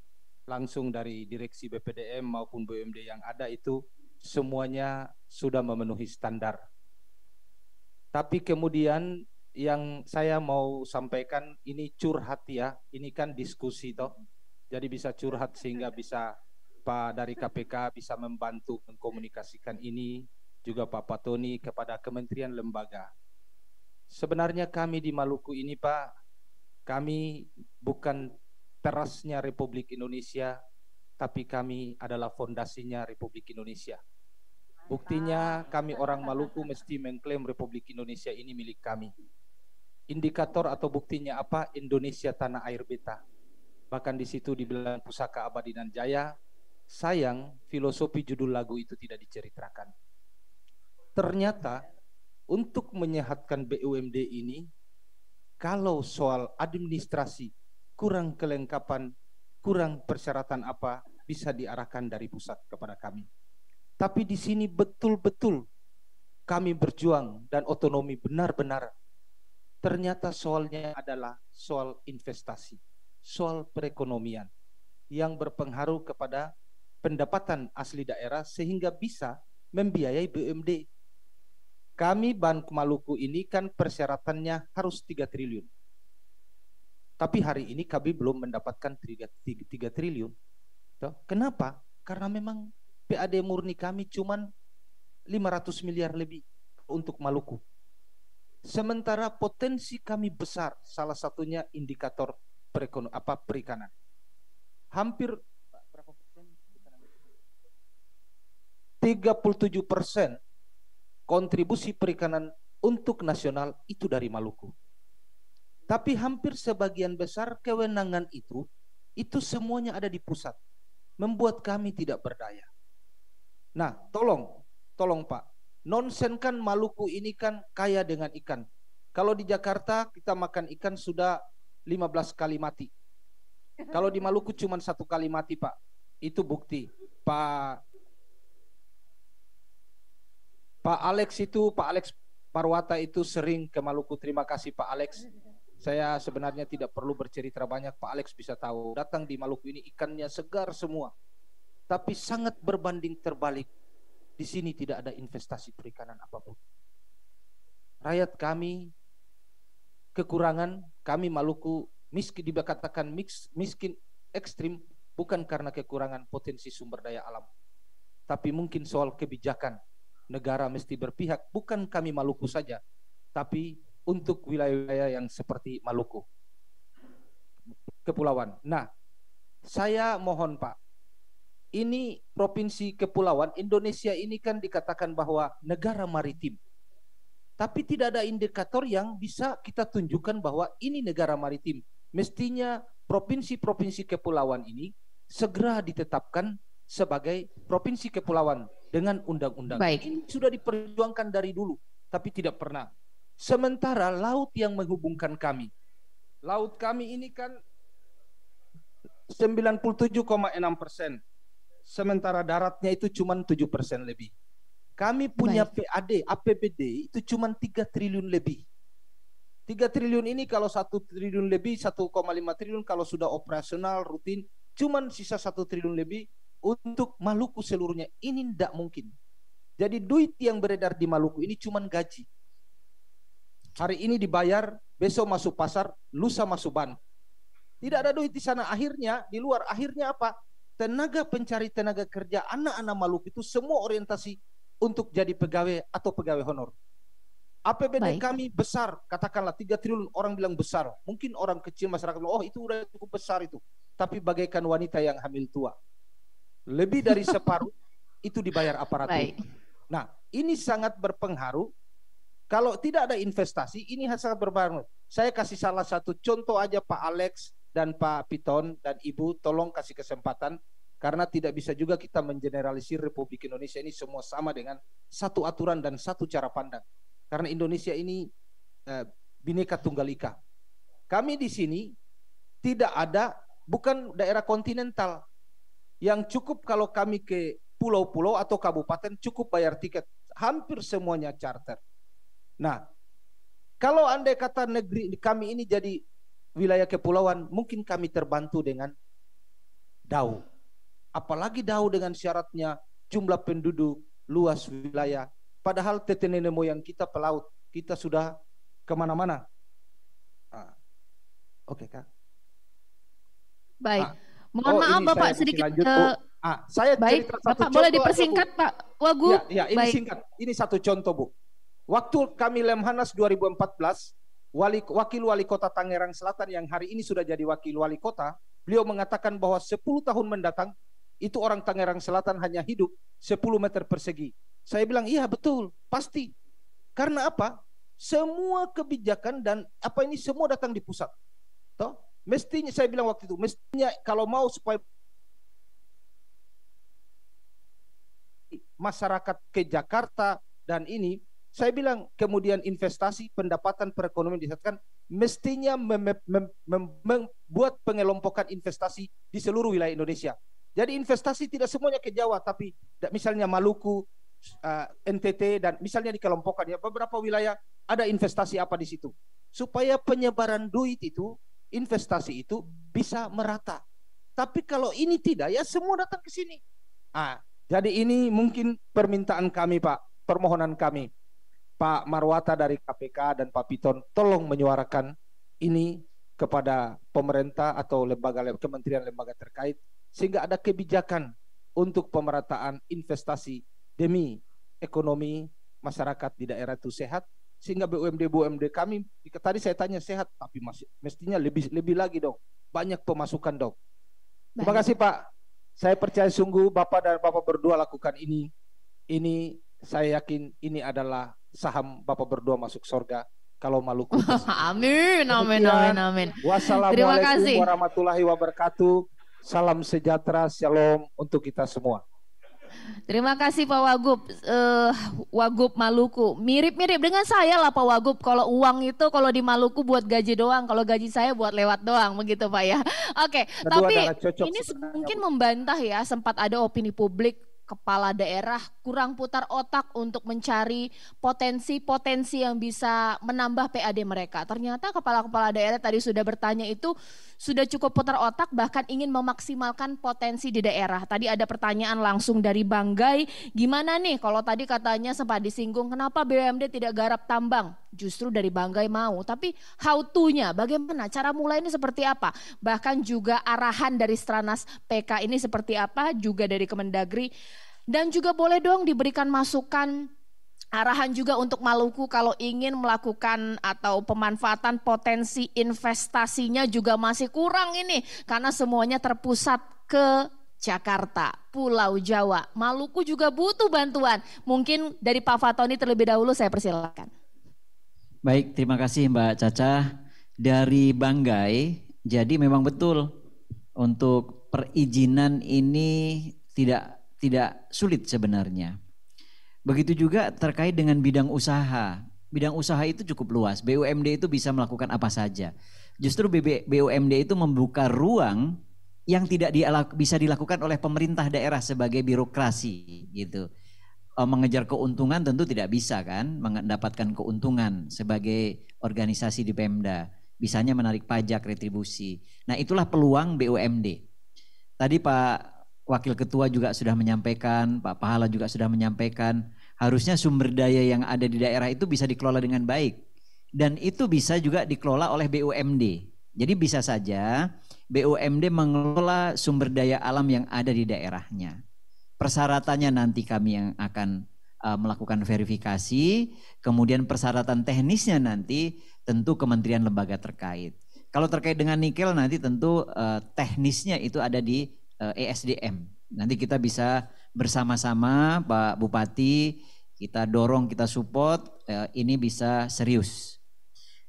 langsung dari direksi BPDM maupun BUMD yang ada itu semuanya sudah memenuhi standar. Tapi kemudian yang saya mau sampaikan ini curhat ya, ini kan diskusi toh. Jadi bisa curhat sehingga bisa Pak dari KPK bisa membantu mengkomunikasikan ini juga Pak Patoni kepada kementerian lembaga. Sebenarnya kami di Maluku ini Pak, kami bukan terasnya Republik Indonesia, tapi kami adalah fondasinya Republik Indonesia. Buktinya kami orang Maluku mesti mengklaim Republik Indonesia ini milik kami. Indikator atau buktinya apa? Indonesia tanah air beta. Bahkan di situ dibilang pusaka abadi dan jaya. Sayang filosofi judul lagu itu tidak diceritakan. Ternyata untuk menyehatkan BUMD ini, kalau soal administrasi kurang kelengkapan, kurang persyaratan apa bisa diarahkan dari pusat kepada kami. Tapi di sini betul-betul kami berjuang dan otonomi benar-benar ternyata soalnya adalah soal investasi, soal perekonomian yang berpengaruh kepada pendapatan asli daerah sehingga bisa membiayai BUMD. Kami Bank Maluku ini kan persyaratannya harus 3 triliun. Tapi hari ini kami belum mendapatkan 3, 3, triliun. Kenapa? Karena memang PAD murni kami cuma 500 miliar lebih untuk Maluku. Sementara potensi kami besar, salah satunya indikator perekonomian apa perikanan. Hampir berapa persen? 37 persen kontribusi perikanan untuk nasional itu dari Maluku. Tapi hampir sebagian besar kewenangan itu, itu semuanya ada di pusat. Membuat kami tidak berdaya. Nah, tolong, tolong Pak, Nonsen kan Maluku ini kan kaya dengan ikan. Kalau di Jakarta kita makan ikan sudah 15 kali mati. Kalau di Maluku cuma satu kali mati Pak. Itu bukti. Pak Pak Alex itu, Pak Alex Parwata itu sering ke Maluku. Terima kasih Pak Alex. Saya sebenarnya tidak perlu bercerita banyak. Pak Alex bisa tahu. Datang di Maluku ini ikannya segar semua. Tapi sangat berbanding terbalik. Di sini tidak ada investasi perikanan apa pun. Rakyat kami kekurangan kami Maluku miskin dikatakan mix, miskin ekstrim bukan karena kekurangan potensi sumber daya alam. Tapi mungkin soal kebijakan negara mesti berpihak bukan kami Maluku saja, tapi untuk wilayah-wilayah yang seperti Maluku. Kepulauan. Nah, saya mohon Pak, ini provinsi kepulauan Indonesia ini kan dikatakan bahwa negara maritim. Tapi tidak ada indikator yang bisa kita tunjukkan bahwa ini negara maritim. Mestinya provinsi-provinsi kepulauan ini segera ditetapkan sebagai provinsi kepulauan dengan undang-undang. Ini sudah diperjuangkan dari dulu, tapi tidak pernah. Sementara laut yang menghubungkan kami, laut kami ini kan 97,6 persen, sementara daratnya itu cuma 7 persen lebih. Kami punya Baik. PAD, APBD itu cuma 3 triliun lebih. 3 triliun ini kalau 1 triliun lebih, 1,5 triliun kalau sudah operasional, rutin, cuma sisa 1 triliun lebih untuk Maluku seluruhnya. Ini tidak mungkin. Jadi duit yang beredar di Maluku ini cuma gaji. Hari ini dibayar, besok masuk pasar, lusa masuk ban. Tidak ada duit di sana. Akhirnya, di luar, akhirnya apa? Tenaga pencari tenaga kerja anak-anak Maluku itu semua orientasi untuk jadi pegawai atau pegawai honor. APBD Baik. kami besar, katakanlah 3 triliun orang bilang besar. Mungkin orang kecil masyarakat bilang, oh itu udah cukup besar itu. Tapi bagaikan wanita yang hamil tua. Lebih dari separuh itu dibayar aparatur. Baik. Nah, ini sangat berpengaruh. Kalau tidak ada investasi, ini sangat berpengaruh. Saya kasih salah satu contoh aja Pak Alex dan Pak Piton dan Ibu, tolong kasih kesempatan karena tidak bisa juga kita mengeneralisir Republik Indonesia ini semua sama dengan satu aturan dan satu cara pandang. Karena Indonesia ini eh, bineka tunggal ika. Kami di sini tidak ada bukan daerah kontinental yang cukup kalau kami ke pulau-pulau atau kabupaten cukup bayar tiket. Hampir semuanya charter. Nah, kalau andai kata negeri kami ini jadi wilayah kepulauan, mungkin kami terbantu dengan DAU apalagi Dau dengan syaratnya jumlah penduduk, luas wilayah. Padahal tete nenek moyang kita pelaut, kita sudah ke mana-mana. Ah. Oke okay, kak. Baik. Ah. Mohon oh, maaf Bapak sedikit lanjut, uh, ah, saya baik, Bapak boleh dipersingkat Pak Wagu. Ya, ya ini baik. singkat. Ini satu contoh Bu. Waktu kami Lemhanas 2014, wali, wakil wali kota Tangerang Selatan yang hari ini sudah jadi wakil wali kota, beliau mengatakan bahwa 10 tahun mendatang itu orang Tangerang Selatan hanya hidup 10 meter persegi. Saya bilang, iya betul, pasti. Karena apa? Semua kebijakan dan apa ini semua datang di pusat. Toh? Mestinya saya bilang waktu itu, mestinya kalau mau supaya masyarakat ke Jakarta dan ini, saya bilang kemudian investasi, pendapatan perekonomian disatukan, mestinya membuat pengelompokan investasi di seluruh wilayah Indonesia. Jadi investasi tidak semuanya ke Jawa, tapi misalnya Maluku, uh, eh, NTT dan misalnya dikelompokkan ya beberapa wilayah ada investasi apa di situ supaya penyebaran duit itu investasi itu bisa merata. Tapi kalau ini tidak ya semua datang ke sini. Ah, jadi ini mungkin permintaan kami Pak, permohonan kami. Pak Marwata dari KPK dan Pak Piton tolong menyuarakan ini kepada pemerintah atau lembaga kementerian lembaga terkait sehingga ada kebijakan untuk pemerataan investasi demi ekonomi masyarakat di daerah itu sehat sehingga BUMD BUMD kami tadi saya tanya sehat tapi masih mestinya lebih lebih lagi dong. Banyak pemasukan dong. Terima kasih Pak. Saya percaya sungguh Bapak dan Bapak berdua lakukan ini. Ini saya yakin ini adalah saham Bapak berdua masuk surga kalau Maluku. amin, amin, amin, amin. Wassalamualaikum warahmatullahi wabarakatuh. Salam sejahtera, shalom untuk kita semua. Terima kasih Pak Wagub, uh, Wagub Maluku. Mirip-mirip dengan saya lah Pak Wagub. Kalau uang itu kalau di Maluku buat gaji doang, kalau gaji saya buat lewat doang, begitu Pak ya. Oke, okay. tapi ini mungkin membantah ya. Sempat ada opini publik kepala daerah kurang putar otak untuk mencari potensi-potensi yang bisa menambah PAD mereka. Ternyata kepala-kepala daerah tadi sudah bertanya itu sudah cukup putar otak bahkan ingin memaksimalkan potensi di daerah. Tadi ada pertanyaan langsung dari Banggai, gimana nih kalau tadi katanya sempat disinggung kenapa BUMD tidak garap tambang? Justru dari Banggai mau, tapi how to-nya bagaimana? Cara mulai ini seperti apa? Bahkan juga arahan dari Stranas PK ini seperti apa? Juga dari Kemendagri dan juga boleh dong diberikan masukan arahan juga untuk Maluku kalau ingin melakukan atau pemanfaatan potensi investasinya juga masih kurang ini karena semuanya terpusat ke Jakarta, Pulau Jawa. Maluku juga butuh bantuan. Mungkin dari Pak Fatoni terlebih dahulu saya persilakan. Baik, terima kasih Mbak Caca. Dari Banggai, jadi memang betul untuk perizinan ini tidak tidak sulit sebenarnya. Begitu juga terkait dengan bidang usaha. Bidang usaha itu cukup luas. BUMD itu bisa melakukan apa saja. Justru BUMD itu membuka ruang yang tidak bisa dilakukan oleh pemerintah daerah sebagai birokrasi gitu. E, mengejar keuntungan tentu tidak bisa kan, mendapatkan keuntungan sebagai organisasi di Pemda. Bisanya menarik pajak retribusi. Nah itulah peluang BUMD. Tadi Pak Wakil Ketua juga sudah menyampaikan, Pak Pahala juga sudah menyampaikan, harusnya sumber daya yang ada di daerah itu bisa dikelola dengan baik. Dan itu bisa juga dikelola oleh BUMD. Jadi bisa saja BUMD mengelola sumber daya alam yang ada di daerahnya. Persyaratannya nanti kami yang akan uh, melakukan verifikasi, kemudian persyaratan teknisnya nanti tentu kementerian lembaga terkait. Kalau terkait dengan nikel nanti tentu uh, teknisnya itu ada di ESDM. Eh, e Nanti kita bisa bersama-sama Pak Bupati kita dorong, kita support eh, ini bisa serius.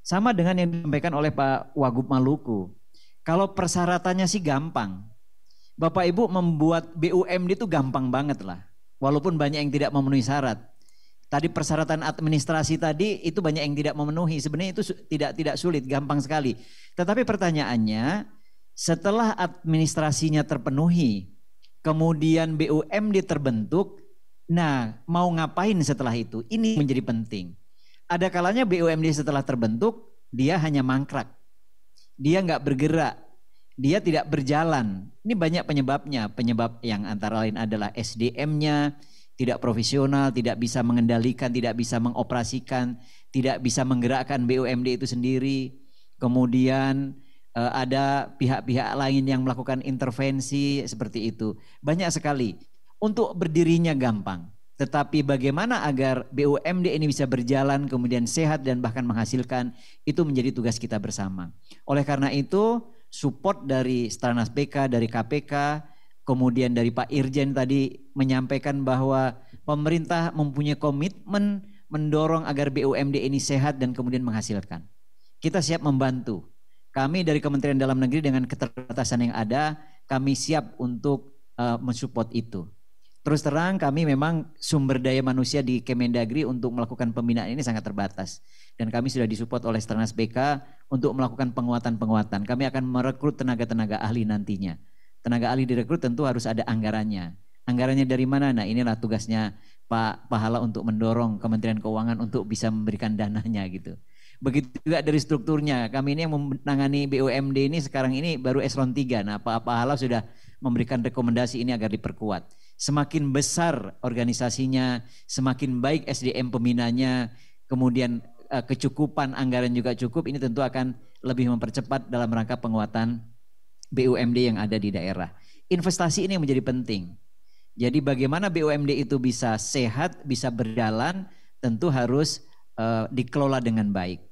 Sama dengan yang disampaikan oleh Pak Wagub Maluku. Kalau persyaratannya sih gampang. Bapak Ibu membuat BUMD itu gampang banget lah. Walaupun banyak yang tidak memenuhi syarat. Tadi persyaratan administrasi tadi itu banyak yang tidak memenuhi. Sebenarnya itu tidak tidak sulit, gampang sekali. Tetapi pertanyaannya, setelah administrasinya terpenuhi, kemudian BUMD terbentuk, nah mau ngapain setelah itu? Ini menjadi penting. Ada kalanya BUMD setelah terbentuk, dia hanya mangkrak. Dia nggak bergerak, dia tidak berjalan. Ini banyak penyebabnya. Penyebab yang antara lain adalah SDM-nya tidak profesional, tidak bisa mengendalikan, tidak bisa mengoperasikan, tidak bisa menggerakkan BUMD itu sendiri. Kemudian uh, ada pihak-pihak lain yang melakukan intervensi seperti itu. Banyak sekali. Untuk berdirinya gampang. Tetapi bagaimana agar BUMD ini bisa berjalan kemudian sehat dan bahkan menghasilkan itu menjadi tugas kita bersama. Oleh karena itu support dari Stranas PK, dari KPK, kemudian dari Pak Irjen tadi menyampaikan bahwa pemerintah mempunyai komitmen mendorong agar BUMD ini sehat dan kemudian menghasilkan. Kita siap membantu. Kami dari Kementerian Dalam Negeri dengan keterbatasan yang ada, kami siap untuk uh, mensupport itu. Terus terang kami memang sumber daya manusia di Kemendagri untuk melakukan pembinaan ini sangat terbatas. Dan kami sudah disupport oleh Stranas BK untuk melakukan penguatan-penguatan. Kami akan merekrut tenaga-tenaga ahli nantinya. Tenaga ahli direkrut tentu harus ada anggarannya. Anggarannya dari mana? Nah inilah tugasnya Pak Pahala untuk mendorong Kementerian Keuangan untuk bisa memberikan dananya gitu. Begitu juga dari strukturnya. Kami ini yang menangani BUMD ini sekarang ini baru eselon 3. Nah, Pak Pahala sudah memberikan rekomendasi ini agar diperkuat. Semakin besar organisasinya, semakin baik SDM pembinanya, kemudian eh, kecukupan anggaran juga cukup, ini tentu akan lebih mempercepat dalam rangka penguatan BUMD yang ada di daerah. Investasi ini menjadi penting. Jadi bagaimana BUMD itu bisa sehat, bisa berjalan, tentu harus uh, dikelola dengan baik.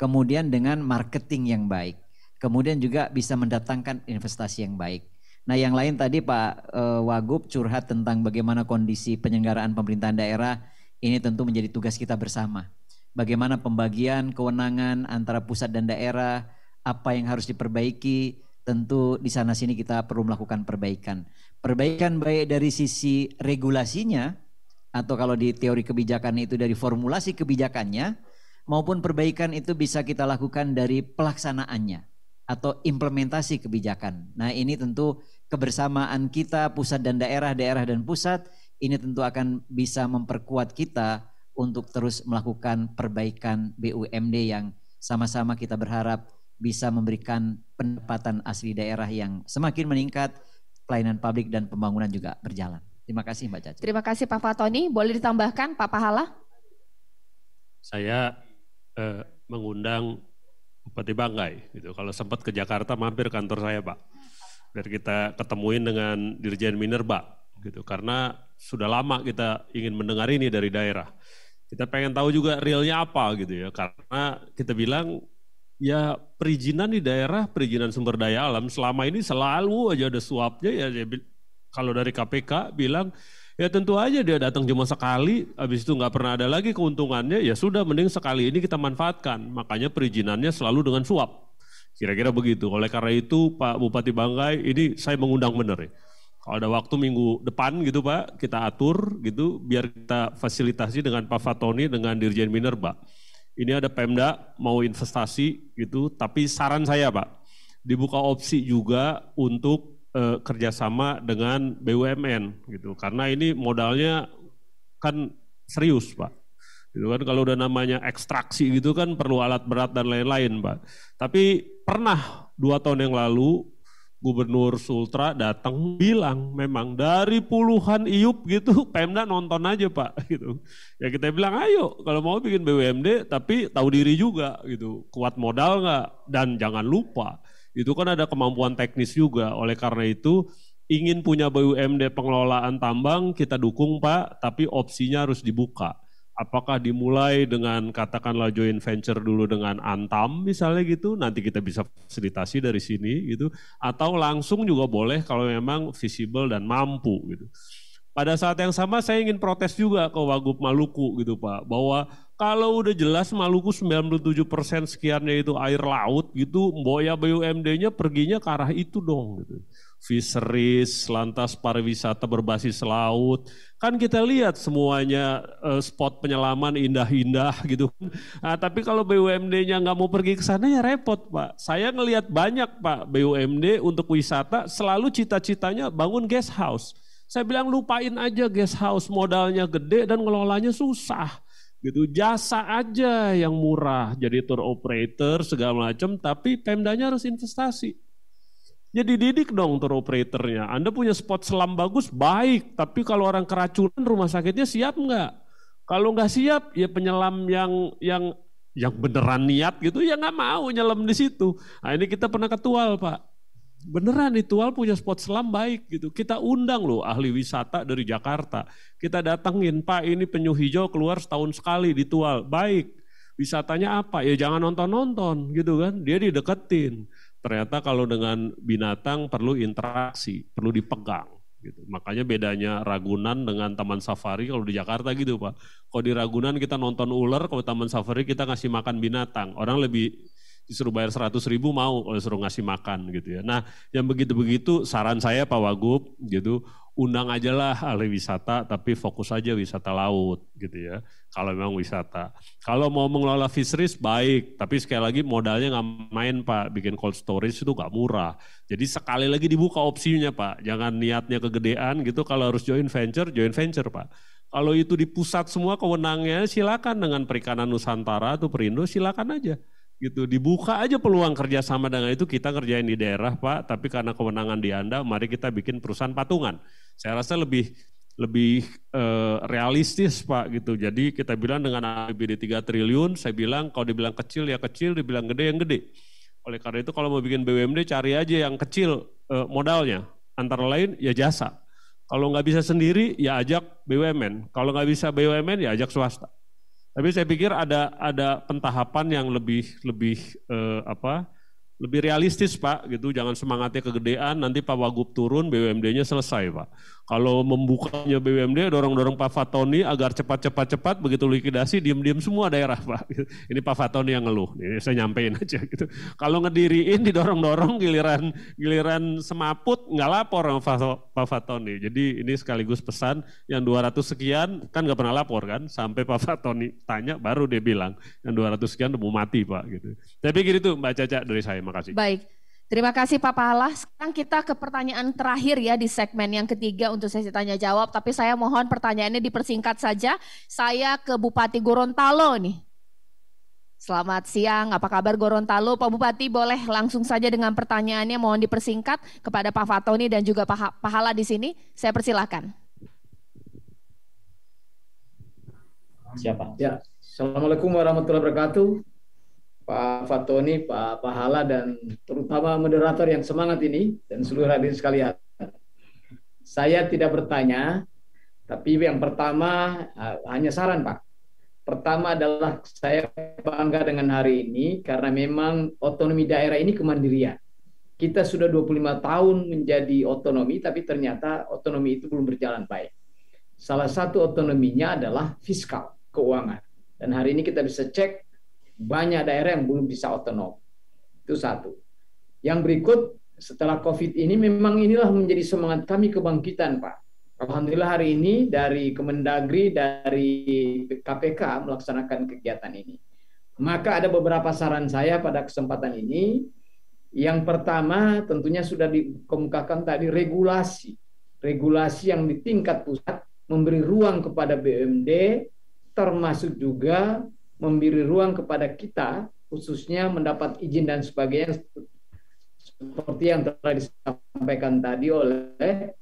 Kemudian dengan marketing yang baik. Kemudian juga bisa mendatangkan investasi yang baik. Nah, yang lain tadi Pak uh, Wagub curhat tentang bagaimana kondisi penyelenggaraan pemerintahan daerah ini tentu menjadi tugas kita bersama. Bagaimana pembagian kewenangan antara pusat dan daerah, apa yang harus diperbaiki, tentu di sana sini kita perlu melakukan perbaikan. Perbaikan baik dari sisi regulasinya atau kalau di teori kebijakan itu dari formulasi kebijakannya maupun perbaikan itu bisa kita lakukan dari pelaksanaannya atau implementasi kebijakan. Nah, ini tentu kebersamaan kita pusat dan daerah, daerah dan pusat ini tentu akan bisa memperkuat kita untuk terus melakukan perbaikan BUMD yang sama-sama kita berharap bisa memberikan pendapatan asli daerah yang semakin meningkat, pelayanan publik dan pembangunan juga berjalan. Terima kasih Mbak Caca. Terima kasih Pak Fatoni. Boleh ditambahkan Pak Pahala? Saya eh, mengundang Bupati Banggai gitu. Kalau sempat ke Jakarta mampir kantor saya Pak. Biar kita ketemuin dengan Dirjen Minerba gitu. Karena sudah lama kita ingin mendengar ini dari daerah. Kita pengen tahu juga realnya apa gitu ya. Karena kita bilang ya perizinan di daerah, perizinan sumber daya alam selama ini selalu aja ada suapnya ya. Kalau dari KPK bilang ya tentu aja dia datang cuma sekali, habis itu nggak pernah ada lagi keuntungannya, ya sudah mending sekali ini kita manfaatkan. Makanya perizinannya selalu dengan suap. Kira-kira begitu. Oleh karena itu Pak Bupati Banggai ini saya mengundang benar ya. Kalau ada waktu minggu depan gitu Pak, kita atur gitu biar kita fasilitasi dengan Pak Fatoni dengan Dirjen Minerba ini ada Pemda mau investasi gitu, tapi saran saya Pak, dibuka opsi juga untuk eh, kerjasama dengan BUMN gitu, karena ini modalnya kan serius Pak. Gitu kan kalau udah namanya ekstraksi gitu kan perlu alat berat dan lain-lain Pak. Tapi pernah dua tahun yang lalu Gubernur Sultra datang bilang memang dari puluhan iup gitu Pemda nonton aja Pak gitu. Ya kita bilang ayo kalau mau bikin BUMD tapi tahu diri juga gitu. Kuat modal nggak dan jangan lupa itu kan ada kemampuan teknis juga. Oleh karena itu ingin punya BUMD pengelolaan tambang kita dukung Pak tapi opsinya harus dibuka apakah dimulai dengan katakanlah joint venture dulu dengan Antam misalnya gitu, nanti kita bisa fasilitasi dari sini gitu, atau langsung juga boleh kalau memang visible dan mampu gitu. Pada saat yang sama saya ingin protes juga ke Wagub Maluku gitu Pak, bahwa kalau udah jelas Maluku 97 persen sekiannya itu air laut gitu, Boya BUMD-nya perginya ke arah itu dong gitu fisheries, lantas pariwisata berbasis laut. Kan kita lihat semuanya uh, spot penyelaman indah-indah gitu. Nah, tapi kalau BUMD-nya nggak mau pergi ke sana ya repot Pak. Saya ngelihat banyak Pak BUMD untuk wisata selalu cita-citanya bangun guest house. Saya bilang lupain aja guest house, modalnya gede dan ngelolanya susah gitu jasa aja yang murah jadi tour operator segala macam tapi pemdanya harus investasi Ya dididik dong tour operatornya. Anda punya spot selam bagus, baik. Tapi kalau orang keracunan rumah sakitnya siap nggak? Kalau nggak siap, ya penyelam yang yang yang beneran niat gitu, ya nggak mau nyelam di situ. Nah ini kita pernah ketual Pak. Beneran nih tual punya spot selam baik gitu. Kita undang loh ahli wisata dari Jakarta. Kita datengin, Pak ini penyu hijau keluar setahun sekali di tual. Baik, wisatanya apa? Ya jangan nonton-nonton gitu kan. Dia dideketin. Ternyata kalau dengan binatang perlu interaksi, perlu dipegang. Gitu. Makanya bedanya Ragunan dengan Taman Safari kalau di Jakarta gitu Pak. Kalau di Ragunan kita nonton ular, kalau Taman Safari kita ngasih makan binatang. Orang lebih disuruh bayar 100 ribu mau kalau disuruh ngasih makan gitu ya. Nah yang begitu-begitu saran saya Pak Wagub gitu undang aja lah ahli wisata, tapi fokus aja wisata laut gitu ya. Kalau memang wisata. Kalau mau mengelola fisheries baik, tapi sekali lagi modalnya nggak main Pak, bikin cold storage itu nggak murah. Jadi sekali lagi dibuka opsinya Pak, jangan niatnya kegedean gitu. Kalau harus join venture, join venture Pak. Kalau itu di pusat semua kewenangannya silakan dengan Perikanan Nusantara atau Perindo silakan aja gitu dibuka aja peluang kerjasama dengan itu kita kerjain di daerah pak tapi karena kewenangan di anda mari kita bikin perusahaan patungan saya rasa lebih lebih uh, realistis Pak gitu. Jadi kita bilang dengan APBD 3 triliun, saya bilang kalau dibilang kecil ya kecil, dibilang gede yang gede. Oleh karena itu kalau mau bikin BUMD cari aja yang kecil uh, modalnya. Antara lain ya jasa. Kalau nggak bisa sendiri ya ajak BUMN. Kalau nggak bisa BUMN ya ajak swasta. Tapi saya pikir ada ada pentahapan yang lebih lebih uh, apa? lebih realistis Pak gitu, jangan semangatnya kegedean, nanti Pak Wagub turun BUMD-nya selesai Pak. Kalau membukanya BUMD, dorong-dorong Pak Fatoni agar cepat-cepat-cepat begitu likuidasi, diem-diem semua daerah Pak. Ini Pak Fatoni yang ngeluh, ini saya nyampein aja gitu. Kalau ngediriin, didorong-dorong, giliran giliran semaput, nggak lapor sama Pak Fatoni. Jadi ini sekaligus pesan, yang 200 sekian kan nggak pernah lapor kan, sampai Pak Fatoni tanya, baru dia bilang, yang 200 sekian udah mau mati Pak. gitu. Tapi gitu itu Mbak Caca dari saya, makasih. Baik, Terima kasih Pak Pahala. Sekarang kita ke pertanyaan terakhir ya di segmen yang ketiga untuk sesi tanya jawab. Tapi saya mohon pertanyaannya dipersingkat saja. Saya ke Bupati Gorontalo nih. Selamat siang, apa kabar Gorontalo? Pak Bupati boleh langsung saja dengan pertanyaannya mohon dipersingkat kepada Pak Fatoni dan juga Pak Pahala di sini. Saya persilahkan. Siapa? Ya, Assalamualaikum warahmatullahi wabarakatuh. Pak Fatoni, Pak Pahala, dan terutama moderator yang semangat ini, dan seluruh hadirin sekalian. Saya tidak bertanya, tapi yang pertama uh, hanya saran Pak. Pertama adalah saya bangga dengan hari ini karena memang otonomi daerah ini kemandirian. Kita sudah 25 tahun menjadi otonomi, tapi ternyata otonomi itu belum berjalan baik. Salah satu otonominya adalah fiskal, keuangan. Dan hari ini kita bisa cek banyak daerah yang belum bisa otonom. Itu satu. Yang berikut, setelah COVID ini memang inilah menjadi semangat kami kebangkitan, Pak. Alhamdulillah hari ini dari Kemendagri, dari KPK melaksanakan kegiatan ini. Maka ada beberapa saran saya pada kesempatan ini. Yang pertama tentunya sudah dikemukakan tadi regulasi. Regulasi yang di tingkat pusat memberi ruang kepada BUMD termasuk juga memberi ruang kepada kita khususnya mendapat izin dan sebagainya seperti yang telah disampaikan tadi oleh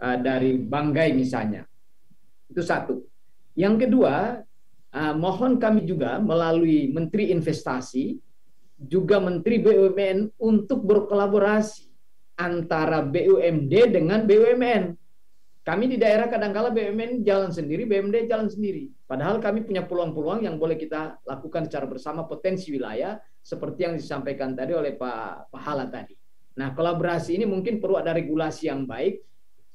uh, dari Banggai misalnya. Itu satu. Yang kedua, uh, mohon kami juga melalui Menteri Investasi juga Menteri BUMN untuk berkolaborasi antara BUMD dengan BUMN kami di daerah kadangkala BUMN jalan sendiri, BUMD jalan sendiri. Padahal kami punya peluang-peluang yang boleh kita lakukan secara bersama potensi wilayah seperti yang disampaikan tadi oleh Pak Pahala tadi. Nah, kolaborasi ini mungkin perlu ada regulasi yang baik.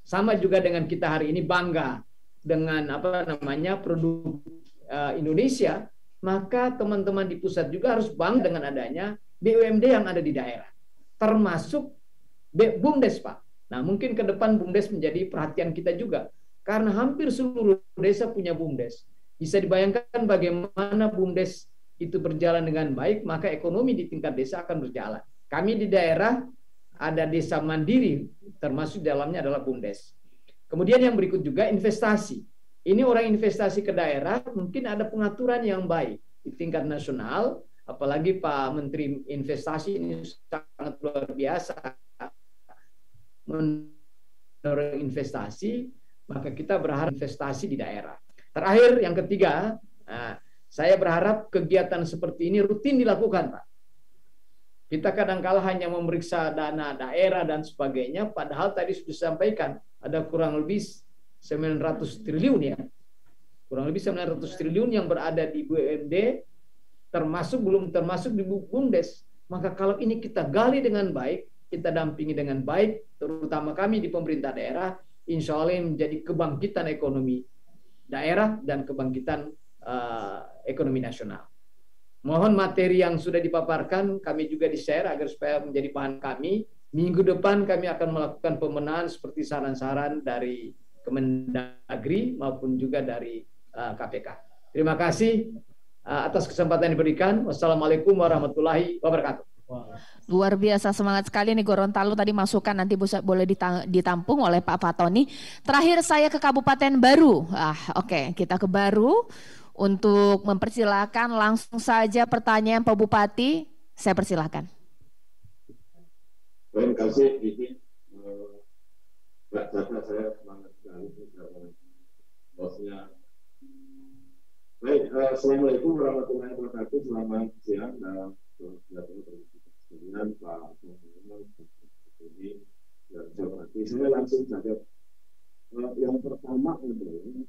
Sama juga dengan kita hari ini bangga dengan apa namanya produk uh, Indonesia, maka teman-teman di pusat juga harus bangga dengan adanya BUMD yang ada di daerah. Termasuk BUMDes, Pak Nah, mungkin ke depan BUMDes menjadi perhatian kita juga. Karena hampir seluruh desa punya BUMDes. Bisa dibayangkan bagaimana BUMDes itu berjalan dengan baik, maka ekonomi di tingkat desa akan berjalan. Kami di daerah ada desa mandiri, termasuk dalamnya adalah BUMDes. Kemudian yang berikut juga investasi. Ini orang investasi ke daerah, mungkin ada pengaturan yang baik di tingkat nasional, apalagi Pak Menteri Investasi ini sangat luar biasa mendorong investasi, maka kita berharap investasi di daerah. Terakhir, yang ketiga, nah, saya berharap kegiatan seperti ini rutin dilakukan, Pak. Kita kadang-kala hanya memeriksa dana daerah dan sebagainya, padahal tadi sudah disampaikan ada kurang lebih 900 triliun ya. Kurang lebih 900 triliun yang berada di BUMD, termasuk belum termasuk di BUMDes. Maka kalau ini kita gali dengan baik, kita dampingi dengan baik, terutama kami di pemerintah daerah, insya Allah menjadi kebangkitan ekonomi daerah dan kebangkitan uh, ekonomi nasional. Mohon materi yang sudah dipaparkan kami juga di-share agar supaya menjadi bahan kami. Minggu depan kami akan melakukan pemenahan seperti saran-saran dari Kemendagri maupun juga dari uh, eh, KPK. Terima kasih uh, atas kesempatan yang diberikan. Wassalamualaikum warahmatullahi wabarakatuh. Luar biasa semangat sekali nih Gorontalo tadi masukan nanti bisa boleh ditampung oleh Pak Fatoni. Terakhir saya ke Kabupaten Baru. Ah, oke, okay. kita ke Baru untuk mempersilahkan langsung saja pertanyaan Pak Bupati. Saya persilahkan. Terima kasih, Vivi. Mbak Jaka, saya semangat sekali. Baik, uh, Assalamualaikum warahmatullahi wabarakatuh. Selamat siang dan selamat dengan Pak ini dan saya langsung saja. Uh, yang pertama adalah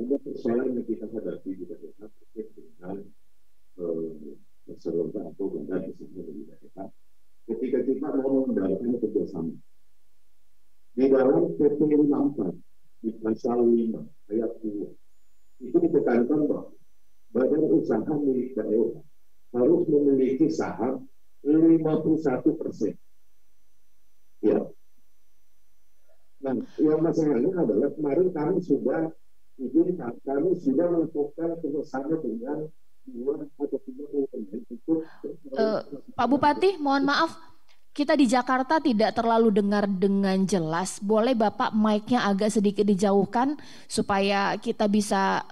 ada persoalan yang kita hadapi di daerah terkait dengan uh, atau badan usaha di daerah. Ketika kita mau mengadakan kerjasama Di dalam PP 54 di pasal 5 ayat 2 itu ditekankan bahwa badan usaha milik daerah harus memiliki saham 51 persen. Ya. Nah, yang masalahnya adalah kemarin kami sudah izin kami sudah melakukan kerjasama dengan dua atau tiga untuk uh, Pak Bupati, mohon maaf, kita di Jakarta tidak terlalu dengar dengan jelas. Boleh Bapak mic-nya agak sedikit dijauhkan supaya kita bisa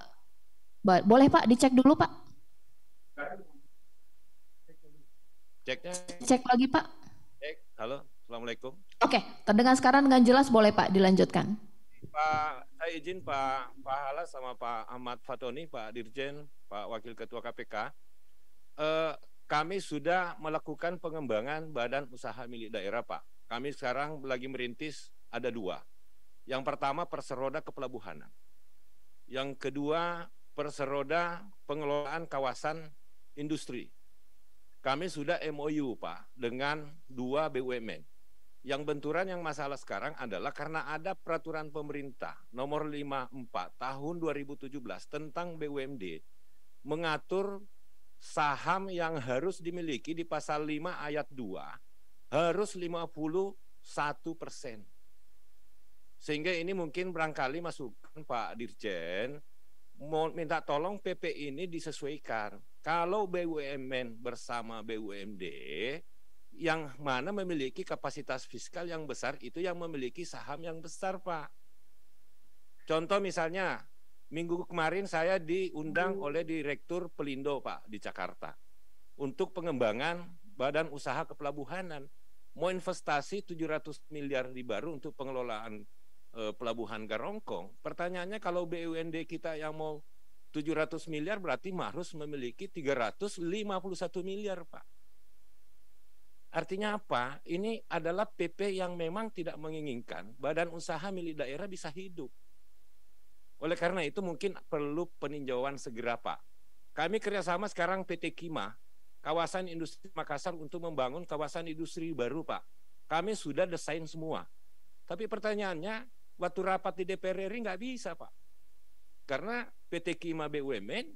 boleh Pak dicek dulu Pak. Ceknya. Cek lagi Pak. Cek. Halo, Assalamualaikum. Oke, terdengar sekarang dengan jelas boleh Pak dilanjutkan. Pak, saya izin Pak Pak Hala sama Pak Ahmad Fatoni, Pak Dirjen, Pak Wakil Ketua KPK. Eh, kami sudah melakukan pengembangan badan usaha milik daerah, Pak. Kami sekarang lagi merintis ada dua. Yang pertama perseroda kepelabuhanan. Yang kedua perseroda pengelolaan kawasan industri. Kami sudah MOU, Pak, dengan dua BUMN. Yang benturan yang masalah sekarang adalah karena ada peraturan pemerintah nomor 54 tahun 2017 tentang BUMD mengatur saham yang harus dimiliki di pasal 5 ayat 2 harus 51 persen. Sehingga ini mungkin barangkali masukan Pak Dirjen, mau minta tolong PP ini disesuaikan. Kalau BUMN bersama BUMD, yang mana memiliki kapasitas fiskal yang besar itu yang memiliki saham yang besar Pak. Contoh misalnya Minggu kemarin saya diundang hmm. oleh Direktur Pelindo Pak di Jakarta untuk pengembangan badan usaha kepelabuhanan. Mau investasi 700 miliar di baru untuk pengelolaan e, pelabuhan Garongkong. Pertanyaannya kalau BUMD kita yang mau 700 miliar berarti harus memiliki 351 miliar Pak. Artinya apa? Ini adalah PP yang memang tidak menginginkan badan usaha milik daerah bisa hidup. Oleh karena itu mungkin perlu peninjauan segera Pak. Kami kerjasama sekarang PT Kima, kawasan industri Makassar untuk membangun kawasan industri baru Pak. Kami sudah desain semua. Tapi pertanyaannya, waktu rapat di DPR RI nggak bisa Pak. Karena PT Kima BUMN,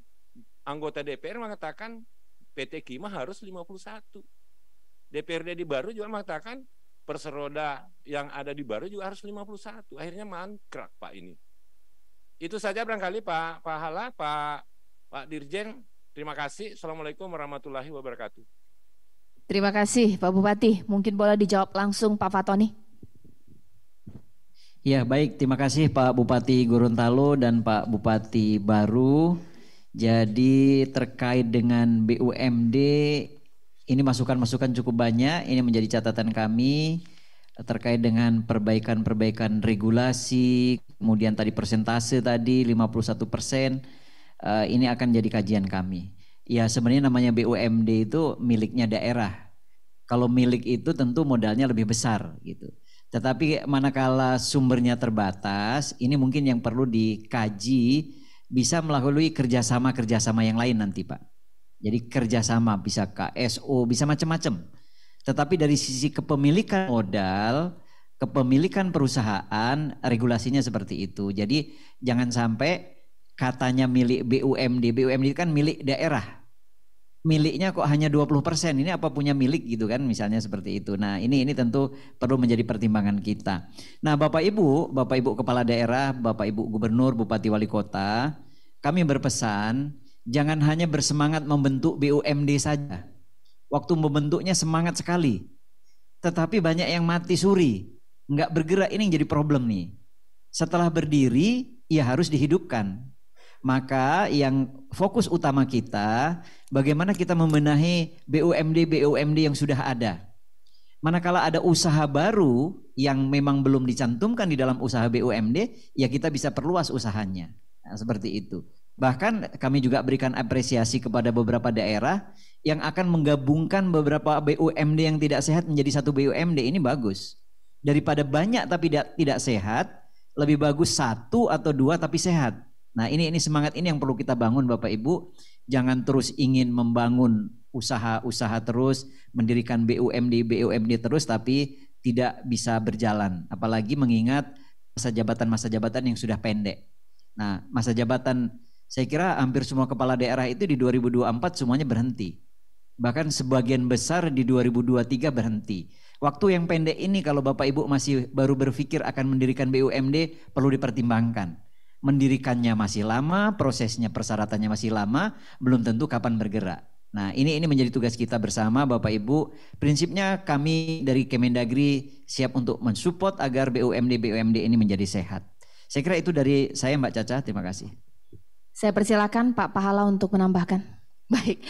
anggota DPR mengatakan PT Kima harus 51. DPRD di Baru juga mengatakan perseroda yang ada di Baru juga harus 51. Akhirnya mangkrak Pak ini. Itu saja barangkali Pak Pak Hala, Pak Pak Dirjen. Terima kasih. Assalamualaikum warahmatullahi wabarakatuh. Terima kasih Pak Bupati. Mungkin boleh dijawab langsung Pak Fatoni. Ya baik, terima kasih Pak Bupati Gorontalo dan Pak Bupati baru. Jadi terkait dengan BUMD ini masukan-masukan cukup banyak. Ini menjadi catatan kami terkait dengan perbaikan-perbaikan regulasi, kemudian tadi persentase tadi 51 persen, uh, ini akan jadi kajian kami. Ya sebenarnya namanya BUMD itu miliknya daerah. Kalau milik itu tentu modalnya lebih besar gitu. Tetapi manakala sumbernya terbatas, ini mungkin yang perlu dikaji bisa melalui kerjasama-kerjasama yang lain nanti Pak. Jadi kerjasama bisa KSO, bisa macam-macam. Tetapi dari sisi kepemilikan modal, kepemilikan perusahaan, regulasinya seperti itu. Jadi jangan sampai katanya milik BUMD, BUMD kan milik daerah. Miliknya kok hanya 20 persen, ini apa punya milik gitu kan misalnya seperti itu. Nah ini ini tentu perlu menjadi pertimbangan kita. Nah Bapak Ibu, Bapak Ibu Kepala Daerah, Bapak Ibu Gubernur, Bupati Wali Kota, kami berpesan jangan hanya bersemangat membentuk BUMD saja Waktu membentuknya semangat sekali. Tetapi banyak yang mati suri. Nggak bergerak ini yang jadi problem nih. Setelah berdiri, ya harus dihidupkan. Maka yang fokus utama kita, bagaimana kita membenahi BUMD-BUMD yang sudah ada. Manakala ada usaha baru yang memang belum dicantumkan di dalam usaha BUMD, ya kita bisa perluas usahanya. Nah, seperti itu. Bahkan kami juga berikan apresiasi kepada beberapa daerah yang akan menggabungkan beberapa BUMD yang tidak sehat menjadi satu BUMD ini bagus. Daripada banyak tapi tidak tidak sehat, lebih bagus satu atau dua tapi sehat. Nah ini ini semangat ini yang perlu kita bangun Bapak Ibu. Jangan terus ingin membangun usaha-usaha terus, mendirikan BUMD BUMD terus, tapi tidak bisa berjalan. Apalagi mengingat masa jabatan-masa jabatan yang sudah pendek. Nah, masa jabatan saya kira hampir semua kepala daerah itu di 2024 semuanya berhenti. Bahkan sebagian besar di 2023 berhenti. Waktu yang pendek ini kalau Bapak Ibu masih baru berpikir akan mendirikan BUMD perlu dipertimbangkan. Mendirikannya masih lama, prosesnya persyaratannya masih lama, belum tentu kapan bergerak. Nah, ini ini menjadi tugas kita bersama Bapak Ibu. Prinsipnya kami dari Kemendagri siap untuk mensupport agar BUMD BUMD ini menjadi sehat. Saya kira itu dari saya Mbak Caca, terima kasih. Saya persilakan Pak Pahala untuk menambahkan. Baik,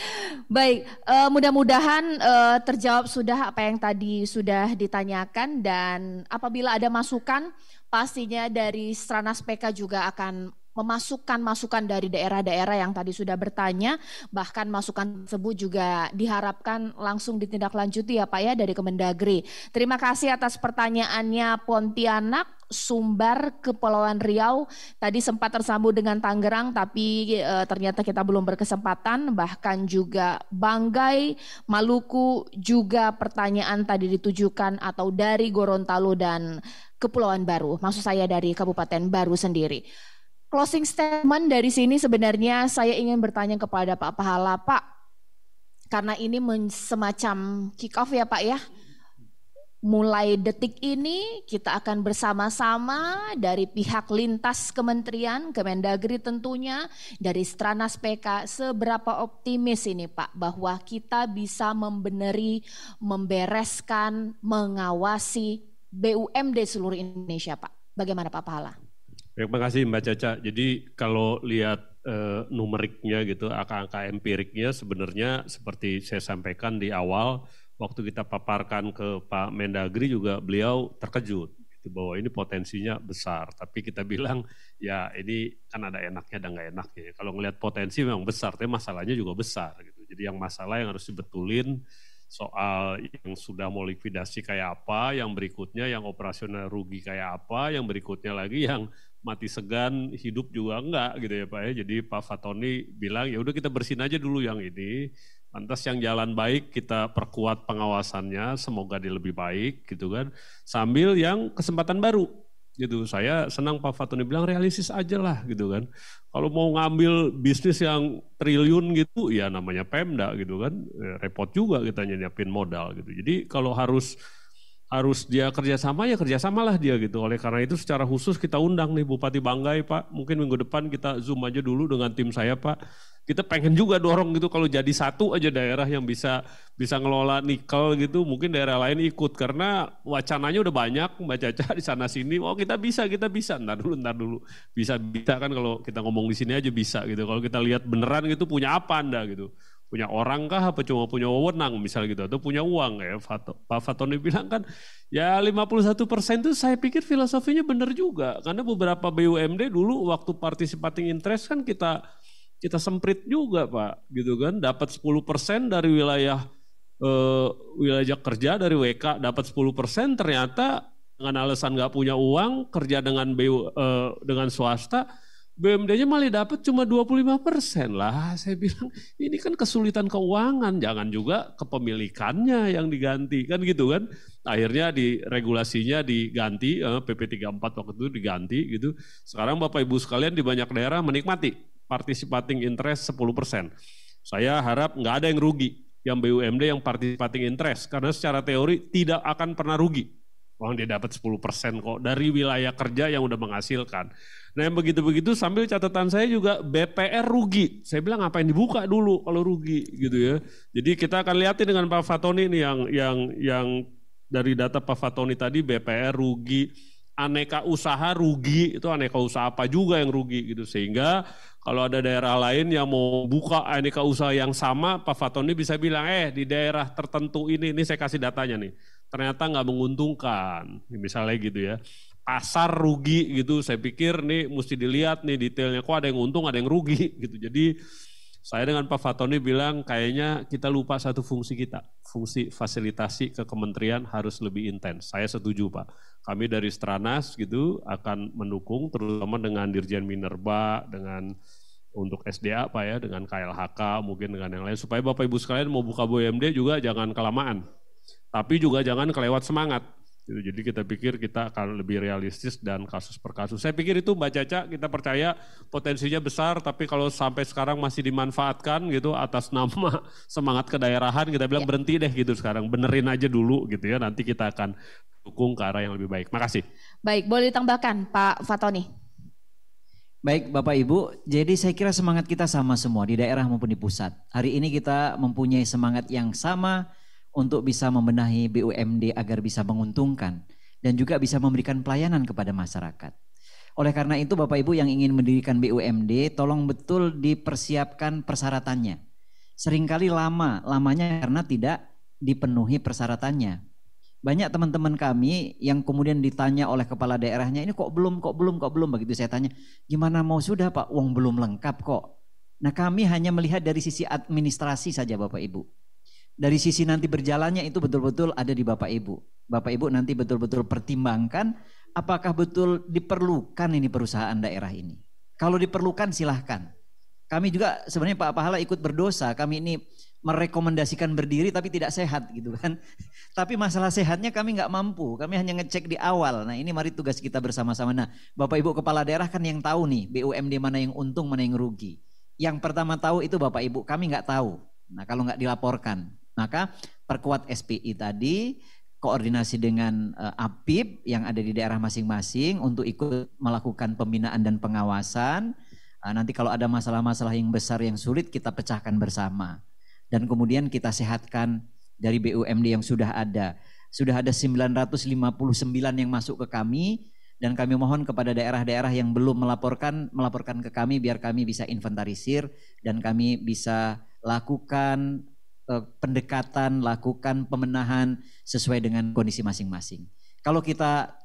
baik. Uh, mudah-mudahan uh, terjawab sudah apa yang tadi sudah ditanyakan dan apabila ada masukan, pastinya dari Stranas PK juga akan memasukkan masukan dari daerah-daerah yang tadi sudah bertanya, bahkan masukan tersebut juga diharapkan langsung ditindaklanjuti ya Pak ya dari Kemendagri. Terima kasih atas pertanyaannya Pontianak, Sumbar, Kepulauan Riau. Tadi sempat tersambung dengan Tangerang tapi e, ternyata kita belum berkesempatan, bahkan juga Banggai, Maluku juga pertanyaan tadi ditujukan atau dari Gorontalo dan Kepulauan Baru, maksud saya dari Kabupaten Baru sendiri closing statement dari sini sebenarnya saya ingin bertanya kepada Pak Pahala, Pak, karena ini semacam kick off ya Pak ya. Mulai detik ini kita akan bersama-sama dari pihak lintas kementerian, Kemendagri tentunya, dari Stranas PK, seberapa optimis ini Pak bahwa kita bisa membeneri, membereskan, mengawasi BUMD seluruh Indonesia Pak. Bagaimana Pak Pahala? Terima kasih Mbak Caca. Jadi kalau lihat uh, numeriknya gitu, angka-angka empiriknya sebenarnya seperti saya sampaikan di awal, waktu kita paparkan ke Pak Mendagri juga beliau terkejut gitu, bahwa ini potensinya besar. Tapi kita bilang ya ini kan ada enaknya dan nggak enaknya. Kalau ngelihat potensi memang besar, tapi masalahnya juga besar. Gitu. Jadi yang masalah yang harus dibetulin soal yang sudah mau likuidasi kayak apa, yang berikutnya yang operasional rugi kayak apa, yang berikutnya lagi yang mati segan hidup juga enggak gitu ya Pak ya. Jadi Pak Fatoni bilang ya udah kita bersihin aja dulu yang ini. Lantas yang jalan baik kita perkuat pengawasannya, semoga dia lebih baik gitu kan. Sambil yang kesempatan baru gitu. Saya senang Pak Fatoni bilang realistis aja lah gitu kan. Kalau mau ngambil bisnis yang triliun gitu ya namanya Pemda gitu kan. Ya, repot juga kita nyiapin modal gitu. Jadi kalau harus harus dia kerjasama ya kerjasamalah dia gitu. Oleh karena itu secara khusus kita undang nih Bupati Banggai Pak. Mungkin minggu depan kita zoom aja dulu dengan tim saya Pak. Kita pengen juga dorong gitu kalau jadi satu aja daerah yang bisa bisa ngelola nikel gitu. Mungkin daerah lain ikut karena wacananya udah banyak Mbak Caca di sana sini. Oh kita bisa kita bisa. Ntar dulu ntar dulu bisa bisa kan kalau kita ngomong di sini aja bisa gitu. Kalau kita lihat beneran gitu punya apa anda gitu punya orang kah apa cuma punya wewenang misalnya gitu atau punya uang ya? Pak Fatoni bilang kan ya 51 persen itu saya pikir filosofinya benar juga karena beberapa BUMD dulu waktu participating interest kan kita kita semprit juga Pak gitu kan. Dapat 10 persen dari wilayah eh, wilayah kerja dari WK dapat 10 persen ternyata dengan alasan nggak punya uang kerja dengan BU eh, dengan swasta BUMD-nya malah dapat cuma 25 persen lah. Saya bilang ini kan kesulitan keuangan, jangan juga kepemilikannya yang diganti kan gitu kan. Akhirnya di regulasinya diganti, eh, PP 34 waktu itu diganti gitu. Sekarang Bapak Ibu sekalian di banyak daerah menikmati participating interest 10 persen. Saya harap nggak ada yang rugi yang BUMD yang participating interest karena secara teori tidak akan pernah rugi. Uang dia dapat 10 persen kok dari wilayah kerja yang udah menghasilkan. Nah yang begitu-begitu sambil catatan saya juga BPR rugi. Saya bilang ngapain dibuka dulu kalau rugi gitu ya. Jadi kita akan lihatin dengan Pak Fatoni ini yang yang yang dari data Pak Fatoni tadi BPR rugi, aneka usaha rugi, itu aneka usaha apa juga yang rugi gitu. Sehingga kalau ada daerah lain yang mau buka aneka usaha yang sama, Pak Fatoni bisa bilang, eh di daerah tertentu ini, ini saya kasih datanya nih, ternyata nggak menguntungkan, misalnya gitu ya pasar rugi gitu. Saya pikir nih mesti dilihat nih detailnya kok ada yang untung ada yang rugi gitu. Jadi saya dengan Pak Fatoni bilang kayaknya kita lupa satu fungsi kita. Fungsi fasilitasi ke kementerian harus lebih intens. Saya setuju Pak. Kami dari Stranas gitu akan mendukung terutama dengan Dirjen Minerba, dengan untuk SDA Pak ya, dengan KLHK mungkin dengan yang lain. Supaya Bapak Ibu sekalian mau buka BUMD juga jangan kelamaan. Tapi juga jangan kelewat semangat. Jadi kita pikir kita akan lebih realistis dan kasus per kasus. Saya pikir itu Mbak Caca kita percaya potensinya besar tapi kalau sampai sekarang masih dimanfaatkan gitu atas nama semangat kedaerahan kita bilang ya. berhenti deh gitu sekarang benerin aja dulu gitu ya nanti kita akan dukung ke arah yang lebih baik. Makasih. Baik, boleh ditambahkan Pak Fatoni. Baik Bapak Ibu, jadi saya kira semangat kita sama semua di daerah maupun di pusat. Hari ini kita mempunyai semangat yang sama untuk bisa membenahi BUMD agar bisa menguntungkan dan juga bisa memberikan pelayanan kepada masyarakat. Oleh karena itu Bapak Ibu yang ingin mendirikan BUMD tolong betul dipersiapkan persyaratannya. Seringkali lama, lamanya karena tidak dipenuhi persyaratannya. Banyak teman-teman kami yang kemudian ditanya oleh kepala daerahnya, ini kok belum, kok belum, kok belum. Begitu saya tanya, gimana mau sudah Pak, uang belum lengkap kok. Nah kami hanya melihat dari sisi administrasi saja Bapak Ibu dari sisi nanti berjalannya itu betul-betul ada di Bapak Ibu. Bapak Ibu nanti betul-betul pertimbangkan apakah betul diperlukan ini perusahaan daerah ini. Kalau diperlukan silahkan. Kami juga sebenarnya Pak Pahala ikut berdosa. Kami ini merekomendasikan berdiri tapi tidak sehat gitu kan. Tapi masalah sehatnya kami nggak mampu. Kami hanya ngecek di awal. Nah ini mari tugas kita bersama-sama. Nah Bapak Ibu Kepala Daerah kan yang tahu nih BUMD mana yang untung mana yang rugi. Yang pertama tahu itu Bapak Ibu kami nggak tahu. Nah kalau nggak dilaporkan. Maka perkuat SPI tadi koordinasi dengan uh, APIP yang ada di daerah masing-masing untuk ikut melakukan pembinaan dan pengawasan. Uh, nanti kalau ada masalah-masalah yang besar yang sulit kita pecahkan bersama. Dan kemudian kita sehatkan dari BUMD yang sudah ada. Sudah ada 959 yang masuk ke kami dan kami mohon kepada daerah-daerah yang belum melaporkan melaporkan ke kami biar kami bisa inventarisir dan kami bisa lakukan Eh, pendekatan, lakukan pemenahan sesuai dengan kondisi masing-masing. Kalau kita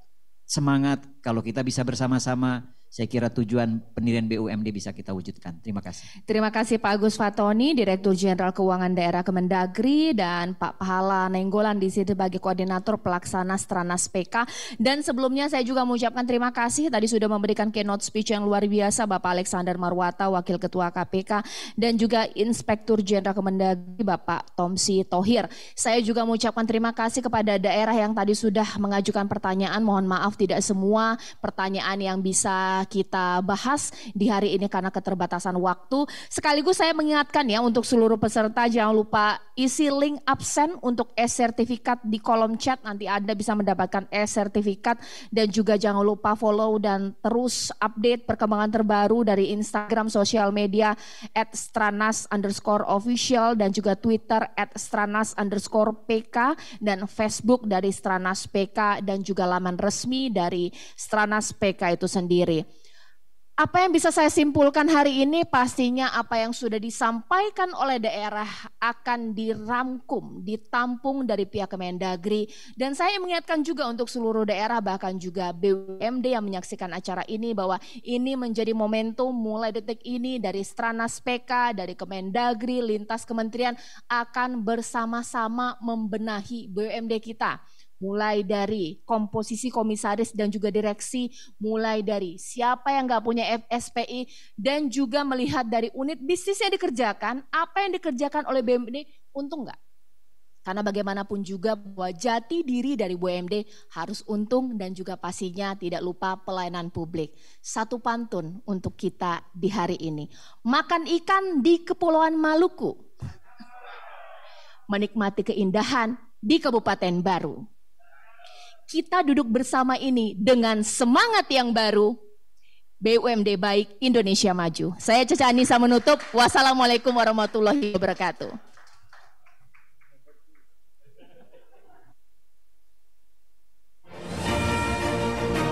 semangat, kalau kita bisa bersama-sama saya kira tujuan pendirian BUMD bisa kita wujudkan. Terima kasih. Terima kasih Pak Agus Fatoni, Direktur Jenderal Keuangan Daerah Kemendagri dan Pak Pahala Nenggolan di sini sebagai koordinator pelaksana Stranas PK. Dan sebelumnya saya juga mengucapkan terima kasih tadi sudah memberikan keynote speech yang luar biasa Bapak Alexander Marwata, Wakil Ketua KPK dan juga Inspektur Jenderal Kemendagri Bapak Tomsi Tohir. Saya juga mengucapkan terima kasih kepada daerah yang tadi sudah mengajukan pertanyaan. Mohon maaf tidak semua pertanyaan yang bisa kita bahas di hari ini karena keterbatasan waktu. Sekaligus saya mengingatkan ya untuk seluruh peserta jangan lupa isi link absen untuk e-sertifikat di kolom chat nanti Anda bisa mendapatkan e-sertifikat dan juga jangan lupa follow dan terus update perkembangan terbaru dari Instagram sosial media at stranas underscore official dan juga Twitter at stranas underscore PK dan Facebook dari Stranas PK dan juga laman resmi dari Stranas PK itu sendiri. Apa yang bisa saya simpulkan hari ini? Pastinya apa yang sudah disampaikan oleh daerah akan dirangkum, ditampung dari pihak Kemendagri. Dan saya mengingatkan juga untuk seluruh daerah bahkan juga BUMD yang menyaksikan acara ini bahwa ini menjadi momentum mulai detik ini dari Stranas PK, dari Kemendagri, lintas kementerian akan bersama-sama membenahi BUMD kita mulai dari komposisi komisaris dan juga direksi, mulai dari siapa yang nggak punya SPI, dan juga melihat dari unit bisnis yang dikerjakan, apa yang dikerjakan oleh BUMD, untung nggak? Karena bagaimanapun juga bahwa jati diri dari BUMD harus untung dan juga pastinya tidak lupa pelayanan publik. Satu pantun untuk kita di hari ini. Makan ikan di Kepulauan Maluku. Menikmati keindahan di Kabupaten Baru kita duduk bersama ini dengan semangat yang baru. BUMD baik Indonesia maju. Saya Caca Anissa menutup. Wassalamualaikum warahmatullahi wabarakatuh.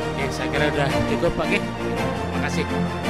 Oke, saya kira sudah cukup Pak. Kasih.